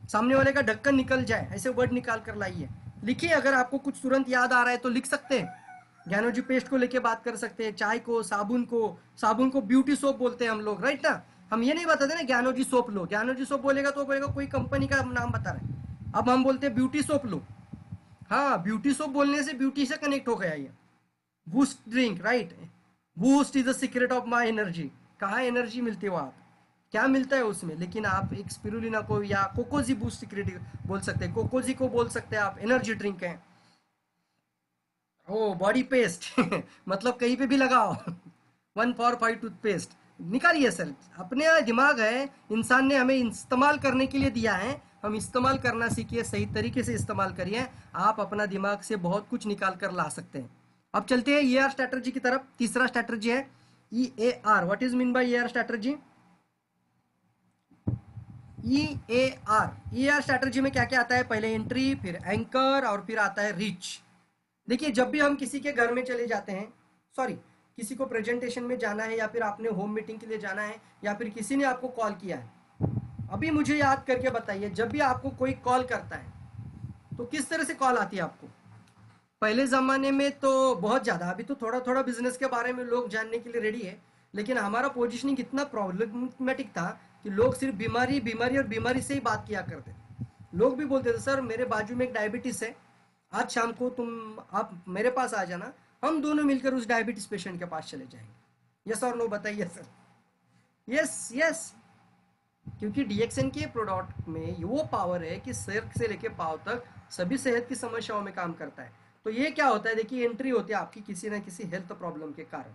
सामने वाले का ढक्कन निकल जाए, ऐसे वर्ड निकाल कर लाइए। लिखिए, अगर आपको कुछ तुरंत याद आ रहा है तो लिख सकते हैं। ज्ञानोजी पेस्ट को लेके बात कर सकते हैं, चाय को, साबुन को। साबुन को ब्यूटी सोप बोलते हैं हम लोग राइट ना? हम ये नहीं बताते ना, ज्ञानोजी सोप लो। ज्ञानोजी सोप बोलेगा तो बोलेगा, कोई कंपनी का नाम बता रहे अब हम बोलते हैं ब्यूटी सोप लो। हाँ ब्यूटी सोप बोलने से ब्यूटी से कनेक्ट हो गया ये। Boost drink right boost is the secret of my energy कहाँ एनर्जी मिलती है वहाँ? क्या मिलता है उसमें? लेकिन आप एक स्पिरुलिना को या कोकोजी बूस्ट सीक्रेट बोल सकते हैं। कोकोजी को बोल सकते हैं आप एनर्जी ड्रिंक है। ओ बॉडी पेस्ट मतलब कहीं पे भी लगाओ। वन फॉर फाइव टूथपेस्ट निकालिए सर अपने दिमाग है। इंसान ने हमें इस्तेमाल करने के लिए दिया है। हम इस्तेमाल करना सीखिए। सही तरीके से इस्तेमाल करिए। आप अपना दिमाग से बहुत कुछ निकाल कर ला सकते हैं। अब चलते हैं ई आर स्ट्रैटेजी की तरफ़। तीसरा स्ट्रैटेजी है E A R what is mean by E R strategy E A R E R strategy में क्या क्या आता है? पहले एंट्री फिर एंकर और फिर आता है रीच देखिए, जब भी हम किसी के घर में चले जाते हैं सॉरी किसी को प्रेजेंटेशन में जाना है या फिर आपने होम मीटिंग के लिए जाना है या फिर किसी ने आपको कॉल किया है, अभी मुझे याद करके बताइए, जब भी आपको कोई कॉल करता है तो किस तरह से कॉल आती है आपको? पहले ज़माने में तो बहुत ज़्यादा, अभी तो थोड़ा थोड़ा बिज़नेस के बारे में लोग जानने के लिए रेडी है, लेकिन हमारा पोजिशनिंग इतना प्रॉब्लमेटिक था कि लोग सिर्फ़ बीमारी बीमारी और बीमारी से ही बात किया करते लोग भी बोलते थे, सर, मेरे बाजू में एक डायबिटीज़ है, आज शाम को तुम, आप मेरे पास आ जाना, हम दोनों मिलकर उस डायबिटीज़ पेशेंट के पास चले जाएँगे। यस और नो बताइए सर यस यस क्योंकि डीएक्सएन के प्रोडक्ट में वो पावर है कि सिर से लेके पाव तक सभी सेहत की समस्याओं में काम करता है। तो ये क्या होता है? देखिए एंट्री होती है आपकी किसी ना किसी हेल्थ प्रॉब्लम के कारण।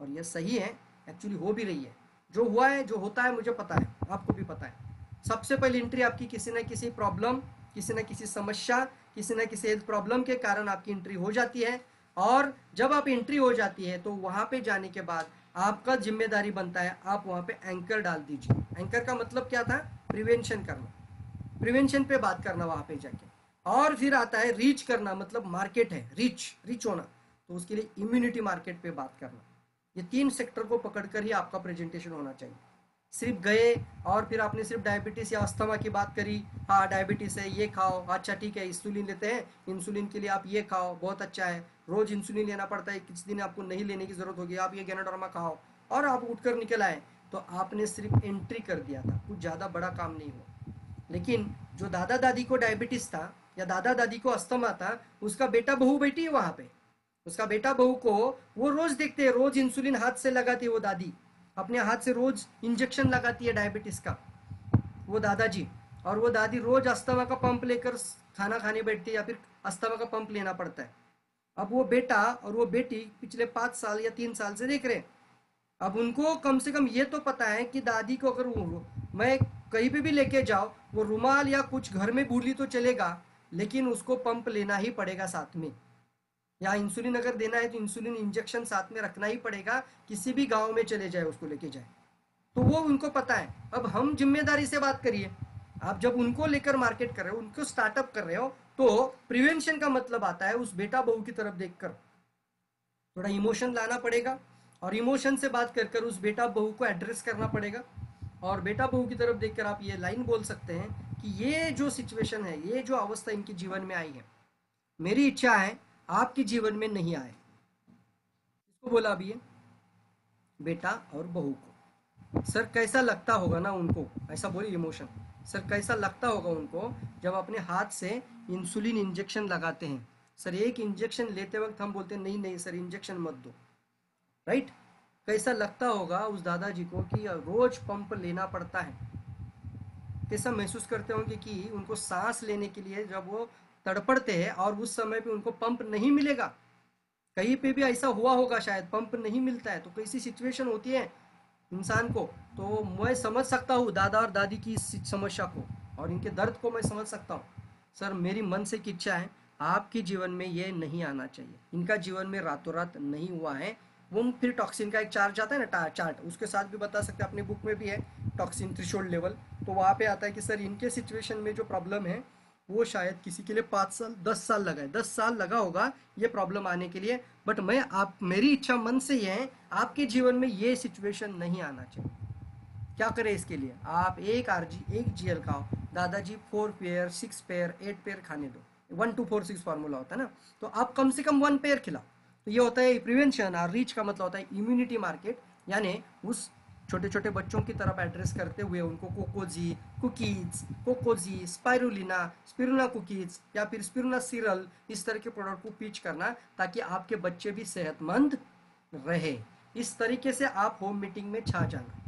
और ये सही है एक्चुअली हो भी रही है। जो हुआ है, जो होता है, मुझे पता है, आपको भी पता है। सबसे पहली एंट्री आपकी किसी न किसी प्रॉब्लम किसी न किसी समस्या, किसी न किसी हेल्थ प्रॉब्लम के कारण आपकी एंट्री हो जाती है। और जब आप एंट्री हो जाती है तो वहाँ पे जाने के बाद आपका ज़िम्मेदारी बनता है, आप वहाँ पे एंकर डाल दीजिए। एंकर का मतलब क्या था? प्रिवेंशन करना। प्रिवेंशन पे बात करना वहाँ पे जाके। और फिर आता है रीच करना मतलब मार्केट है रीच रीच होना। तो उसके लिए इम्यूनिटी मार्केट पे बात करना। ये तीन सेक्टर को पकड़कर ही आपका प्रेजेंटेशन होना चाहिए। सिर्फ़ गए और फिर आपने सिर्फ़ डायबिटीज़ या अस्थमा की बात करी। हाँ डायबिटीज़ है, ये खाओ। अच्छा ठीक है इंसुलिन लेते हैं। इंसुलिन के लिए आप ये खाओ, बहुत अच्छा है। रोज इंसुलिन लेना पड़ता है, किस दिन आपको नहीं लेने की ज़रूरत होगी। आप ये गेनाडोरमा खाओ और आप उठकर निकल आए। तो आपने सिर्फ़ एंट्री कर दिया था, कुछ ज़्यादा बड़ा काम नहीं हुआ। लेकिन जो दादा दादी को डायबिटीज़ था या दादा दादी को अस्थमा था, उसका बेटा बहू बेटी है वहाँ पे। उसका बेटा बहू को वो रोज देखते हैं, रोज इंसुलिन हाथ से लगाती है वो दादी। अपने हाथ से रोज इंजेक्शन लगाती है डायबिटीज़ का। वो दादाजी, और वो दादी रोज अस्थमा का पंप लेकर खाना खाने बैठती है या फिर अस्थमा का पंप लेना पड़ता है। अब वो बेटा और वो बेटी पिछले पाँच साल या तीन साल से देख रहे हैं। अब उनको कम से कम ये तो पता है कि दादी को अगर मैं कहीं पे भी लेके जाओ वो रुमाल या कुछ घर में भूली तो चलेगा लेकिन उसको पंप लेना ही पड़ेगा साथ में। या इंसुलिन अगर देना है तो इंसुलिन इंजेक्शन साथ में रखना ही पड़ेगा, किसी भी गाँव में चले जाए, उसको लेके जाए। तो वो उनको पता है। अब हम ज़िम्मेदारी से बात करिए। आप जब उनको लेकर मार्केट कर रहे हो, उनको स्टार्टअप कर रहे हो तो प्रिवेंशन का मतलब आता है उस बेटा बहू की तरफ़ देखकर। थोड़ा इमोशन लाना पड़ेगा और इमोशन से बात कर कर उस बेटा बहू को एड्रेस करना पड़ेगा। और बेटा बहू की तरफ़ देखकर आप ये लाइन बोल सकते हैं कि ये जो सिचुएशन है, ये जो अवस्था इनके जीवन में आई है, मेरी इच्छा है, आपके जीवन में नहीं आए। किसको बोला अभी ये? बेटा और बहू को। सर, कैसा लगता होगा ना उनको? ऐसा बोली इमोशन सर, कैसा लगता होगा उनको जब अपने हाथ से इंसुलिन इंजेक्शन लगाते हैं? सर, एक इंजेक्शन लेते वक्त हम बोलते हैं, नहीं नहीं, सर इंजेक्शन मत दो। राइट कैसा लगता होगा उस दादाजी को कि रोज पंप लेना पड़ता है? कैसा महसूस करते होंगे कि उनको सांस लेने के लिए जब वो तड़पड़ते हैं और उस समय पे उनको पंप नहीं मिलेगा। कहीं पे भी ऐसा हुआ होगा शायद, पंप नहीं मिलता है तो कैसी सिचुएशन होती है इंसान को तो मैं समझ सकता हूँ दादा और दादी की समस्या को और इनके दर्द को मैं समझ सकता हूँ। सर, मेरी मन से इच्छा है, आपके जीवन में ये नहीं आना चाहिए। इनका जीवन में रातों रात नहीं हुआ है। वो फिर टॉक्सिन का एक चार्ज आता है ना चार्ट उसके साथ भी बता सकते हैं, अपनी बुक में भी है टॉक्सिन थ्रिशोल्ड लेवल तो वहाँ पे आता है कि सर इनके सिचुएशन में जो प्रॉब्लम है, वो शायद किसी के लिए पाँच साल, दस साल लगा है। दस साल लगा होगा ये प्रॉब्लम आने के लिए बट मैं, आप, मेरी इच्छा मन से ये है, आपके जीवन में ये सिचुएशन नहीं आना चाहिए। क्या करें इसके लिए? आप एक आर जी एक जी एल खाओ। दादाजी four pair six pair eight pair खाने दो। One two four six formula होता है ना। तो आप कम से कम वन पेयर खिलाओ। तो ये होता है प्रिवेंशन और रीच का मतलब होता है इम्यूनिटी मार्केट यानी उस छोटे छोटे बच्चों की तरफ़ एड्रेस करते हुए उनको कोकोजी कुकीज कोकोजी स्पायरुलिना स्पिरुना कुकीज या फिर स्पिरुना सीरल इस तरह के प्रोडक्ट को पीच करना ताकि आपके बच्चे भी सेहतमंद रहे। इस तरीके से आप होम मीटिंग में छा जाना।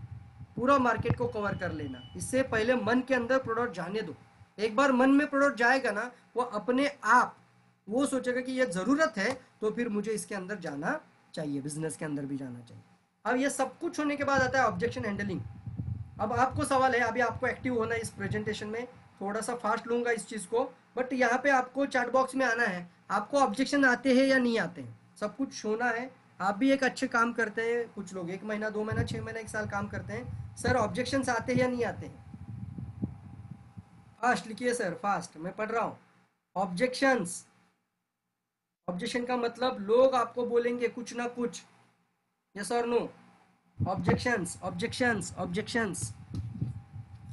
पूरा मार्केट को कवर कर लेना। इससे पहले मन के अंदर प्रोडक्ट जाने दो। एक बार मन में प्रोडक्ट जाएगा ना, वो अपने आप वो सोचेगा कि ये ज़रूरत है तो फिर मुझे इसके अंदर जाना चाहिए बिज़नेस के अंदर भी जाना चाहिए। अब ये सब कुछ होने के बाद आता है ऑब्जेक्शन हैंडलिंग अब आपको सवाल है, अभी आपको एक्टिव होना है इस प्रेजेंटेशन में, थोड़ा सा फास्ट लूँगा इस चीज़ को बट यहाँ पे आपको चैट बॉक्स में आना है। आपको ऑब्जेक्शन आते हैं या नहीं आते हैं? सब कुछ होना है। आप भी एक अच्छे काम करते हैं, कुछ लोग एक महीना, दो महीना छः महीना, एक साल काम करते हैं। सर ऑब्जेक्शन आते हैं या नहीं आते हैं? फास्ट लिखिए सर फास्ट मैं पढ़ रहा हूँ। ऑब्जेक्शंस ऑब्जेक्शन का मतलब लोग आपको बोलेंगे कुछ ना कुछ। यस और नो ऑब्जेक्शंस ऑब्जेक्शंस ऑब्जेक्शंस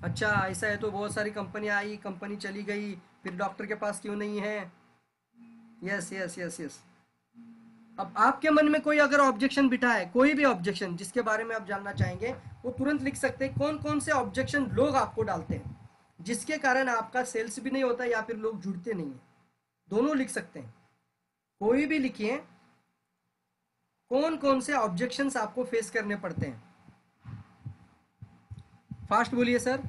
अच्छा ऐसा है तो बहुत सारी कंपनी आई कंपनी चली गई, फिर डॉक्टर के पास क्यों नहीं है? यस यस यस यस अब आपके मन में कोई अगर ऑब्जेक्शन बिठा है कोई भी ऑब्जेक्शन जिसके बारे में आप जानना चाहेंगे, वो तुरंत लिख सकते हैं कौन कौन से ऑब्जेक्शन लोग आपको डालते हैं। जिसके कारण आपका सेल्स भी नहीं होता या फिर लोग जुड़ते नहीं है। दोनों लिख सकते हैं। कोई भी लिखिए कौन कौन से ऑब्जेक्शंस आपको फेस करने पड़ते हैं? फास्ट बोलिए सर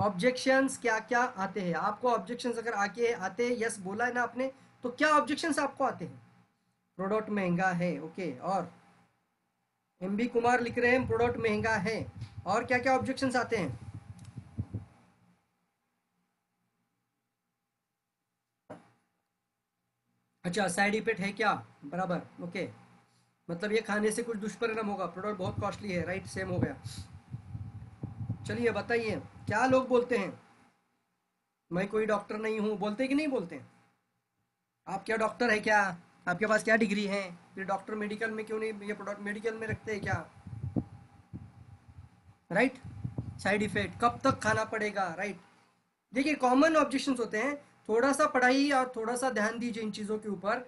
ऑब्जेक्शंस क्या क्या आते हैं? आपको ऑब्जेक्शंस अगर आके आते हैं यस बोला है ना आपने तो क्या ऑब्जेक्शंस आपको आते हैं? प्रोडक्ट महँगा है ओके और एम बी कुमार लिख रहे हैं प्रोडक्ट महँगा है. और क्या क्या ऑब्जेक्शंस आते हैं? अच्छा साइड इफ़ेक्ट है क्या? बराबर ओके मतलब ये खाने से कुछ दुष्परिणाम होगा प्रोडक्ट बहुत कॉस्टली है राइट सेम हो गया. चलिए, बताइए, क्या लोग बोलते हैं? मैं कोई डॉक्टर नहीं हूँ, बोलते कि नहीं बोलते? आप क्या डॉक्टर है क्या? आपके पास क्या डिग्री है? फिर डॉक्टर मेडिकल में क्यों नहीं, ये प्रोडक्ट मेडिकल में रखते हैं क्या? राइट साइड इफ़ेक्ट कब तक खाना पड़ेगा? राइट देखिए कॉमन ऑब्जेक्शन होते हैं थोड़ा सा पढ़ाई और थोड़ा सा ध्यान दीजिए इन चीज़ों के ऊपर।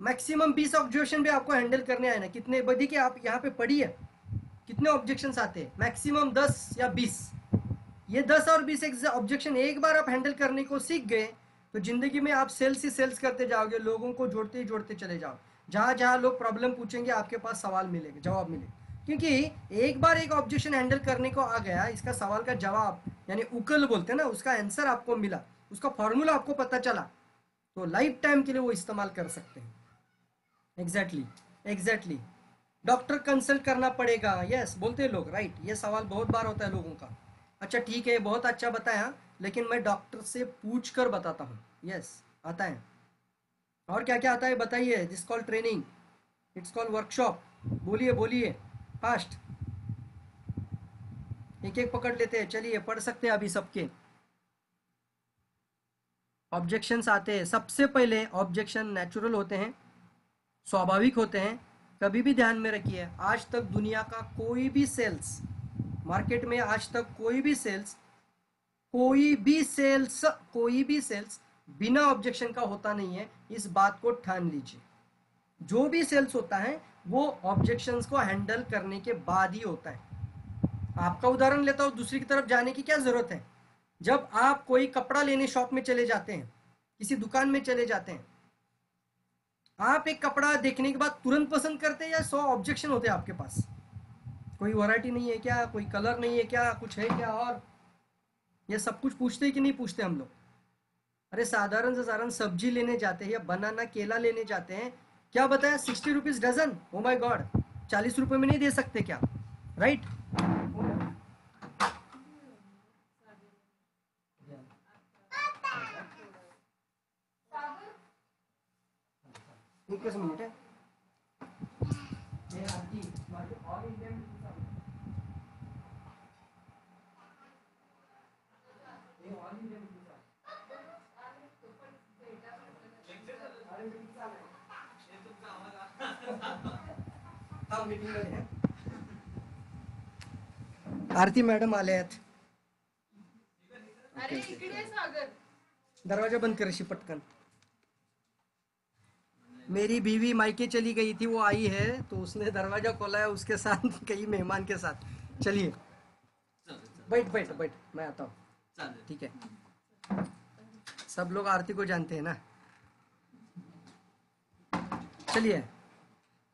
मैक्सिमम बीस ऑब्जेक्शन भी आपको हैंडल करने आए ना। कितने देखिए आप यहाँ पे पढ़िए कितने ऑब्जेक्शन आते हैं? मैक्सिमम दस या बीस। ये दस और बीस ऑब्जेक्शन एक बार आप हैंडल करने को सीख गए तो ज़िंदगी में आप सेल्स ही सेल्स करते जाओगे, लोगों को जोड़ते ही जोड़ते चले जाओ। जहाँ जहाँ लोग प्रॉब्लम पूछेंगे, आपके पास सवाल मिलेगा, जवाब मिलेगा। क्योंकि एक बार एक ऑब्जेक्शन हैंडल करने को आ गया, इसका सवाल का जवाब, यानी उकल बोलते हैं ना, उसका आंसर आपको मिला। उसका फॉर्मूला आपको पता चला तो लाइफ टाइम के लिए वो इस्तेमाल कर सकते हैं। एग्जैक्टली एग्जैक्टली डॉक्टर कंसल्ट करना पड़ेगा। यस बोलते हैं लोग राइट ये सवाल बहुत बार होता है लोगों का। अच्छा ठीक है बहुत अच्छा बताया, लेकिन मैं डॉक्टर से पूछ कर बताता हूँ। यस आता है। और क्या क्या आता है, बताइए। This call training it's call workshop बोलिए बोलिए। फास्ट एक एक पकड़ लेते हैं। चलिए, पढ़ सकते हैं अभी सबके। ऑब्जेक्शंस आते हैं, सबसे पहले ऑब्जेक्शन नेचुरल होते हैं, स्वाभाविक होते हैं, कभी भी ध्यान में रखिए, आज तक दुनिया का कोई भी सेल्स, मार्केट में आज तक कोई भी सेल्स, कोई भी सेल्स, कोई भी सेल्स बिना ऑब्जेक्शन का होता नहीं है, इस बात को ठान लीजिए। जो भी सेल्स होता है, वो ऑब्जेक्शंस को हैंडल करने के बाद ही होता है। आपका उदाहरण लेता हूँ, दूसरी की तरफ़ जाने की क्या ज़रूरत है? जब आप कोई कपड़ा लेने शॉप में चले जाते हैं, किसी दुकान में चले जाते हैं, आप एक कपड़ा देखने के बाद तुरंत पसंद करते हैं या सौ ऑब्जेक्शन होते हैं आपके पास? कोई वैरायटी नहीं है क्या? कोई कलर नहीं है क्या? कुछ है क्या? और ये सब कुछ पूछते कि नहीं पूछते हम लोग? अरे साधारण से साधारण सब्ज़ी लेने जाते हैं या बनाना केला लेने जाते हैं। क्या बताया? Sixty rupees dozen? Oh my god चालीस रुपये में नहीं दे सकते क्या? राइट एक मिनट। है। आरती मॅडम आले आहेत। अरे इकडे सागर। दरवाज़ा बंद कर पटकन मेरी बीवी मायके चली गई थी वो आई है तो उसने दरवाज़ा खोला है उसके साथ कई मेहमान के साथ। चलिए। बैठ बैठ बैठ मैं आता हूँ। ठीक है। सब लोग आरती को जानते हैं ना? चलिए।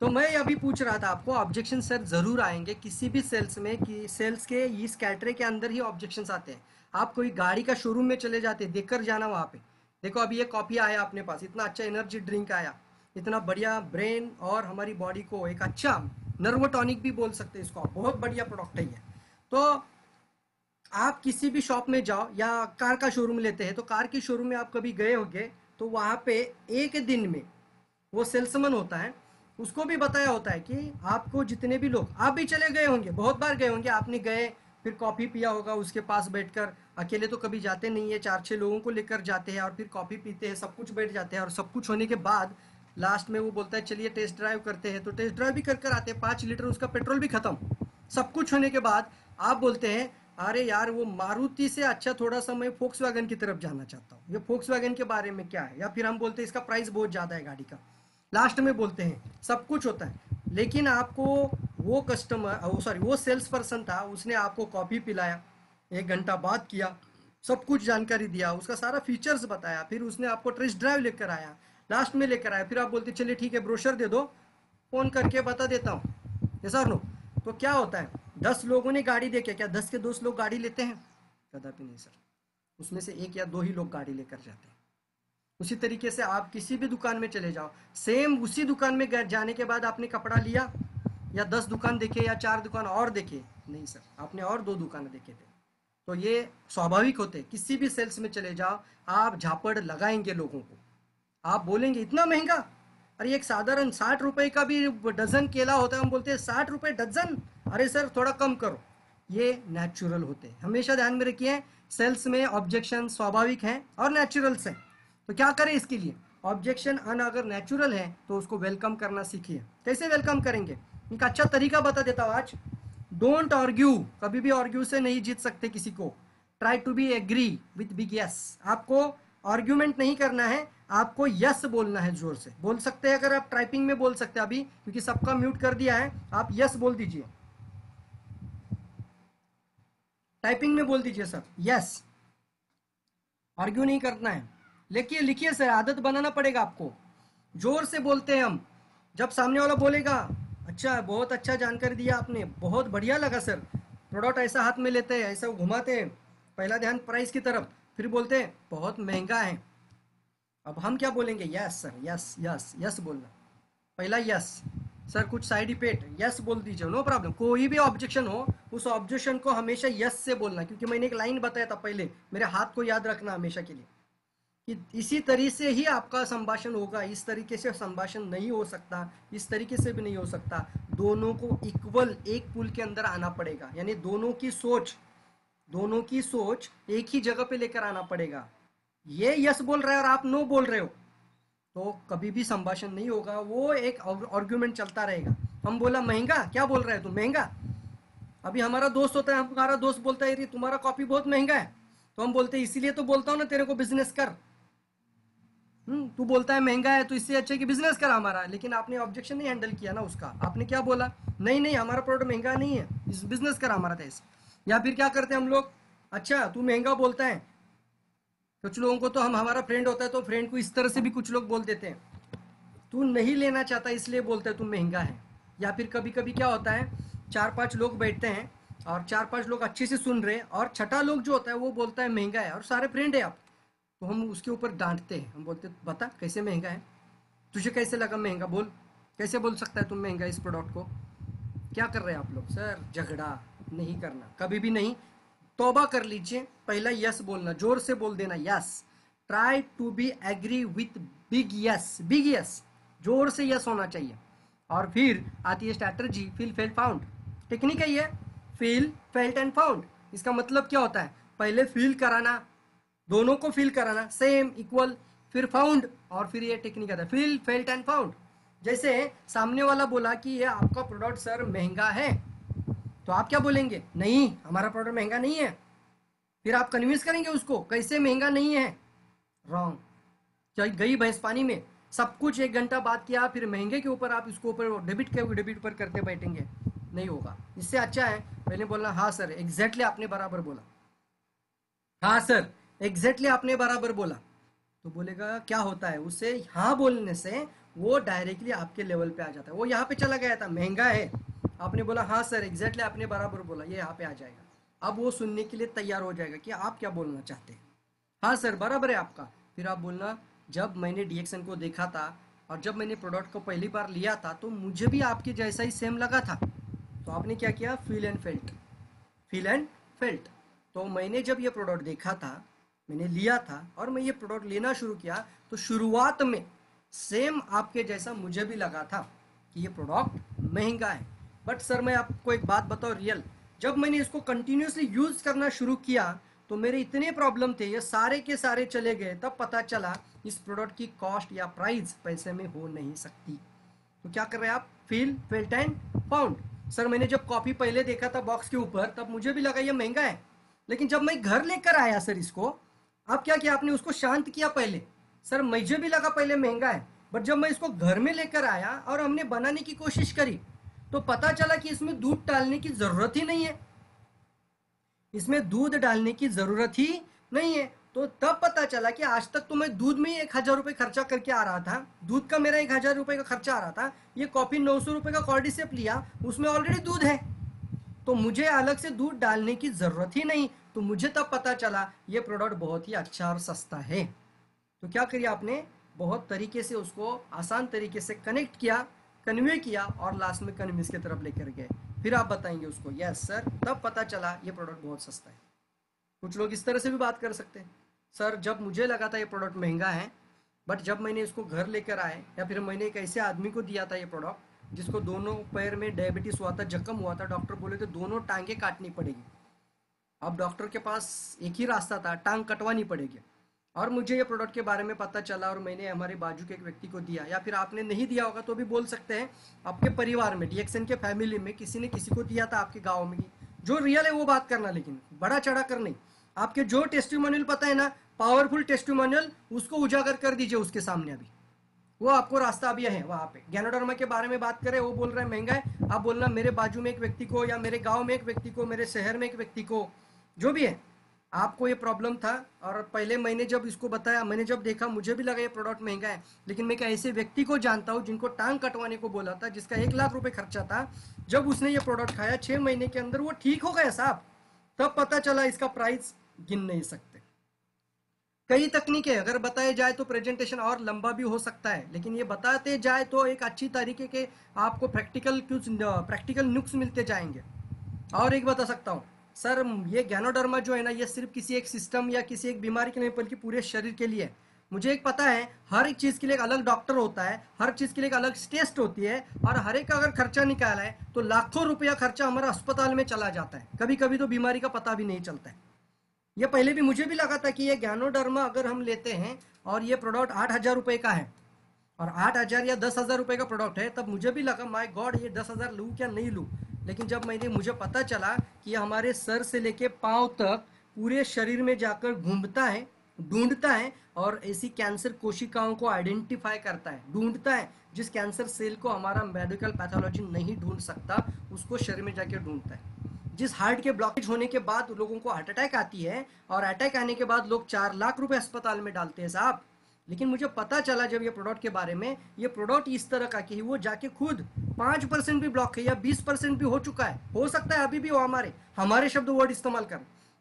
तो मैं अभी पूछ रहा था आपको ऑब्जेक्शन सर ज़रूर आएँगे किसी भी सेल्स में कि सेल्स के इस कैटरे के अंदर ही ऑब्जेक्शन आते हैं। आप कोई गाड़ी का शोरूम में चले जाते देखकर जाना वहाँ पे। देखो अभी ये कॉफ़ी आया अपने पास इतना अच्छा एनर्जी ड्रिंक आया। इतना बढ़िया ब्रेन और हमारी बॉडी को एक अच्छा नर्व टॉनिक भी बोल सकते हैं इसको बहुत बढ़िया प्रोडक्ट है ये। तो आप किसी भी शॉप में जाओ या कार का शोरूम लेते हैं तो कार के शोरूम में आप कभी गए होंगे तो वहाँ पे एक दिन में वो सेल्समैन होता है, उसको भी बताया होता है कि आपको जितने भी लोग, आप भी चले गए होंगे, बहुत बार गए होंगे, आपने गए, फिर कॉफ़ी पिया होगा उसके पास बैठकर, अकेले तो कभी जाते नहीं है, चार छः लोगों को लेकर जाते हैं और फिर कॉफ़ी पीते हैं, सब कुछ बैठ जाते हैं और सब कुछ होने के बाद लास्ट में वो बोलता है, चलिए टेस्ट ड्राइव करते हैं। तो टेस्ट ड्राइव भी कर कर आते हैं, पाँच लीटर उसका पेट्रोल भी खत्म। सब कुछ होने के बाद आप बोलते हैं, अरे यार, वो मारुति से अच्छा थोड़ा सा मैं फोक्स वैगन की तरफ़ जाना चाहता हूँ। ये फोक्स वैगन के बारे में क्या है? या फिर हम बोलते हैं, इसका प्राइस बहुत ज़्यादा है गाड़ी का। लास्ट में बोलते हैं, सब कुछ होता है, लेकिन आपको वो कस्टमर सॉरी वो सेल्स पर्सन था, उसने आपको कॉफ़ी पिलाया, एक घंटा बात किया, सब कुछ जानकारी दिया, उसका सारा फीचर्स बताया, फिर उसने आपको टेस्ट ड्राइव लेकर आया लास्ट में लेकर आए फिर आप बोलते, चलिए ठीक है, ब्रोशर दे दो, फ़ोन करके बता देता हूँ। ये सर नो। तो क्या होता है, दस लोगों ने गाड़ी देखे, क्या दस के दोस्त लोग गाड़ी लेते हैं? कदापि नहीं, सर। उसमें से एक या दो ही लोग गाड़ी लेकर जाते हैं। उसी तरीके से आप किसी भी दुकान में चले जाओ, सेम उसी दुकान में जाने के बाद आपने कपड़ा लिया, या दस दुकान देखे, या चार दुकान और देखे। नहीं, सर, आपने और दो दुकान देखे थे। तो ये स्वाभाविक होते किसी भी सेल्स में चले जाओ, आप झापड़ लगाएँगे लोगों को। आप बोलेंगे, इतना महँगा? अरे, एक साधारण साठ रुपए का भी डजन केला होता है, हम बोलते हैं, साठ रुपए डजन? अरे, सर, थोड़ा कम करो। ये नेचुरल होते हैं। हमेशा ध्यान में रखिए सेल्स में ऑब्जेक्शन स्वाभाविक है और नेचुरल्स है। तो क्या करें इसके लिए? ऑब्जेक्शन अन अगर नेचुरल है तो उसको वेलकम करना सीखिए। कैसे वेलकम करेंगे? एक अच्छा तरीका बता देता हूँ आज। डोंट ऑर्ग्यू कभी भी ऑर्ग्यू से नहीं जीत सकते किसी को। Try to be agree with big yes आपको आर्ग्यूमेंट नहीं करना है आपको यस बोलना है ज़ोर से। बोल सकते हैं अगर आप टाइपिंग में बोल सकते हैं अभी, क्योंकि सबका म्यूट कर दिया है, आप यस बोल दीजिए। टाइपिंग में बोल दीजिए सर यस आर्ग्यू नहीं करना है। लिखिए लिखिए सर, आदत बनाना पड़ेगा आपको। ज़ोर से बोलते हैं हम। जब सामने वाला बोलेगा अच्छा बहुत अच्छा जानकारी दिया आपने, बहुत बढ़िया लगा सर। प्रोडक्ट ऐसा हाथ में लेते हैं, ऐसा घुमाते हैं। पहला ध्यान प्राइस की तरफ़, फिर बोलते हैं, बहुत महँगा है। अब हम क्या बोलेंगे? Yes sir yes yes yes बोलना। पहला यस सर कुछ साइड इफ़ेक्ट यस बोल दीजिए नो प्रॉब्लम कोई भी ऑब्जेक्शन हो, उस ऑब्जेक्शन को हमेशा यस से बोलना। क्योंकि मैंने एक लाइन बताया था पहले, मेरे हाथ को याद रखना हमेशा के लिए। कि इसी तरीके से ही आपका संभाषण होगा। इस तरीके से संभाषण नहीं हो सकता, इस तरीके से भी नहीं हो सकता। दोनों को इक्वल एक पुल के अंदर आना पड़ेगा। यानी दोनों की सोच, दोनों की सोच एक ही जगह पे लेकर आना पड़ेगा। ये यस बोल रहा है और आप नो बोल रहे हो। तो कभी भी संभाषण नहीं होगा, वो एक आर्ग्यूमेंट चलता रहेगा। हम बोला, महँगा? क्या बोल रहे हैं तुम महँगा? अभी हमारा दोस्त होता है, हमारा दोस्त बोलता है तुम्हारा कॉपी बहुत महँगा है। तो हम बोलते हैं, इसीलिए तो बोलता हूँ ना, तेरे को बिज़नेस कर। हम्म तू बोलता है महँगा है तो इससे अच्छा कि बिज़नेस करा हमारा। लेकिन आपने ऑब्जेक्शन नहीं हैंडल किया ना उसका। आपने क्या बोला? नहीं नहीं, हमारा प्रोडक्ट महँगा नहीं है। बिज़नेस करा हमारा देश। या फिर क्या करते हैं हम लोग? अच्छा तू महँगा बोलता है कुछ लोगों को तो हम, हमारा फ्रेंड होता है तो फ्रेंड को इस तरह से भी कुछ लोग बोल देते हैं। तू नहीं लेना चाहता इसलिए बोलते है, तू महँगा है। या फिर कभी कभी क्या होता है चार पाँच लोग बैठते हैं और चार पाँच लोग अच्छे से सुन रहे हैं और छठा लोग जो होता है वो बोलता है, महँगा है। और सारे फ्रेंड है आप। तो हम उसके ऊपर डांटते हैं। हम बोलते बता, कैसे महँगा है? तुझे कैसे लगा महँगा? बोल। कैसे बोल सकता है तुम महँगा इस प्रोडक्ट को? क्या कर रहे हैं आप लोग? सर, झगड़ा नहीं करना। कभी भी नहीं तोबा कर लीजिए। पहला यस बोलना, ज़ोर से बोल देना yes try to be agree with big yes big yes ज़ोर से यस होना चाहिए। और फिर आती है strategy feel fail found technique है ये फील फेल्ट एंड फाउंड इसका मतलब क्या होता है? पहले फील कराना, दोनों को फील कराना सेम इक्वल फिर फाउंड और फिर ये टेक्निक आता है। फील फेल्ट एंड फाउंड जैसे सामने वाला बोला कि ये आपका प्रोडक्ट सर महँगा है। तो आप क्या बोलेंगे? नहीं, हमारा प्रोडक्ट महँगा नहीं है। फिर आप कन्विंस करेंगे उसको, कैसे महँगा नहीं है? रॉन्ग गई भैंस पानी में। सब कुछ एक घंटा बात किया, फिर महँगे के ऊपर आप इसको ऊपर डेबिट के डेबिट पर करते बैठेंगे। नहीं होगा। इससे अच्छा है, पहले बोलना हाँ सर एग्जैक्टली आपने बराबर बोला। हाँ सर एग्जैक्टली आपने बराबर बोला। तो बोलेगा, क्या होता है? उसे हाँ बोलने से वो डायरेक्टली आपके लेवल पे आ जाता है। वो यहाँ पे चला गया था, महँगा है। आपने बोला हाँ सर एग्जैक्टली आपने बराबर बोला, ये यहाँ पे आ जाएगा। अब वो सुनने के लिए तैयार हो जाएगा कि आप क्या बोलना चाहते हैं। हाँ सर, बराबर है आपका। फिर आप बोलना, जब मैंने डीएक्सन को देखा था और जब मैंने प्रोडक्ट को पहली बार लिया था तो मुझे भी आपके जैसा ही सेम लगा था। तो आपने क्या किया? Feel and felt feel and felt तो मैंने जब ये प्रोडक्ट देखा था, मैंने लिया था और मैं ये प्रोडक्ट लेना शुरू किया तो शुरुआत में सेम आपके जैसा मुझे भी लगा था कि ये प्रोडक्ट महँगा है। बट सर मैं आपको एक बात बताऊँ रियल जब मैंने इसको कंटिन्यूसली यूज़ करना शुरू किया तो मेरे इतने प्रॉब्लम थे, ये सारे के सारे चले गए, तब पता चला इस प्रोडक्ट की कॉस्ट या प्राइस पैसे में हो नहीं सकती. तो क्या कर रहे हैं आप? Feel felt and found sir मैंने जब कॉपी पहले देखा था बॉक्स के ऊपर, तब मुझे भी लगा ये महँगा है. लेकिन जब मैं घर लेकर आया सर इसको अब क्या किया आपने उसको शांत किया पहले? सर मुझे भी लगा पहले महँगा है. बट जब मैं इसको घर में लेकर आया और हमने बनाने की कोशिश करी तो पता चला कि इसमें दूध डालने की ज़रूरत ही नहीं है। इसमें दूध डालने की ज़रूरत ही नहीं है। तो तब पता चला कि आज तक तो मैं दूध में ही एक हज़ार रुपए खर्चा करके आ रहा था। दूध का मेरा एक हज़ार रुपए का खर्चा आ रहा था। ये कॉफ़ी नौ सौ रुपए का कॉर्डिसेप लिया, उसमें ऑलरेडी दूध है। तो मुझे अलग से दूध डालने की ज़रूरत ही नहीं। तो मुझे तब पता चला, ये प्रोडक्ट बहुत ही अच्छा और सस्ता है। तो क्या करिए आपने? बहुत तरीके से उसको आसान तरीके से कनेक्ट किया। कन्वे किया और लास्ट में कन्विंस की तरफ़ लेकर गए। फिर आप बताएँगे उसको यस सर तब पता चला ये प्रोडक्ट बहुत सस्ता है। कुछ लोग इस तरह से भी बात कर सकते हैं। सर जब मुझे लगा था ये प्रोडक्ट महँगा है बट जब मैंने इसको घर लेकर आए, या फिर मैंने एक ऐसे आदमी को दिया था ये प्रोडक्ट जिसको दोनों पैर में डायबिटीज़ हुआ था, जख्म हुआ था डॉक्टर बोले थे दोनों टांगे काटनी पड़ेगी। अब डॉक्टर के पास एक ही रास्ता था, टांग कटवानी पड़ेगी। और मुझे ये प्रोडक्ट के बारे में पता चला और मैंने हमारे बाजू के एक व्यक्ति को दिया या फिर आपने नहीं दिया होगा तो भी बोल सकते हैं, आपके परिवार में डीएक्सन के फैमिली में किसी ने किसी को दिया था आपके गाँव में जो रियल है वो बात करना, लेकिन बड़ा चढ़ा कर नहीं। आपके जो टेस्टिमोनियल पता है ना पावरफुल टेस्टिमोनियल उसको उजागर कर दीजिए उसके सामने अभी। वो आपको रास्ता अभी है, वहाँ पे। गैनोडर्मा के बारे में बात करें, वो बोल रहे हैं, महँगा है। आप बोलना, मेरे बाजू में एक व्यक्ति को या मेरे गाँव में एक व्यक्ति को, मेरे शहर में एक व्यक्ति को, जो भी है आपको ये प्रॉब्लम था और पहले मैंने जब इसको बताया, मैंने जब देखा, मुझे भी लगा ये प्रोडक्ट महँगा है। लेकिन मैं एक ऐसे व्यक्ति को जानता हूँ जिनको टांग कटवाने को बोला था, जिसका एक लाख रुपए खर्चा था। जब उसने ये प्रोडक्ट खाया, छह महीने के अंदर वो ठीक हो गया साहब। तब पता चला इसका प्राइस गिन नहीं सकते। कई तकनीकें अगर बताए जाए तो प्रेजेंटेशन और लंबा भी हो सकता है। लेकिन ये बताते जाए तो एक अच्छी तरीके के आपको प्रैक्टिकल कुछ प्रैक्टिकल नुक्स मिलते जाएँगे। और एक बता सकता हूँ। सर, ये गैनोडर्मा जो है ना, ये सिर्फ़ किसी एक सिस्टम या किसी एक बीमारी के लिए बल्कि पूरे शरीर के लिए मुझे एक पता है, हर एक चीज़ के लिए एक अलग डॉक्टर होता है, हर चीज़ के लिए एक अलग टेस्ट होती है, और हर एक का अगर खर्चा निकाला है तो लाखों रुपया खर्चा हमारा अस्पताल में चला जाता है। कभी कभी तो बीमारी का पता भी नहीं चलता है। ये पहले भी मुझे भी लगा था कि ये ज्ञानोडर्मा अगर हम लेते हैं, और ये प्रोडक्ट आठ हज़ार रुपये का है, और आठ हज़ार या दस हज़ार रुपये का प्रोडक्ट है, तब मुझे भी लगा माई गॉड ये दस हज़ार लूँ क्या नहीं लूँ? लेकिन जब मैंने, मुझे पता चला कि हमारे सर से लेके पाँव तक पूरे शरीर में जाकर घूमता है, ढूंढता है और ऐसी कैंसर कोशिकाओं को आइडेंटिफाई करता है, ढूंढता है, जिस कैंसर सेल को हमारा मेडिकल पैथोलॉजी नहीं ढूंढ सकता, उसको शरीर में जाके ढूंढता है। जिस हार्ट के ब्लॉकेज होने के बाद लोगों को हार्ट अटैक आती है और अटैक आने के बाद लोग चार लाख रुपए अस्पताल में डालते हैं साहब। लेकिन मुझे पता चला जब ये प्रोडक्ट के बारे में, ये प्रोडक्ट इस तरह का कि वो जाके खुद पाँच परसेंट भी ब्लॉक है या बीस परसेंट भी हो चुका है। हो सकता है अभी भी हो हमारे हमारे शब्द वर्ड इस्तेमाल कर।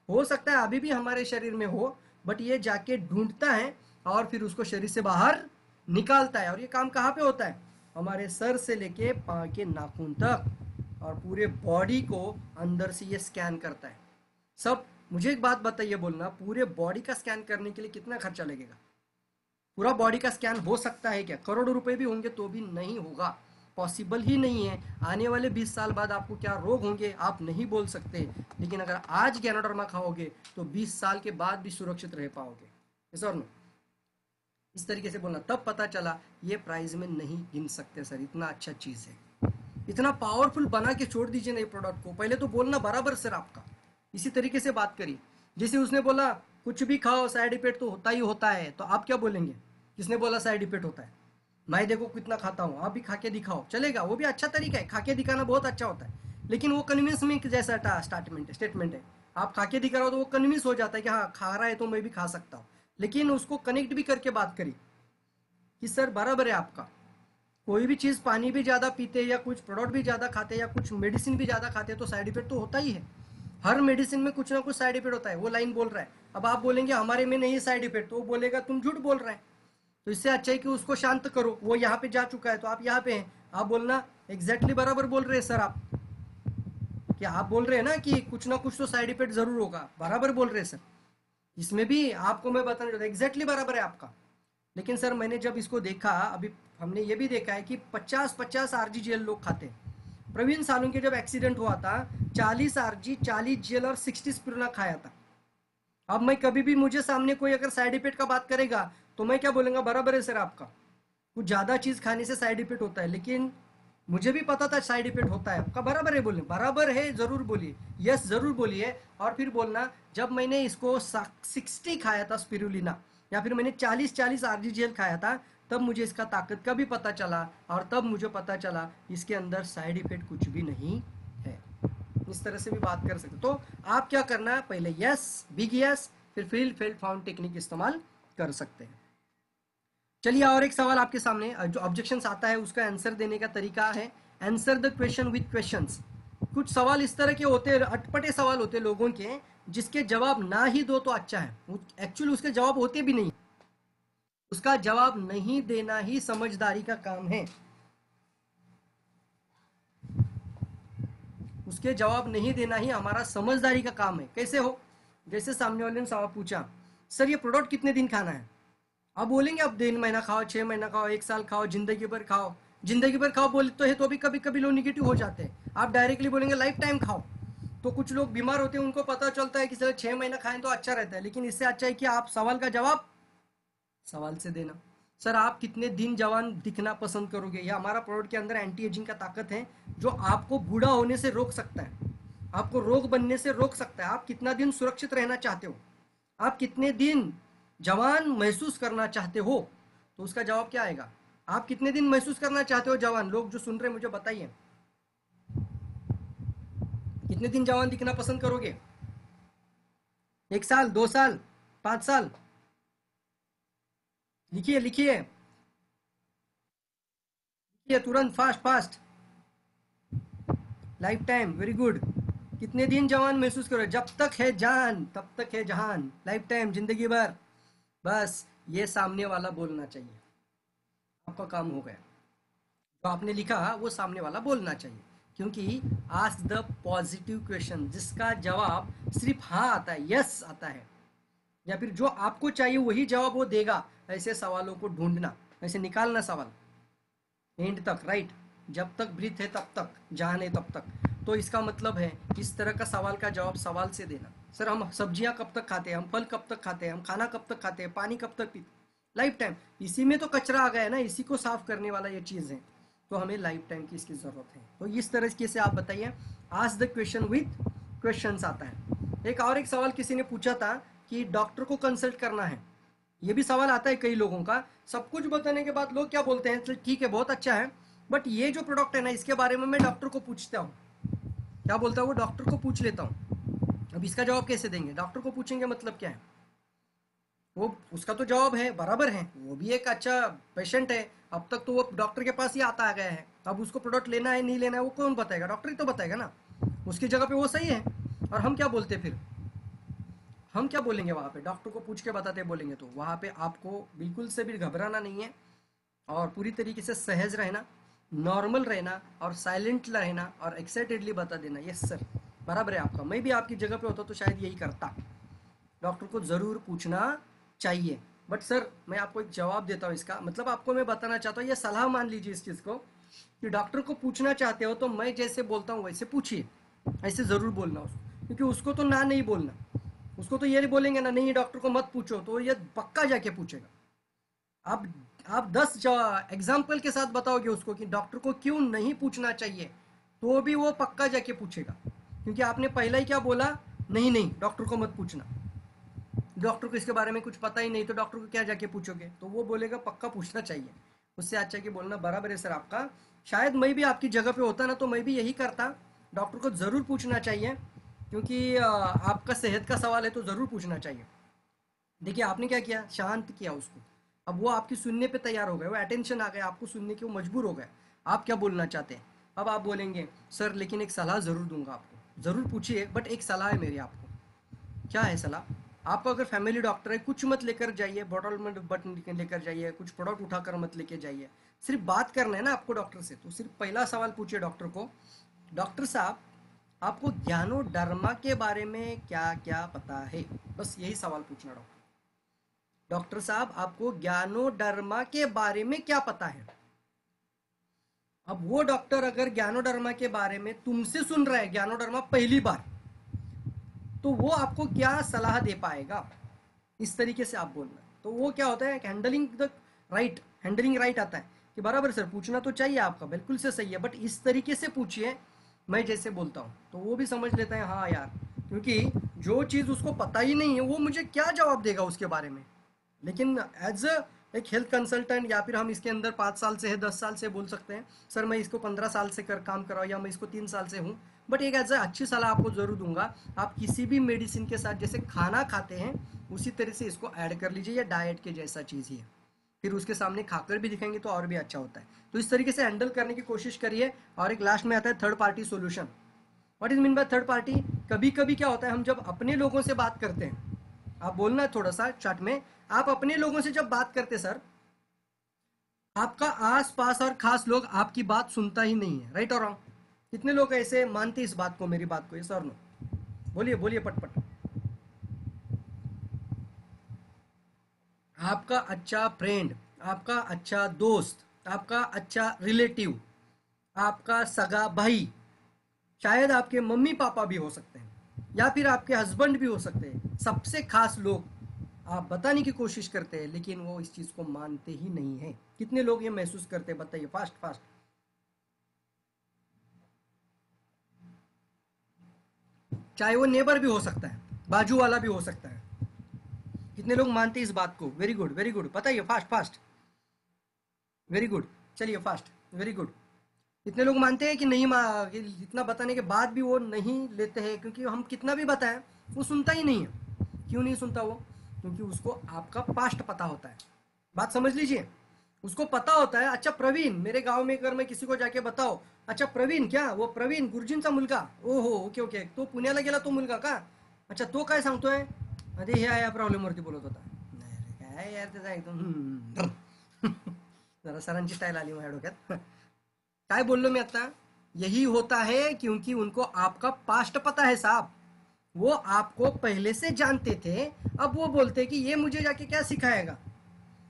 हो सकता है अभी भी हमारे शरीर में हो बट ये जाके ढूंढता है और फिर उसको शरीर से बाहर निकालता है। और ये काम कहाँ पे होता है? हमारे सर से लेके पाँव के नाखून तक और पूरे बॉडी को अंदर से ये स्कैन करता है। सब, मुझे एक बात बताइए बोलना, पूरे बॉडी का स्कैन करने के लिए कितना खर्चा लगेगा? पूरा बॉडी का स्कैन हो सकता है क्या? करोड़ों रुपए भी होंगे तो भी नहीं होगा। पॉसिबल ही नहीं है। आने वाले 20 साल बाद आपको क्या रोग होंगे, आप नहीं बोल सकते। लेकिन अगर आज गैनोडर्मा खाओगे तो 20 साल के बाद भी सुरक्षित रह पाओगे। इस और इस तरीके से बोलना। तब पता चला, ये प्राइस में नहीं गिन सकते सर इतना अच्छा चीज़ है। इतना पावरफुल बना के छोड़ दीजिए ना ये प्रोडक्ट को। पहले तो बोलना बराबर सर आपका। इसी तरीके से बात करिए। जैसे उसने बोला कुछ भी खाओ साइड इफ़ेक्ट तो होता ही होता है। तो आप क्या बोलेंगे? किसने बोला साइड इफ़ेक्ट होता है? मैं देखो कितना खाता हूँ, आप भी खा के दिखाओ। चलेगा, वो भी अच्छा तरीका है, खा के दिखाना बहुत अच्छा होता है। लेकिन वो कन्विंस में जैसा स्टार्टमेंट स्टेटमेंट है आप खा के दिखा रहे हो तो वो कन्विंस हो जाता है कि हाँ खा रहा है तो मैं भी खा सकता हूँ। लेकिन उसको कनेक्ट भी करके बात करी कि सर, बराबर है आपका। कोई भी चीज़ पानी भी ज़्यादा पीते या कुछ प्रोडक्ट भी ज़्यादा खाते या कुछ मेडिसिन भी ज़्यादा खाते तो साइड इफ़ेक्ट तो होता ही है। हर मेडिसिन में कुछ ना कुछ साइड इफ़ेक्ट होता है, वो लाइन बोल रहा है। अब आप बोलेंगे, हमारे में नहीं साइड इफ़ेक्ट तो वो बोलेगा, तुम झूठ बोल रहे हैं। तो इससे अच्छा है कि उसको शांत करो, वो यहाँ पे जा चुका है तो आप यहाँ पे हैं। आप बोलना एग्जैक्टली बराबर बोल रहे हैं सर आप। क्या आप बोल रहे हैं ना कि कुछ ना कुछ तो साइड इफ़ेक्ट ज़रूर होगा। बराबर बोल रहे हैं सर इसमें भी आपको मैं बताना चाहता एग्जैक्टली बराबर है आपका। लेकिन सर मैंने जब इसको देखा, अभी हमने ये भी देखा है कि 50 50 आरजी जेल लोग खाते हैं। प्रवीण सालू के जब एक्सीडेंट हुआ था 40 आरजी 40 जेल और 60 स्पिरुला खाया था। अब मैं कभी भी मुझे सामने कोई अगर साइड इफ़ेक्ट का बात करेगा तो मैं क्या बोलूँगा, बराबर है सर आपका। कुछ ज़्यादा चीज़ खाने से साइड इफ़ेक्ट होता है, लेकिन मुझे भी पता था साइड इफ़ेक्ट होता है आपका। बराबर है बोलिए, बराबर है, ज़रूर बोलिए। यस ज़रूर बोलिए, और फिर बोलना, जब मैंने इसको सिक्सटी खाया था स्पिरुलिना या फिर मैंने चालीस चालीस आरजी जेल खाया था तब मुझे इसका ताकत का भी पता चला और तब मुझे पता चला इसके अंदर साइड इफ़ेक्ट कुछ भी नहीं है। इस तरह से भी बात कर सकते तो आप क्या करना है? पहले यस बिग यस फिर फ़ील्ड फ़ील्ड फाउंड टेक्निक इस्तेमाल कर सकते हैं। चलिए और एक सवाल आपके सामने जो ऑब्जेक्शन आता है उसका आंसर देने का तरीका है। Answer the question with question कुछ सवाल इस तरह के होते हैं, अटपटे सवाल होते हैं लोगों के, जिसके जवाब ना ही दो तो अच्छा है। एक्चुअली उसके जवाब होते भी नहीं। उसका जवाब नहीं देना ही समझदारी का काम है। उसके जवाब नहीं देना ही हमारा समझदारी का काम है। कैसे हो? जैसे सामने वाले ने सवाल पूछा, सर, ये प्रोडक्ट कितने दिन खाना है? आप बोलेंगे अब तीन महीना खाओ, छह महीना खाओ, एक साल खाओ, ज़िंदगी भर खाओ। ज़िंदगी भर खाओ बोलते तो है तो भी कभी कभी लोग निगेटिव हो जाते हैं। आप डायरेक्टली बोलेंगे लाइफ टाइम खाओ। तो कुछ लोग बीमार होते हैं, उनको पता चलता है कि सर, छह महीना खाएँ तो अच्छा रहता है। लेकिन इससे अच्छा है कि आप सवाल का जवाब सवाल से देना। सर, आप कितने दिन जवान दिखना पसंद करोगे? यह हमारा प्रोडक्ट के अंदर एंटी एजिंग का ताकत है जो आपको बूढ़ा होने से रोक सकता है। आपको रोग बनने से रोक सकता है। आप कितना दिन सुरक्षित रहना चाहते हो? आप कितने दिन जवान महसूस करना चाहते हो? तो उसका जवाब क्या आएगा? आप कितने दिन महसूस करना चाहते हो जवान? लोग जो सुन रहे हैं, मुझे बताइए। कितने दिन जवान दिखना पसंद करोगे? एक साल, दो साल, पाँच साल? लिखिए लिखिए। लिखिए तुरंत fast fast life time very good कितने दिन जवान महसूस करो? जब तक है जान, तब तक है जहान। लाइफ टाइम ज़िंदगी भर। बस, ये सामने वाला बोलना चाहिए। आपका काम हो गया। जो आपने लिखा, वो सामने वाला बोलना चाहिए। क्योंकि आज द पॉजिटिव क्वेश्चन जिसका जवाब सिर्फ़ हाँ आता है यस आता है। या फिर जो आपको चाहिए वही जवाब वो देगा, ऐसे सवालों को ढूंढना, ऐसे निकालना सवाल। एंड तक राइट जब तक ब्रीथ है, तब तक, जान है, तब तक। तो इसका मतलब है, इस तरह का सवाल का जवाब सवाल से देना। सर, हम सब्ज़ियाँ कब तक खाते हैं? हम फल कब तक खाते हैं? हम खाना कब तक खाते हैं? पानी कब तक पीते लाइफ टाइम इसी में तो कचरा आ गया है ना, इसी को साफ़ करने वाला ये चीज़ है। तो हमें लाइफ टाइम की इसकी ज़रूरत है। तो इस तरीके से आप बताइए? आज द क्वेश्चन विथ क्वेश्चन आता है। एक और एक सवाल किसी ने पूछा था कि डॉक्टर को कंसल्ट करना है। ये भी सवाल आता है कई लोगों का। सब कुछ बताने के बाद लोग क्या बोलते हैं? ठीक है, बहुत अच्छा है। बट ये जो प्रोडक्ट है ना, इसके बारे में मैं डॉक्टर को पूछता हूँ। क्या बोलता है वो? डॉक्टर को पूछ लेता हूँ। अब इसका जवाब कैसे देंगे? डॉक्टर को पूछेंगे मतलब क्या है? वो, उसका तो जवाब है, बराबर है। वो भी एक अच्छा पेशेंट है। अब तक तो वो डॉक्टर के पास ही आता आ गया है। अब उसको प्रोडक्ट लेना है, नहीं लेना है, वो कौन बताएगा? डॉक्टर ही तो बताएगा ना। उसकी जगह पे वो सही है। और हम क्या बोलते हैं फिर? हम क्या बोलेंगे वहाँ पे? डॉक्टर को पूछ के बताते बोलेंगे तो। वहाँ पे आपको बिल्कुल से भी घबराना नहीं है और पूरी तरीके से सहज रहना नॉर्मल रहना और साइलेंट रहना और एक्साइटेडली बता देना। यस सर बराबर है आपका। मैं भी आपकी जगह पे होता तो शायद यही करता। डॉक्टर को ज़रूर पूछना चाहिए। बट सर मैं आपको एक जवाब देता हूँ इसका। मतलब आपको मैं बताना चाहता हूँ, ये सलाह मान लीजिए इस चीज़ को कि डॉक्टर को पूछना चाहते हो तो मैं जैसे बोलता हूँ वैसे पूछिए। ऐसे ज़रूर बोलना उसको क्योंकि उसको तो ना नहीं बोलना। उसको तो ये नहीं बोलेंगे ना, नहीं डॉक्टर को मत पूछो तो ये पक्का जाके पूछेगा। आप आप दस एग्ज़ाम्पल के साथ बताओगे उसको कि डॉक्टर को क्यों नहीं पूछना चाहिए तो भी वो पक्का जाके पूछेगा। क्योंकि आपने पहला ही क्या बोला, नहीं नहीं डॉक्टर को मत पूछना। डॉक्टर को इसके बारे में कुछ पता ही नहीं तो डॉक्टर को क्या जाके पूछोगे? तो वो बोलेगा, पक्का पूछना चाहिए। उससे अच्छा कि बोलना बराबर है सर आपका। शायद मैं भी आपकी जगह पे होता ना तो मैं भी यही करता। डॉक्टर को ज़रूर पूछना चाहिए। क्योंकि आपका सेहत का सवाल है तो ज़रूर पूछना चाहिए। देखिए, आपने क्या किया? शांत किया उसको। अब वो आपकी सुनने पे तैयार हो गए, वो अटेंशन आ गया, आपको सुनने के वो मजबूर हो गए। आप क्या बोलना चाहते हैं? अब आप बोलेंगे, सर, लेकिन एक सलाह ज़रूर दूँगा आपको। ज़रूर पूछिए बट एक सलाह है मेरी आपको। क्या है सलाह? आपको अगर फैमिली डॉक्टर है, कुछ मत लेकर जाइए बॉटल में बटन लेकर जाइए, कुछ प्रोडक्ट उठाकर मत लेके जाइए। सिर्फ़ बात करना है ना आपको डॉक्टर से तो सिर्फ़ पहला सवाल पूछिए डॉक्टर को। डॉक्टर साहब आपको ज्ञानो डर्मा के बारे में क्या क्या पता है? बस यही सवाल पूछना डॉक्टर। डॉक्टर साहब, आपको ज्ञानो डर्मा के बारे में क्या पता है? अब वो डॉक्टर अगर ज्ञानोडर्मा के बारे में तुमसे सुन रहा है ज्ञानोडर्मा पहली बार तो वो आपको क्या सलाह दे पाएगा? इस तरीके से आप बोलना। तो वो क्या होता है handling the right handling right आता है कि, बराबर सर, पूछना तो चाहिए आपका, बिल्कुल से सही है बट इस तरीके से पूछिए मैं जैसे बोलता हूँ तो वो भी समझ लेता है हाँ यार, क्योंकि जो चीज़ उसको पता ही नहीं है, वो मुझे क्या जवाब देगा उसके बारे में? लेकिन एज अ एक हेल्थ कंसल्टेंट या फिर हम इसके अंदर पाँच साल से है, दस साल से बोल सकते हैं, सर, मैं इसको पंद्रह साल से कर, काम कर रहा हूँ या मैं इसको तीन साल से हूँ बट एक एज अच्छी सलाह आपको ज़रूर दूँगा, आप किसी भी मेडिसिन के साथ जैसे खाना खाते हैं, उसी तरह से इसको ऐड कर लीजिए या डाइट के जैसा चीज़ ही है। फिर उसके सामने खाकर भी दिखाएँगे तो और भी अच्छा होता है। तो इस तरीके से हैंडल करने की कोशिश करिए और एक लास्ट में आता है third party solution what is mean by third party कभी कभी क्या होता है, हम जब अपने लोगों से बात करते हैं, आप बोलना है थोड़ा सा चट में, आप अपने लोगों से जब बात करते सर आपका आस पास और खास लोग आपकी बात सुनता ही नहीं है। राइट और रॉन्ग कितने लोग ऐसे मानते इस बात को, मेरी बात को? ये सर नो बोलिए बोलिए पटपट। आपका अच्छा फ्रेंड आपका अच्छा दोस्त, आपका अच्छा रिलेटिव आपका सगा भाई, शायद आपके मम्मी पापा भी हो सकते हैं, या फिर आपके हस्बैंड भी हो सकते हैं। सबसे खास लोग आप बताने की कोशिश करते हैं, लेकिन वो इस चीज़ को मानते ही नहीं है। कितने लोग ये महसूस करते हैं, बताइए फास्ट फास्ट चाहे वो नेबर भी हो सकता है बाजू वाला भी हो सकता है कितने लोग मानते हैं इस बात को? वेरी गुड वेरी गुड बताइए फास्ट फास्ट वेरी गुड चलिए फास्ट वेरी गुड इतने लोग मानते हैं कि नहीं इतना बताने के बाद भी वो नहीं लेते हैं, क्योंकि हम कितना भी बताएँ, वो सुनता ही नहीं है। क्यों नहीं सुनता वो? क्योंकि उसको आपका पास्ट पता होता है। बात समझ लीजिए। उसको पता होता है अच्छा प्रवीण, मेरे गाँव में अगर मैं किसी को जाके बताओ अच्छा प्रवीण, क्या? वो प्रवीण गुरुजींचा मुलगा। ओहो ओके ओके तो पुण्याला गेला तो मुलगा का? अच्छा तो काय सांगतोय? अरे ह्या या प्रॉब्लेमवरती बोलत होता. काय यार त्याचा एकदम. जरा सरांची स्टाईल आली माझ्या डोक्यात. काय बोललो मैं आता? यही होता है क्योंकि उनको आपका पास्ट पता है साहब। वो आपको पहले से जानते थे। अब वो बोलते कि ये मुझे जाके क्या सिखाएगा?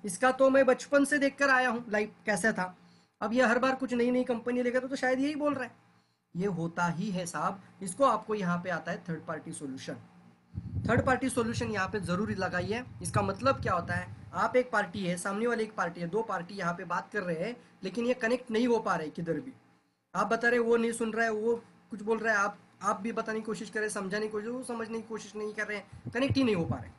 इसका तो मैं बचपन से देखकर आया हूँ। लाइफ कैसा था? अब ये हर बार कुछ नई नई कंपनी लेकर तो शायद यही बोल रहा है। ये होता ही है साहब। इसको आपको यहाँ पे आता है third party solution third party solution यहाँ पे ज़रूर लगाइए इसका मतलब क्या होता है? आप एक पार्टी है, सामने वाली एक पार्टी है, दो पार्टी यहाँ पे बात कर रहे हैं, लेकिन ये कनेक्ट नहीं हो पा रहे किधर भी। आप बता रहे वो नहीं सुन रहा है, वो कुछ बोल रहा है, आप आप भी बताने की कोशिश कर रहे हैं, समझाने की कोशिश, वो समझने की कोशिश नहीं कर रहे हैं कनेक्ट ही नहीं हो पा रहे।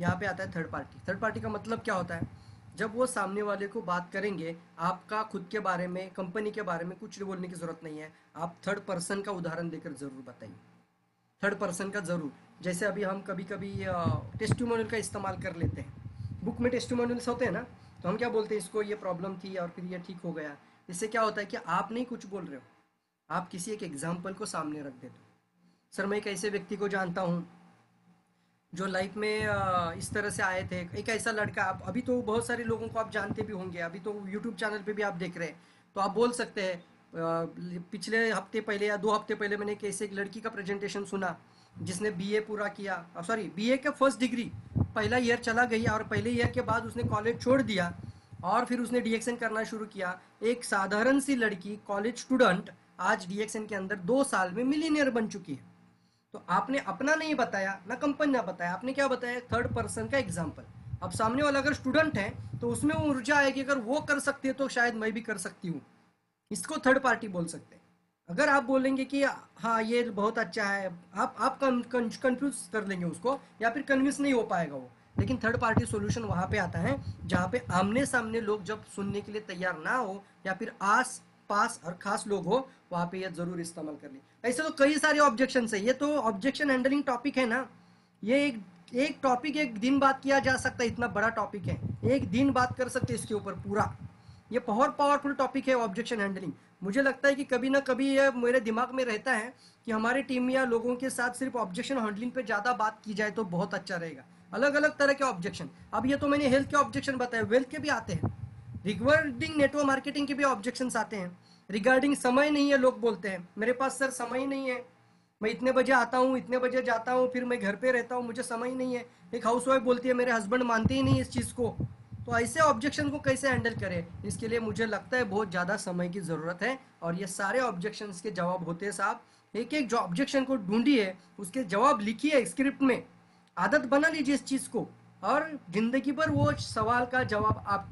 यहाँ पे आता है थर्ड पार्टी थर्ड पार्टी का मतलब क्या होता है? जब वो सामने वाले को बात करेंगे, आपका खुद के बारे में कंपनी के बारे में कुछ बोलने की ज़रूरत नहीं है। आप थर्ड पर्सन का उदाहरण देकर ज़रूर बताइए। थर्ड पर्सन का ज़रूर। जैसे अभी हम कभी कभी टेस्टिमोनियल का इस्तेमाल कर लेते हैं। बुक में टेस्टिमोनियल्स होते हैं ना तो हम क्या बोलते हैं इसको, ये प्रॉब्लम थी और फिर ये ठीक हो गया। इससे क्या होता है कि आप नहीं कुछ बोल रहे हो। आप किसी एक एग्ज़ाम्पल को सामने रख देते हो। सर, मैं एक ऐसे व्यक्ति को जानता हूँ, जो लाइफ में इस तरह से आए थे। एक ऐसा लड़का, आप, अभी तो बहुत सारे लोगों को आप जानते भी होंगे, अभी तो यूट्यूब चैनल पे भी आप देख रहे हैं। तो आप बोल सकते हैं पिछले हफ़्ते पहले या दो हफ़्ते पहले मैंने कैसे एक लड़की का प्रेजेंटेशन सुना। जिसने बीए पूरा किया। सॉरी बीए का फ़र्स्ट डिग्री पहला ईयर चला गई और पहले ईयर के बाद उसने कॉलेज छोड़ दिया और फिर उसने डीएक्सन करना शुरू किया। एक साधारण सी लड़की कॉलेज स्टूडेंट आज डीएक्सन के अंदर दो साल में मिलीनियर बन चुकी है। तो आपने अपना नहीं बताया, ना कंपनी ने बताया। आपने क्या बताया? थर्ड पर्सन का एग्ज़ाम्पल अब सामने वाला अगर स्टूडेंट है तो उसमें वो ऊर्जा आएगी। अगर वो कर सकती है तो शायद मैं भी कर सकती हूँ। इसको थर्ड पार्टी बोल सकते हैं। अगर आप बोलेंगे कि हाँ ये बहुत अच्छा है, आप आप कंफ्यूज कर लेंगे उसको, या फिर कन्विंस नहीं हो पाएगा वो। लेकिन थर्ड पार्टी सॉल्यूशन वहाँ पे आता है, जहाँ पे आमने सामने लोग जब सुनने के लिए तैयार ना हो, या फिर आस पास और खास लोग हो, वहाँ पे ये ज़रूर इस्तेमाल कर ली। ऐसे तो कई सारे ऑब्जेक्शन है। ये तो ऑब्जेक्शन हैंडलिंग टॉपिक है ना। ये एक एक टॉपिक एक दिन बात किया जा सकता है, इतना बड़ा टॉपिक है। एक दिन बात कर सकते इसके ऊपर पूरा। ये बहुत पावरफुल टॉपिक है ऑब्जेक्शन हैंडलिंग मुझे लगता है कि कभी ना कभी ये मेरे दिमाग में रहता है कि हमारी टीम या लोगों के साथ सिर्फ़ ऑब्जेक्शन हैंडलिंग पे ज़्यादा बात की जाए तो बहुत अच्छा रहेगा। अलग अलग तरह के ऑब्जेक्शन अब ये तो मैंने हेल्थ के ऑब्जेक्शन बताए वेल्थ के भी आते हैं। रिगार्डिंग नेटवर्क मार्केटिंग के भी ऑब्जेक्शन आते हैं। रिगार्डिंग समय नहीं है, लोग बोलते हैं, मेरे पास सर समय नहीं है। मैं इतने बजे आता हूँ, इतने बजे जाता हूँ, फिर मैं घर पे रहता हूँ, मुझे समय नहीं है। एक हाउसवाइफ बोलती है, मेरे हस्बैंड मानते ही नहीं इस चीज़ को। तो ऐसे ऑब्जेक्शन को कैसे हैंडल करें? इसके लिए मुझे लगता है बहुत ज़्यादा समय की ज़रूरत है और ये सारे ऑब्जेक्शन के जवाब होते हैं साहब। एक एक जो ऑब्जेक्शन को ढूंढिए, उसके जवाब लिखिए स्क्रिप्ट में। आदत बना लीजिए इस चीज़ को और ज़िंदगी भर वो सवाल का जवाब आप,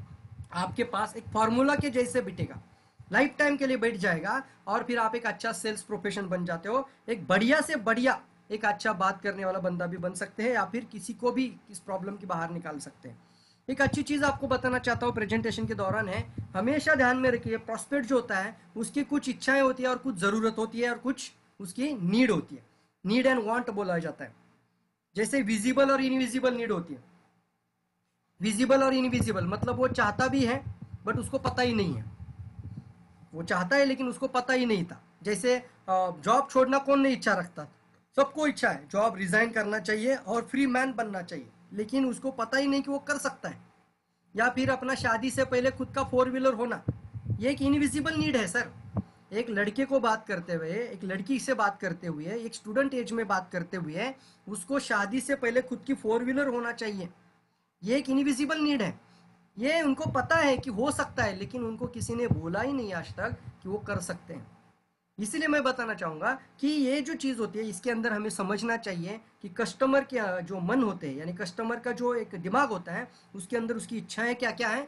आपके पास एक फॉर्मूला के जैसे बिटेगा। लाइफ टाइम के लिए बैठ जाएगा और फिर आप एक अच्छा सेल्स प्रोफेशन बन जाते हो। एक बढ़िया से बढ़िया एक अच्छा बात करने वाला बंदा भी बन सकते हैं या फिर किसी को भी इस प्रॉब्लम की बाहर निकाल सकते हैं। एक अच्छी चीज़ आपको बताना चाहता हूँ प्रेजेंटेशन के दौरान है। हमेशा ध्यान में रखिए प्रॉस्पेक्ट जो होता है, उसकी कुछ इच्छाएँ होती है और कुछ ज़रूरत होती है और कुछ उसकी नीड होती है। नीड एंड वांट बोला जाता है। जैसे विजिबल और इनविजिबल नीड होती है। विजिबल और इनविजिबल मतलब वो चाहता भी है बट उसको पता ही नहीं है। वो चाहता है, लेकिन उसको पता ही नहीं था। जैसे जॉब छोड़ना कौन नहीं इच्छा रखता? सबको इच्छा है। जॉब रिजाइन करना चाहिए और फ्री मैन बनना चाहिए। लेकिन उसको पता ही नहीं कि वो कर सकता है। या फिर अपना शादी से पहले खुद का फोर व्हीलर होना। ये एक इनविजिबल नीड है सर एक लड़के को बात करते हुए, एक लड़की से बात करते हुए, एक स्टूडेंट एज में बात करते हुए, उसको शादी से पहले खुद की फोर व्हीलर होना चाहिए। ये एक इनविजिबल नीड है। ये उनको पता है कि हो सकता है, लेकिन उनको किसी ने बोला ही नहीं आज तक कि वो कर सकते हैं। इसीलिए मैं बताना चाहूँगा कि ये जो चीज़ होती है, इसके अंदर हमें समझना चाहिए कि कस्टमर के जो मन होते हैं, यानी कस्टमर का जो एक दिमाग होता है, उसके अंदर उसकी इच्छाएँ क्या क्या है?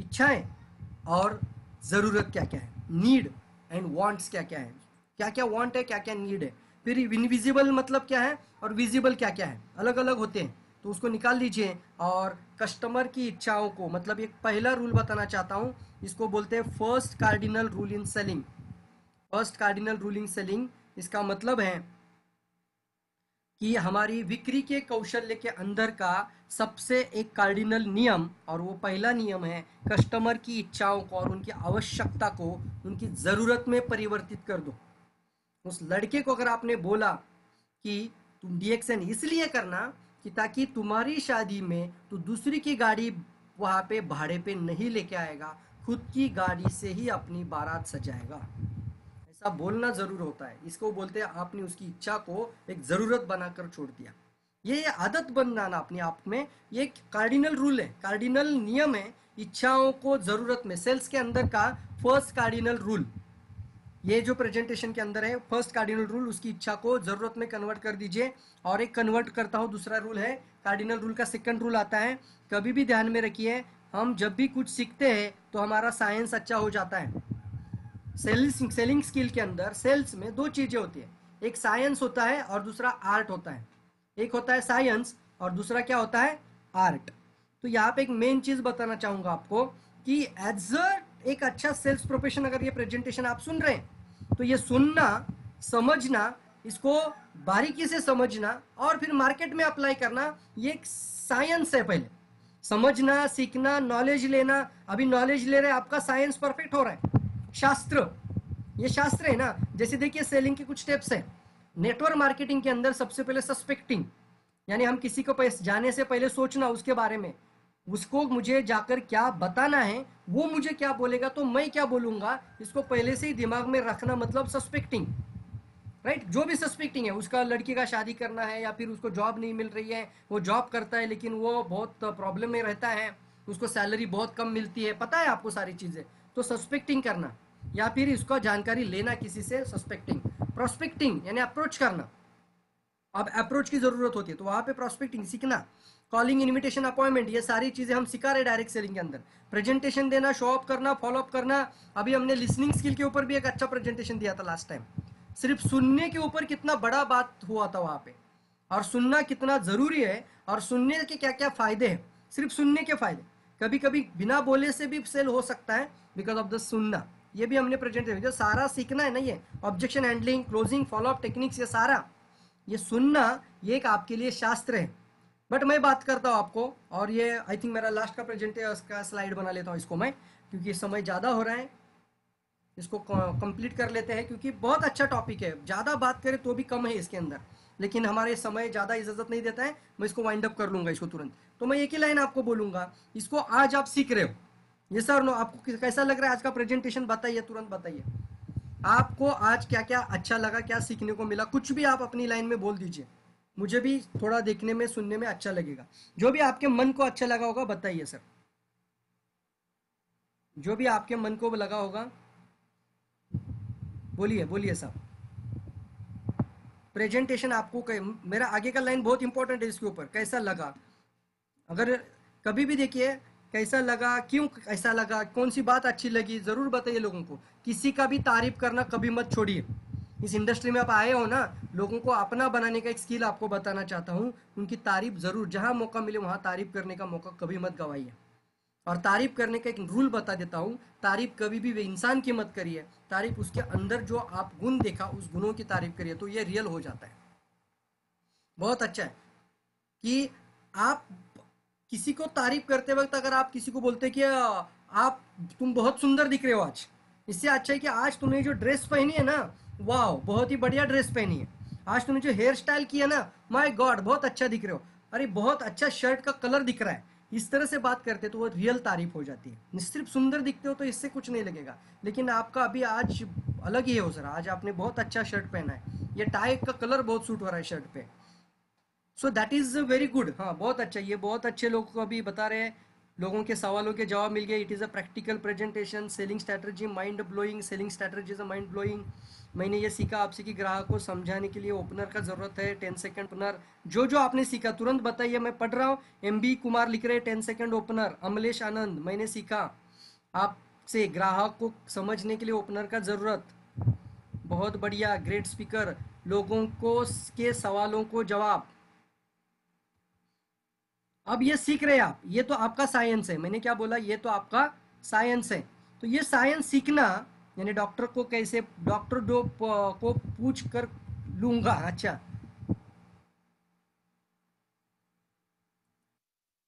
इच्छाएँ और ज़रूरत क्या क्या है? नीड एंड वांट्स क्या क्या है? क्या क्या वांट है क्या क्या नीड है? फिर इनविजिबल मतलब क्या है और विजिबल क्या क्या है? अलग अलग होते हैं तो उसको निकाल लीजिए और कस्टमर की इच्छाओं को मतलब एक पहला रूल बताना चाहता हूँ, इसको बोलते हैं first cardinal rule in selling first cardinal ruling selling, इसका मतलब है कि हमारी बिक्री के कौशल्य के अंदर का सबसे एक कार्डिनल नियम, और वो पहला नियम है, कस्टमर की इच्छाओं को और उनकी आवश्यकता को उनकी ज़रूरत में परिवर्तित कर दो। उस लड़के को अगर आपने बोला कि तुम डीएक्सएन इसलिए करना कि ताकि तुम्हारी शादी में तो दूसरी की गाड़ी वहाँ पे भाड़े पे नहीं लेके आएगा, खुद की गाड़ी से ही अपनी बारात सजाएगा। ऐसा बोलना ज़रूर होता है। इसको बोलते हैं, आपने उसकी इच्छा को एक ज़रूरत बनाकर छोड़ दिया। ये आदत बनाना अपने आप में, ये कार्डिनल रूल है। कार्डिनल नियम है, इच्छाओं को ज़रूरत में सेल्स के अंदर का फ़र्स्ट कार्डिनल रूल ये जो प्रेजेंटेशन के अंदर है फ़र्स्ट कार्डिनल रूल उसकी इच्छा को ज़रूरत में कन्वर्ट कर दीजिए। और एक कन्वर्ट करता हूँ, दूसरा रूल है कार्डिनल रूल का सेकंड रूल आता है। कभी भी ध्यान में रखिए, हम जब भी कुछ सीखते हैं तो हमारा साइंस अच्छा हो जाता है। सेलिंग सेलिंग स्किल के अंदर सेल्स में दो चीज़ें होती है। एक साइंस होता है और दूसरा आर्ट होता है। एक होता है साइंस और दूसरा क्या होता है? आर्ट तो यहाँ पे एक मेन चीज़ बताना चाहूँगा आपको कि एज एक अच्छा सेल्स प्रोफेशन अगर ये प्रेजेंटेशन आप सुन रहे हैं तो ये सुनना, समझना, इसको बारीकी से समझना और फिर मार्केट में अप्लाई करना, ये एक साइंस है पहले। समझना, सीखना नॉलेज लेना। अभी नॉलेज ले रहे आपका साइंस परफेक्ट हो रहा है। शास्त्र। ये शास्त्र है ना? जैसे देखिए सेलिंग के कुछ स्टेप्स है। नेटवर्क मार्केटिंग के अंदर सबसे पहले सस्पेक्टिंग यानी हम किसी को जाने से पहले सोचना उसके बारे में। उसको मुझे जाकर क्या बताना है, वो मुझे क्या बोलेगा तो मैं क्या बोलूँगा, इसको पहले से ही दिमाग में रखना मतलब सस्पेक्टिंग राइट जो भी सस्पेक्टिंग है, उसका लड़की का शादी करना है या फिर उसको जॉब नहीं मिल रही है, वो जॉब करता है, लेकिन वो बहुत प्रॉब्लम में रहता है, उसको सैलरी बहुत कम मिलती है, पता है आपको सारी चीज़ें। तो सस्पेक्टिंग करना। या फिर इसका जानकारी लेना किसी से सस्पेक्टिंग प्रोस्पेक्टिंग यानी अप्रोच करना। अब अप्रोच की ज़रूरत होती है तो वहाँ पे प्रोस्पेक्टिंग सीखना। कॉलिंग इनविटेशन अपॉइंटमेंट ये सारी चीज़ें हम सिखा रहे डायरेक्ट सेलिंग के अंदर। प्रेजेंटेशन देना शो अप करना फॉलोअप करना। अभी हमने लिसनिंग स्किल के ऊपर भी एक अच्छा प्रेजेंटेशन दिया था लास्ट टाइम सिर्फ़ सुनने के ऊपर कितना बड़ा बात हुआ था वहाँ पे। और सुनना कितना ज़रूरी है, और सुनने के क्या क्या फ़ायदे हैं। सिर्फ़ सुनने के फ़ायदे। कभी कभी बिना बोले से भी सेल हो सकता है बिकॉज़ ऑफ़ द सुनना। ये भी हमने प्रेजेंट किया सारा सीखना है ना ये objection handling closing follow up techniques ये सारा, ये सुनना, ये एक आपके लिए शास्त्र है। बट मैं बात करता हूँ आपको, और ये आई थिंक मेरा लास्ट का प्रेजेंट का स्लाइड बना लेता हूँ इसको मैं, क्योंकि समय ज़्यादा हो रहा है। इसको कंप्लीट कर लेते हैं, क्योंकि बहुत अच्छा टॉपिक है। ज़्यादा बात करें तो भी कम है इसके अंदर। लेकिन हमारे समय ज़्यादा इजाज़त नहीं देता है, मैं इसको वाइंड अप कर लूँगा इसको तुरंत। तो मैं एक ही लाइन आपको बोलूँगा, इसको आज आप सीख रहे हो। ये सर नो आपको कैसा लग रहा है आज का प्रेजेंटेशन बताइए, तुरंत बताइए। आपको आज क्या क्या अच्छा लगा, क्या सीखने को मिला? कुछ भी आप अपनी लाइन में बोल दीजिए। मुझे भी थोड़ा देखने में, सुनने में अच्छा लगेगा। जो भी आपके मन को अच्छा लगा होगा, बताइए सर। जो भी आपके मन को लगा होगा, बोलिए बोलिए साहब प्रेजेंटेशन आपको मेरा आगे का लाइन बहुत इंपॉर्टेंट है इसके ऊपर। कैसा लगा? अगर कभी भी देखिए कैसा लगा, क्यों कैसा लगा, कौन सी बात अच्छी लगी, ज़रूर बताइए लोगों को। किसी का भी तारीफ़ करना कभी मत छोड़िए। इस इंडस्ट्री में आप आए हो ना, लोगों को अपना बनाने का एक स्किल आपको बताना चाहता हूँ। उनकी तारीफ़ ज़रूर, जहाँ मौका मिले वहाँ तारीफ़ करने का मौका कभी मत गवाइए। और तारीफ़ करने का एक रूल बता देता हूँ, तारीफ़ कभी भी वे इंसान की मत करिए। तारीफ़ उसके अंदर जो आप गुण देखा, उस गुणों की तारीफ़ करिए तो ये रियल हो जाता है। बहुत अच्छा है कि आप किसी को तारीफ़ करते वक्त अगर आप किसी को बोलते कि आप, तुम बहुत सुंदर दिख रहे हो आज। इससे अच्छा है कि आज तुमने जो ड्रेस पहनी है ना वाह बहुत ही बढ़िया ड्रेस पहनी है। आज तुमने जो हेयर स्टाइल किया ना माय गॉड बहुत अच्छा दिख रहे हो। अरे, बहुत अच्छा शर्ट का कलर दिख रहा है। इस तरह से बात करते तो वो रियल तारीफ़ हो जाती है। सिर्फ़ सुंदर दिखते हो तो इससे कुछ नहीं लगेगा। लेकिन आपका अभी आज अलग ही है हो सर आज आपने बहुत अच्छा शर्ट पहना है। ये टाई का कलर बहुत सूट हो रहा है शर्ट पे। So that is very good हाँ बहुत अच्छा ये बहुत अच्छे लोग को अभी बता रहे हैं। लोगों के सवालों के जवाब मिल गए। It is a practical presentation selling strategy mind blowing selling strategy mind blowing मैंने ये सीखा आपसे कि ग्राहक को समझाने के लिए ओपनर का ज़रूरत है टेन सेकेंड ओपनर जो जो आपने सीखा, तुरंत बताइए, मैं पढ़ रहा हूँ। एम बी कुमार लिख रहे हैं ten second opener Amlesh Anand, मैंने सीखा। आपसे ग्राहक को समझने के लिए ओपनर का ज़रूरत। बहुत बढ़िया ग्रेट स्पीकर लोगों को, के सवालों को जवाब। अब ये सीख रहे आप, ये तो आपका साइंस है। मैंने क्या बोला, ये तो आपका साइंस है। तो ये साइंस सीखना, यानी डॉक्टर को कैसे डॉक्टर डो को पूछ कर लूँगा। अच्छा।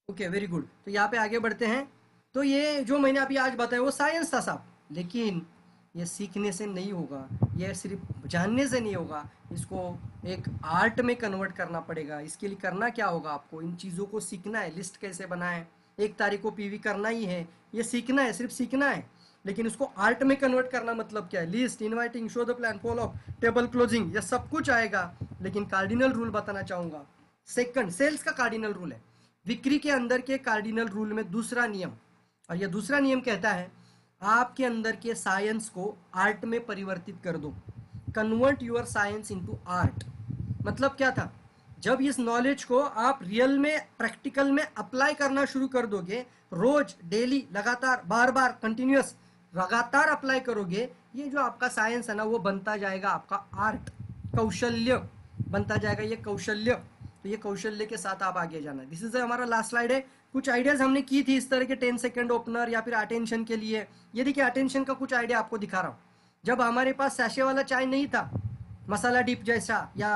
ओके वेरी गुड तो यहाँ पे आगे बढ़ते हैं। तो ये जो मैंने अभी आज बताया, वो साइंस था साहब। लेकिन ये सीखने से नहीं होगा, ये सिर्फ़ जानने से नहीं होगा, इसको एक आर्ट में कन्वर्ट करना पड़ेगा। इसके लिए करना क्या होगा आपको? इन चीज़ों को सीखना है, लिस्ट कैसे बनाए? एक तारीख को पीवी करना ही है, ये सीखना है, सिर्फ़ सीखना है। लेकिन उसको आर्ट में कन्वर्ट करना मतलब क्या है? List, inviting, show the plan, follow table closing यह सब कुछ आएगा। लेकिन कार्डिनल रूल बताना चाहूँगा। सेकंड, सेल्स का कार्डिनल रूल है। बिक्री के अंदर के कार्डिनल रूल में दूसरा नियम। और यह दूसरा नियम कहता है आपके अंदर के साइंस को आर्ट में परिवर्तित कर दो। Convert your science into art मतलब क्या था? जब इस नॉलेज को आप रियल में प्रैक्टिकल में अप्लाई करना शुरू कर दोगे, रोज डेली लगातार बार बार कंटिन्यूस लगातार अप्लाई करोगे, ये जो आपका साइंस है ना, वो बनता जाएगा आपका आर्ट कौशल्य बनता जाएगा ये कौशल्य। तो ये कौशल्य के साथ आप आगे जाना। दिस इज़ हमारा लास्ट स्लाइड है। कुछ आइडियाज़ हमने की थी इस तरह के टेन सेकेंड ओपनर या फिर अटेंशन के लिए। ये देखिए अटेंशन का कुछ आइडिया आपको दिखा रहा हूँ। जब हमारे पास सैशे वाला चाय नहीं था, मसाला डिप जैसा या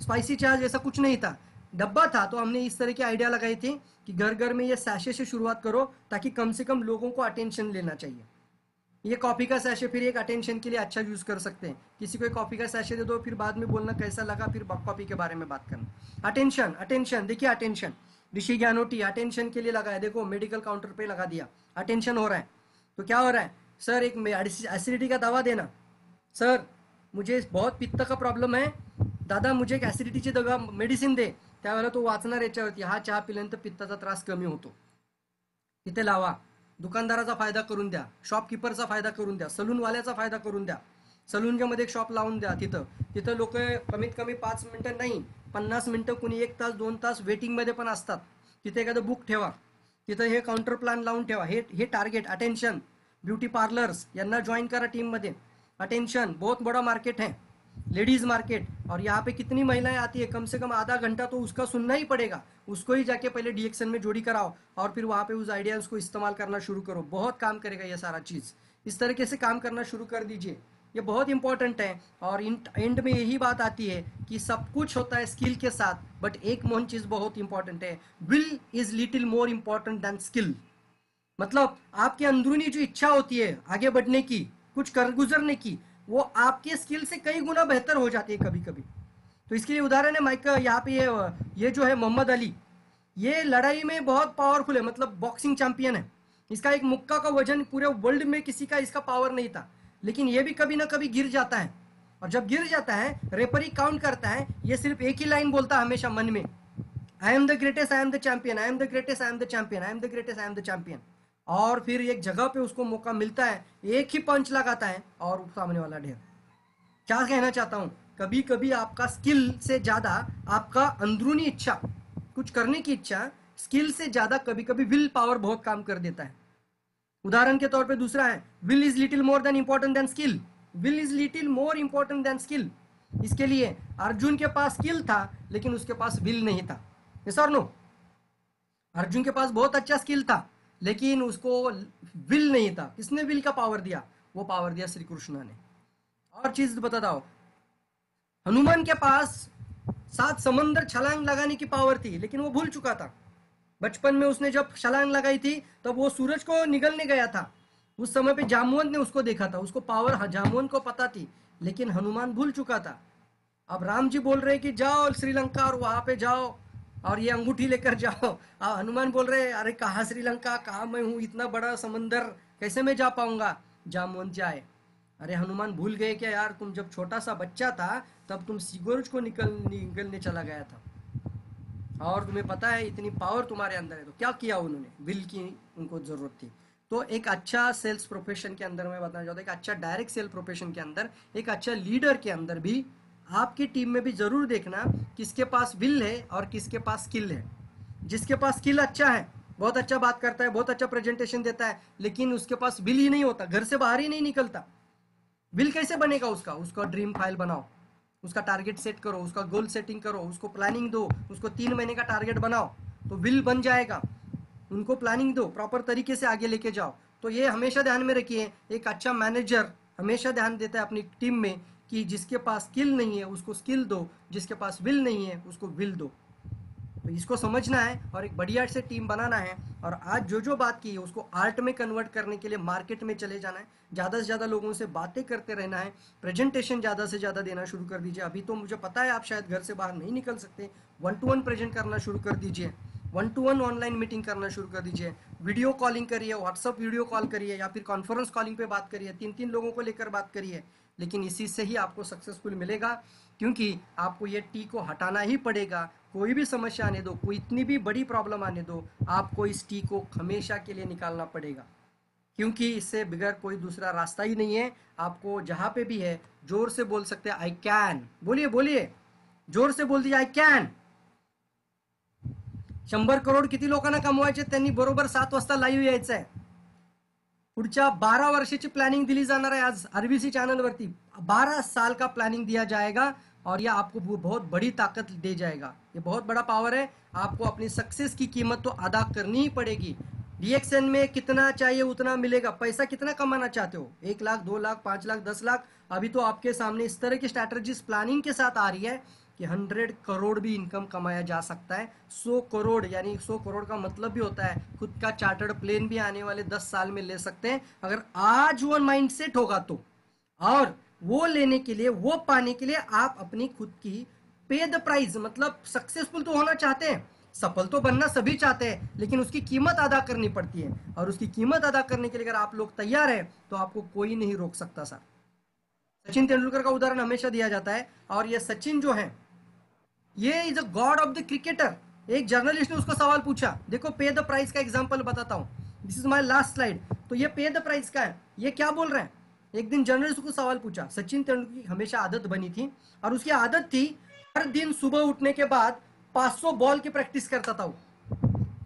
स्पाइसी चाय जैसा कुछ नहीं था, डब्बा था तो हमने इस तरह की आइडिया लगाई थी कि घर घर में ये सैशे से शुरुआत करो ताकि कम से कम लोगों को अटेंशन लेना चाहिए। ये कॉफ़ी का सैशे फिर एक अटेंशन के लिए अच्छा यूज़ कर सकते हैं। किसी को एक कॉफ़ी का सैशे दे दो, फिर बाद में बोलना कैसा लगा, फिर कॉफ़ी के बारे में बात करना। अटेंशन अटेंशन देखिए अटेंशन ऋषि ज्ञानोटी अटेंशन के लिए लगा है। देखो मेडिकल काउंटर पे लगा दिया। अटेंशन हो रहा है। तो क्या हो रहा है? सर एक एसिडिटी का दवा देना। सर मुझे बहुत पित्त का प्रॉब्लेम है। दादा मुझे एक ॲसिडिटीची दवा मेडिसिन दे। त्यावेळेला तो वाचणार याच्यावरती. हा चहा पिल्यानंतर पित्ताचा त्रास कमी होतो. तिथे लावा. दुकानदाराचा फायदा करून द्या. शॉपकीपरचा फायदा करून द्या. सलूनवाल्याचा फायदा करून द्या. सलूनच्या मध्ये एक शॉप लावून द्या तिथं. तिथं लोक कमीत कमी पाच मिनटं नाही पन्नास मिनटं कुणी एक तास, दोन तास वेटिंगमध्ये पण असतात. तिथे एखादं बुक ठेवा. तिथं हे काउंटर प्लॅन लावून ठेवा. हे हे टार्गेट अटेन्शन ब्यूटी पार्लर्स यांना ज्वाइन करा टीम मध्ये. अटेंशन बहुत बड़ा मार्केट है. लेडीज़ मार्केट और यहाँ पे कितनी महिलाएँ आती है? कम से कम आधा घंटा तो उसका सुनना ही पड़ेगा. उसको ही जाके पहले डीएक्शन में जोड़ी कराओ और फिर वहाँ पे उस आइडियाज़ को इस्तेमाल करना शुरू करो. बहुत काम करेगा ये सारा चीज़. इस तरीके से काम करना शुरू कर दीजिए. ये बहुत इंपॉर्टेंट है और एंड में यही बात आती है कि सब कुछ होता है स्किल के साथ बट एक मोहन चीज़ बहुत इंपॉर्टेंट है। Will is little more important than skill मतलब आपके अंदरूनी जो इच्छा होती है आगे बढ़ने की, कुछ कर, गुजरने की, वो आपके स्किल से कई गुना बेहतर हो जाती है कभी कभी तो इसके लिए उदाहरण है, माइक, यहाँ पे ये ये जो है मोहम्मद अली, ये लड़ाई में बहुत पावरफुल है मतलब बॉक्सिंग चैंपियन है। इसका एक मुक्का का वज़न पूरे वर्ल्ड में किसी का इसका पावर नहीं था। लेकिन ये भी कभी ना कभी गिर जाता है। और जब गिर जाता है रेपरी काउंट करता है, ये सिर्फ़ एक ही लाइन बोलता है हमेशा मन में। I am the greatest I am the champion I am the greatest I am the champion I am the greatest I am the champion और फिर एक जगह पे उसको मौका मिलता है, एक ही पंच लगाता है, और सामने वाला ढेर। क्या कहना चाहता हूँ? कभी कभी आपका स्किल से ज़्यादा आपका अंदरूनी इच्छा, कुछ करने की इच्छा स्किल से ज़्यादा कभी कभी विल पावर बहुत काम कर देता है। उदाहरण के तौर पे दूसरा है will is little more than important than skill will is little more important than skill इसके लिए अर्जुन के पास स्किल था, लेकिन उसके पास विल नहीं था। यस और नो अर्जुन के पास बहुत अच्छा स्किल था, लेकिन उसको विल नहीं था। किसने विल का पावर दिया? वो पावर दिया श्री कृष्ण ने। और चीज़ बताता हो। हनुमान के पास सात समंदर छलांग लगाने की पावर थी, लेकिन वो भूल चुका था। बचपन में उसने जब छलांग लगाई थी, तब वो सूरज को निगलने गया था। उस समय पे जामुवंत ने उसको देखा था। उसको पावर जामुवंत को पता थी, लेकिन हनुमान भूल चुका था। अब राम जी बोल रहे कि जाओ श्रीलंका और वहाँ पे जाओ और ये अंगूठी लेकर जाओ। अब हनुमान बोल रहे अरे कहा श्रीलंका? कहा मैं हूँ? इतना बड़ा समंदर, कैसे मैं जा पाऊँगा? जामुन जाए अरे हनुमान भूल गए क्या यार? तुम जब छोटा सा बच्चा था, तब तुम सिगोरज को निकल निकलने चला गया था। और तुम्हें पता है, इतनी पावर तुम्हारे अंदर है। तो क्या किया उन्होंने? विल की उनको ज़रूरत थी। तो एक अच्छा सेल्स प्रोफेशन के अंदर मैं बताना चाहता हूँ, एक अच्छा डायरेक्ट सेल प्रोफेशन के अंदर, एक अच्छा लीडर के अंदर भी आपकी टीम में भी ज़रूर देखना किसके पास विल है और किसके पास स्किल है। जिसके पास स्किल अच्छा है, बहुत अच्छा बात करता है, बहुत अच्छा प्रेजेंटेशन देता है, लेकिन उसके पास विल ही नहीं होता, घर से बाहर ही नहीं निकलता। विल कैसे बनेगा उसका? उसका ड्रीम फ़ाइल बनाओ। उसका टारगेट सेट करो, उसका गोल सेटिंग करो, उसको प्लानिंग दो, उसको तीन महीने का टारगेट बनाओ तो विल बन जाएगा। उनको प्लानिंग दो प्रॉपर तरीके से आगे लेके जाओ। तो ये हमेशा ध्यान में रखिए, एक अच्छा मैनेजर हमेशा ध्यान देता है अपनी टीम में कि जिसके पास स्किल नहीं है, उसको स्किल दो, जिसके पास विल नहीं है, उसको विल दो। तो इसको समझना है और एक बढ़िया से टीम बनाना है। और आज जो जो बात की है, उसको आर्ट में कन्वर्ट करने के लिए मार्केट में चले जाना है। ज़्यादा से ज़्यादा लोगों से बातें करते रहना है। प्रेजेंटेशन ज़्यादा से ज़्यादा देना शुरू कर दीजिए। अभी तो मुझे पता है आप शायद घर से बाहर नहीं निकल सकते। वन टू वन प्रेजेंट करना शुरू कर दीजिए। One to one online meeting करना शुरू कर दीजिए। वीडियो कॉलिंग करिए व्हाट्सअप वीडियो कॉल करिए, या फिर कॉन्फ्रेंस कॉलिंग पे बात करिए। तीन तीन लोगों को लेकर बात करिए। लेकिन इसी से ही आपको सक्सेसफुल मिलेगा। क्योंकि आपको ये टी को हटाना ही पड़ेगा। कोई भी समस्या आने दो, कोई इतनी भी बड़ी प्रॉब्लम आने दो, आपको इस टी को हमेशा के लिए निकालना पड़ेगा। क्योंकि इससे बगैर कोई दूसरा रास्ता ही नहीं है। आपको जहाँ पे भी है, ज़ोर से बोल सकते हैं आई कैन बोलिए बोलिए। ज़ोर से बोल दीजिए आई कैन शंभर करोड किती लोकांना कमवायचे, त्यांनी बरोबर सात वाजता लाईव्ह यायचं पुढच्या बारह वर्षाची प्लॅनिंग दिली जाणार आहे आज आरबीसी चॅनलवरती बारह साल का प्लानिंग दिया जाएगा और यह आपको बहुत बड़ी ताकत दे जाएगा. ये बहुत बड़ा पावर है। आपको अपनी सक्सेस की कीमत तो अदा करनी ही पड़ेगी. डीएक्सएन में कितना चाहिए उतना मिलेगा। पैसा कितना कमाना चाहते हो? एक लाख, दो लाख, पाँच लाख, दस लाख। अभी तो आपके सामने इस तरह की स्ट्रैटेजीज प्लानिंग के साथ आ रही है। कि हंड्रेड करोड़ भी इनकम कमाया जा सकता है। सौ करोड़, यानी सौ करोड़ का मतलब भी होता है, खुद का चार्टर्ड प्लेन भी आने वाले दस साल में ले सकते हैं। अगर आज वो माइंडसेट होगा तो। और वो लेने के लिए, वो पाने के लिए आप अपनी खुद की पे द प्राइस मतलब सक्सेसफुल तो होना चाहते हैं, सफल तो बनना सभी चाहते हैं, लेकिन उसकी कीमत अदा करनी पड़ती है। और उसकी कीमत अदा करने के लिए अगर आप लोग तैयार हैं तो आपको कोई नहीं रोक सकता, सर। सचिन तेंदुलकर का उदाहरण हमेशा दिया जाता है। और ये सचिन जो है ये is a god of the cricketer एक जर्नलिस्ट ने उसको सवाल पूछा। देखो पे द प्राइस का एग्ज़ाम्पल बताता हूँ। This is my last slide तो ये पे द प्राइस का है। ये क्या बोल रहे हैं? एक दिन जर्नलिस्ट को सवाल पूछा। सचिन तेंदुलकर की हमेशा आदत बनी थी और उसकी आदत थी, हर दिन सुबह उठने के बाद 500 बॉल की प्रैक्टिस करता था वो।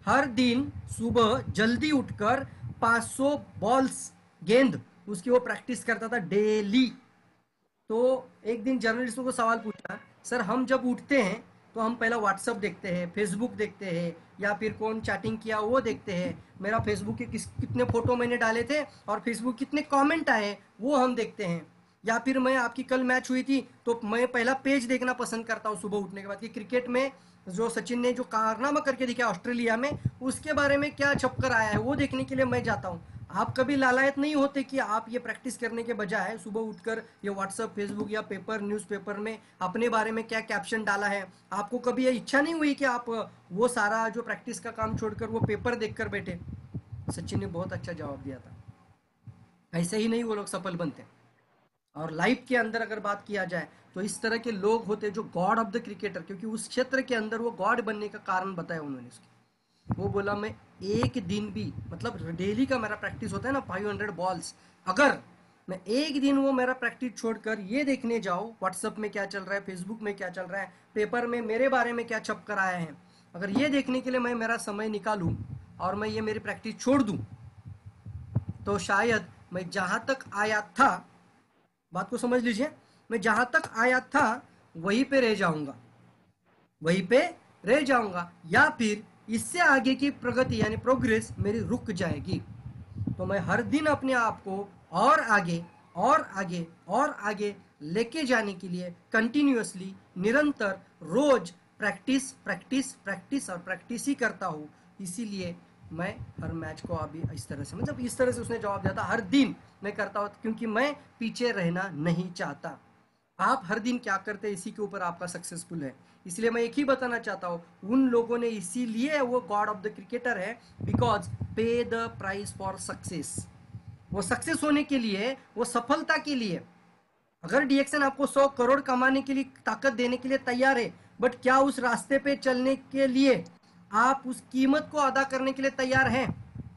हर दिन सुबह जल्दी उठकर 500 बॉल्स गेंद उसकी वो प्रैक्टिस करता था डेली तो एक दिन जर्नलिस्ट को सवाल पूछा सर, हम जब उठते हैं तो हम पहला व्हाट्सअप देखते हैं फेसबुक देखते हैं, या फिर कौन चैटिंग किया वो देखते हैं। मेरा फेसबुक के किस, कितने फ़ोटो मैंने डाले थे और फेसबुक कितने कमेंट आए, वो हम देखते हैं। या फिर मैं, आपकी कल मैच हुई थी तो मैं पहला पेज देखना पसंद करता हूँ सुबह उठने के बाद कि क्रिकेट में जो सचिन ने जो कारनामा करके दिखाया ऑस्ट्रेलिया में, उसके बारे में क्या छपकर आया है, वो देखने के लिए मैं जाता हूँ। आप कभी लालायत नहीं होते कि आप ये प्रैक्टिस करने के बजाय सुबह उठकर ये व्हाट्सअप फेसबुक या पेपर न्यूज़पेपर में अपने बारे में क्या कैप्शन डाला है? आपको कभी ये इच्छा नहीं हुई कि आप वो सारा जो प्रैक्टिस का काम छोड़कर वो पेपर देखकर बैठे? सचिन ने बहुत अच्छा जवाब दिया था। ऐसे ही नहीं वो लोग सफल बनते। और लाइफ के अंदर अगर बात किया जाए तो इस तरह के लोग होते जो गॉड ऑफ़ द क्रिकेटर क्योंकि उस क्षेत्र के अंदर वो गॉड बनने का कारण बताया उन्होंने उसके। वो बोला, मैं एक दिन भी मतलब डेली का मेरा प्रैक्टिस होता है ना 500 बॉल्स अगर मैं एक दिन वो मेरा प्रैक्टिस छोड़कर ये देखने जाऊँ व्हाट्सअप में क्या चल रहा है फेसबुक में क्या चल रहा है पेपर में, मेरे बारे में क्या छप कर आया है, अगर ये देखने के लिए मैं मेरा समय निकालूं और मैं ये मेरी प्रैक्टिस छोड़ दूँ तो शायद मैं जहाँ तक आया था, बात को समझ लीजिए, मैं जहाँ तक आया था, वहीं पे रह जाऊँगा। वहीं पे रह जाऊँगा या फिर इससे आगे की प्रगति यानी प्रोग्रेस मेरी रुक जाएगी। तो मैं हर दिन अपने आप को और आगे और आगे और आगे लेके जाने के लिए कंटिन्यूसली निरंतर, रोज प्रैक्टिस प्रैक्टिस प्रैक्टिस और प्रैक्टिस ही करता हूँ। इसीलिए मैं हर मैच को अभी इस तरह से मतलब इस तरह से उसने जवाब दिया था, हर दिन मैं करता हूँ, क्योंकि मैं पीछे रहना नहीं चाहता। आप हर दिन क्या करते हैं, इसी के ऊपर आपका सक्सेसफुल है। इसलिए मैं एक ही बताना चाहता हूँ, उन लोगों ने इसीलिए वो गॉड ऑफ़ द क्रिकेटर है because pay the price for success वो सक्सेस होने के लिए, वो सफलता के लिए। अगर डीएक्सन आपको 100 करोड़ कमाने के लिए, ताकत देने के लिए तैयार है बट क्या उस रास्ते पे चलने के लिए आप उस कीमत को अदा करने के लिए तैयार हैं?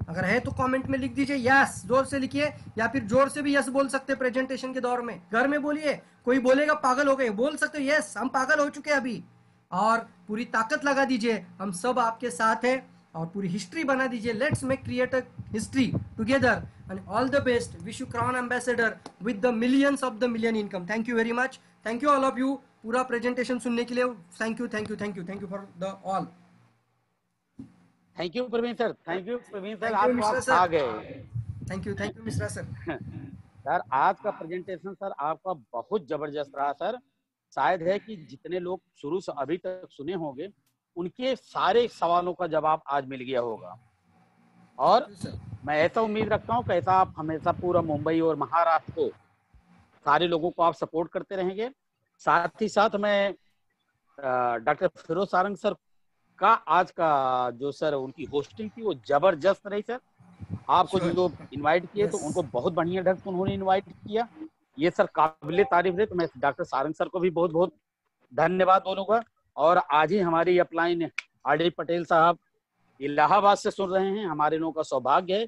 अगर है तो कमेंट में लिख दीजिए यस ज़ोर से लिखिए, या फिर ज़ोर से भी यस बोल सकते हैं प्रेजेंटेशन के दौर में। घर में बोलिए, कोई बोलेगा पागल हो गए, बोल सकते यस हम पागल हो चुके हैं अभी। और पूरी ताकत लगा दीजिए। हम सब आपके साथ हैं और पूरी हिस्ट्री बना दीजिए। Let's make create a history together and all the best wish you crown ambassador with the millions of the million income thank you very much thank you all of you पूरा presentation सुनने के लिए thank you thank you thank you thank you for the all thank you Praveen sir thank you Praveen sir आप. आ गए। Thank you thank you Mishra sir sir आज का presentation sir आपका बहुत ज़बरदस्त रहा सर शायद है कि जितने लोग शुरू से अभी तक सुने होंगे उनके सारे सवालों का जवाब आज मिल गया होगा। और मैं ऐसा उम्मीद रखता हूँ कैसा आप हमेशा पूरा मुंबई और महाराष्ट्र को सारे लोगों को आप सपोर्ट करते रहेंगे। साथ ही साथ मैं डॉक्टर फिरोज सारंग सर का आज का जो सर उनकी होस्टिंग थी वो ज़बरदस्त रही सर। आपको. जो इनवाइट किए तो उनको बहुत बढ़िया ढंग से उन्होंने इनवाइट किया। ये सर काबिल तारीफ़ है तो मैं डॉक्टर सारंग सर को भी बहुत बहुत धन्यवाद बोलूँगा। और आज ही हमारी अपलाइन आर डी पटेल साहब इलाहाबाद से सुन रहे हैं, हमारे लोगों का सौभाग्य है।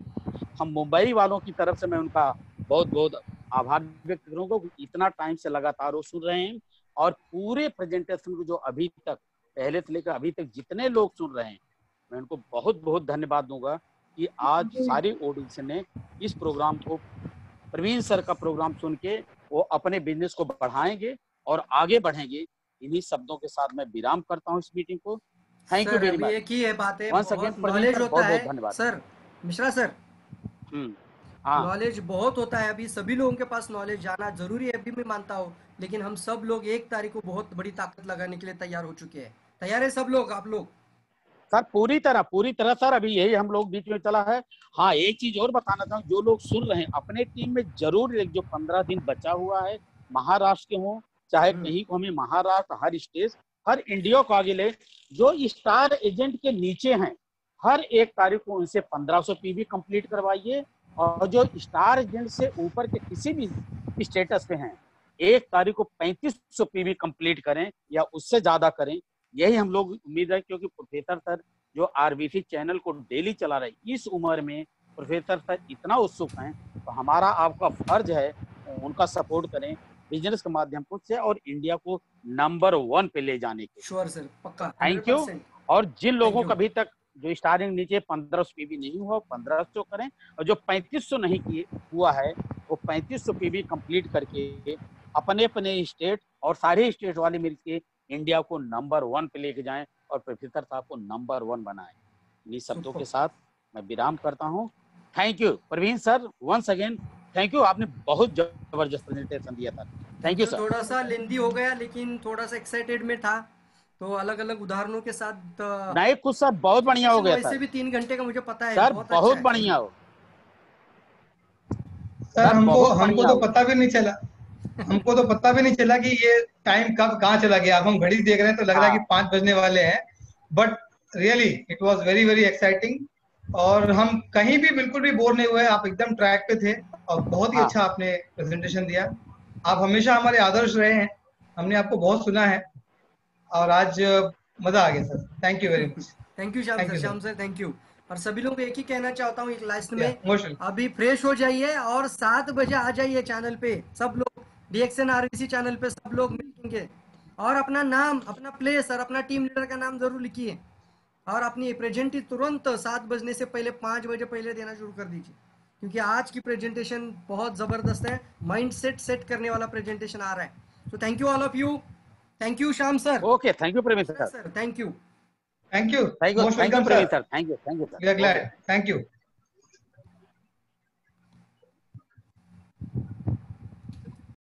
हम मुंबई वालों की तरफ़ से मैं उनका बहुत बहुत आभार व्यक्त करूँगा इतना टाइम से लगातार वो सुन रहे हैं। और पूरे प्रेजेंटेशन को जो अभी तक, पहले से लेकर अभी तक जितने लोग सुन रहे हैं, मैं उनको बहुत बहुत धन्यवाद दूँगा कि आज सारी ऑडियंस ने इस प्रोग्राम को प्रवीण सर का प्रोग्राम सुन के वो अपने बिज़नेस को बढ़ाएँगे और आगे बढ़ेंगे। इन्हीं शब्दों के साथ मैं विराम करता हूँ इस मीटिंग को। थैंक यू वेरी मच एक ही है बात है नॉलेज होता है। धन्यवाद। Sir Mishra sir. हाँ। नॉलेज बहुत होता है। अभी सभी लोगों के पास नॉलेज जाना ज़रूरी है अभी मैं मानता हूँ। लेकिन हम सब लोग एक तारीख को बहुत बड़ी ताकत लगाने के लिए तैयार हो चुके हैं। तैयार है सब लोग आप लोग? सर पूरी तरह पूरी तरह सर अभी यही हम लोग बीच में चला है हाँ एक चीज़ और बताना चाहूँ जो लोग सुन रहे हैं अपने टीम में ज़रूर एक जो पंद्रह दिन बचा हुआ है महाराष्ट्र के हों चाहे हम्म। कहीं को हमें महाराष्ट्र हर स्टेट हर इंडिया को आगे ले जो स्टार एजेंट के नीचे हैं हर एक तारीख को उनसे पंद्रह सौ पीवी कंप्लीट करवाइए और जो स्टार एजेंट से ऊपर के किसी भी स्टेटस पे हैं एक तारीख को पैंतीस सौ पीवी कंप्लीट करें या उससे ज़्यादा करें यही हम लोग उम्मीद है क्योंकि प्रोफेसर सर जो आरबीसी चैनल को डेली चला रहे इस उम्र में प्रोफेसर सर इतना उत्सुक हैं तो हमारा आपका फ़र्ज़ है उनका सपोर्ट करें बिज़नेस के माध्यम से और इंडिया को नंबर वन पे ले जाने के श्योर सर पक्का you. 100%. और जिन लोगों. का अभी तक जो स्टार्टिंग नीचे पंद्रह सौ पीबी नहीं हुआ पंद्रह सौ करें और जो पैंतीस सौ नहीं किए हुआ है वो पैंतीस सौ पीबी कंप्लीट करके अपने अपने स्टेट और सारे स्टेट वाले मिल के इंडिया को नंबर वन पे लेके जाएँ और प्रोफेसर साहब को नंबर वन बनाएँ। इन्हीं शब्दों के साथ मैं विराम करता हूँ। Thank you Praveen sir once again thank you आपने बहुत ज़बरदस्त प्रेजेंटेशन दिया था। थैंक यू सर थोड़ा सा लेंदी हो गया लेकिन थोड़ा सा एक्साइटेड में था। तो अलग अलग उदाहरणों के साथ नहीं कुछ सर बहुत बढ़िया हो गया वैसे भी तीन घंटे का मुझे पता है सर अच्छा बहुत है। बढ़िया हो। सर, हमको हमको तो पता भी नहीं चला। हमको तो पता भी नहीं चला कि ये टाइम कब कहाँ चला गया। अब हम घड़ी देख रहे हैं तो लग रहा है कि हाँ। पाँच बजने वाले हैं। But really it was very very exciting और हम कहीं भी बिल्कुल भी बोर नहीं हुए। आप एकदम ट्रैक पे थे और बहुत ही हाँ। अच्छा आपने प्रेजेंटेशन दिया। आप हमेशा हमारे आदर्श रहे हैं। हमने आपको बहुत सुना है। और आज मज़ा आ गया sir. Thank you very much thank you Shyam sir Shyam sir. Thank you और सभी लोगों को एक ही कहना चाहता हूँ एक लास्ट में। अभी फ्रेश हो जाइए और सात बजे आ जाइए चैनल पे। सब लोग डीएक्सएन आरबीसी चैनल पे सब लोग मिलेंगे। और अपना नाम अपना प्लेस और अपना टीम लीडर का नाम ज़रूर लिखिए। और अपनी प्रेजेंटी तुरंत सात बजने से पहले पाँच बजे पहले देना शुरू कर दीजिए। क्योंकि आज की प्रेजेंटेशन बहुत ज़बरदस्त है। माइंड सेट सेट करने वाला प्रेजेंटेशन आ रहा है। तो thank you all of you thank you Shyam sir okay thank you Praveen sir sir thank you thank you thank you thank you sir thank you thank you thank you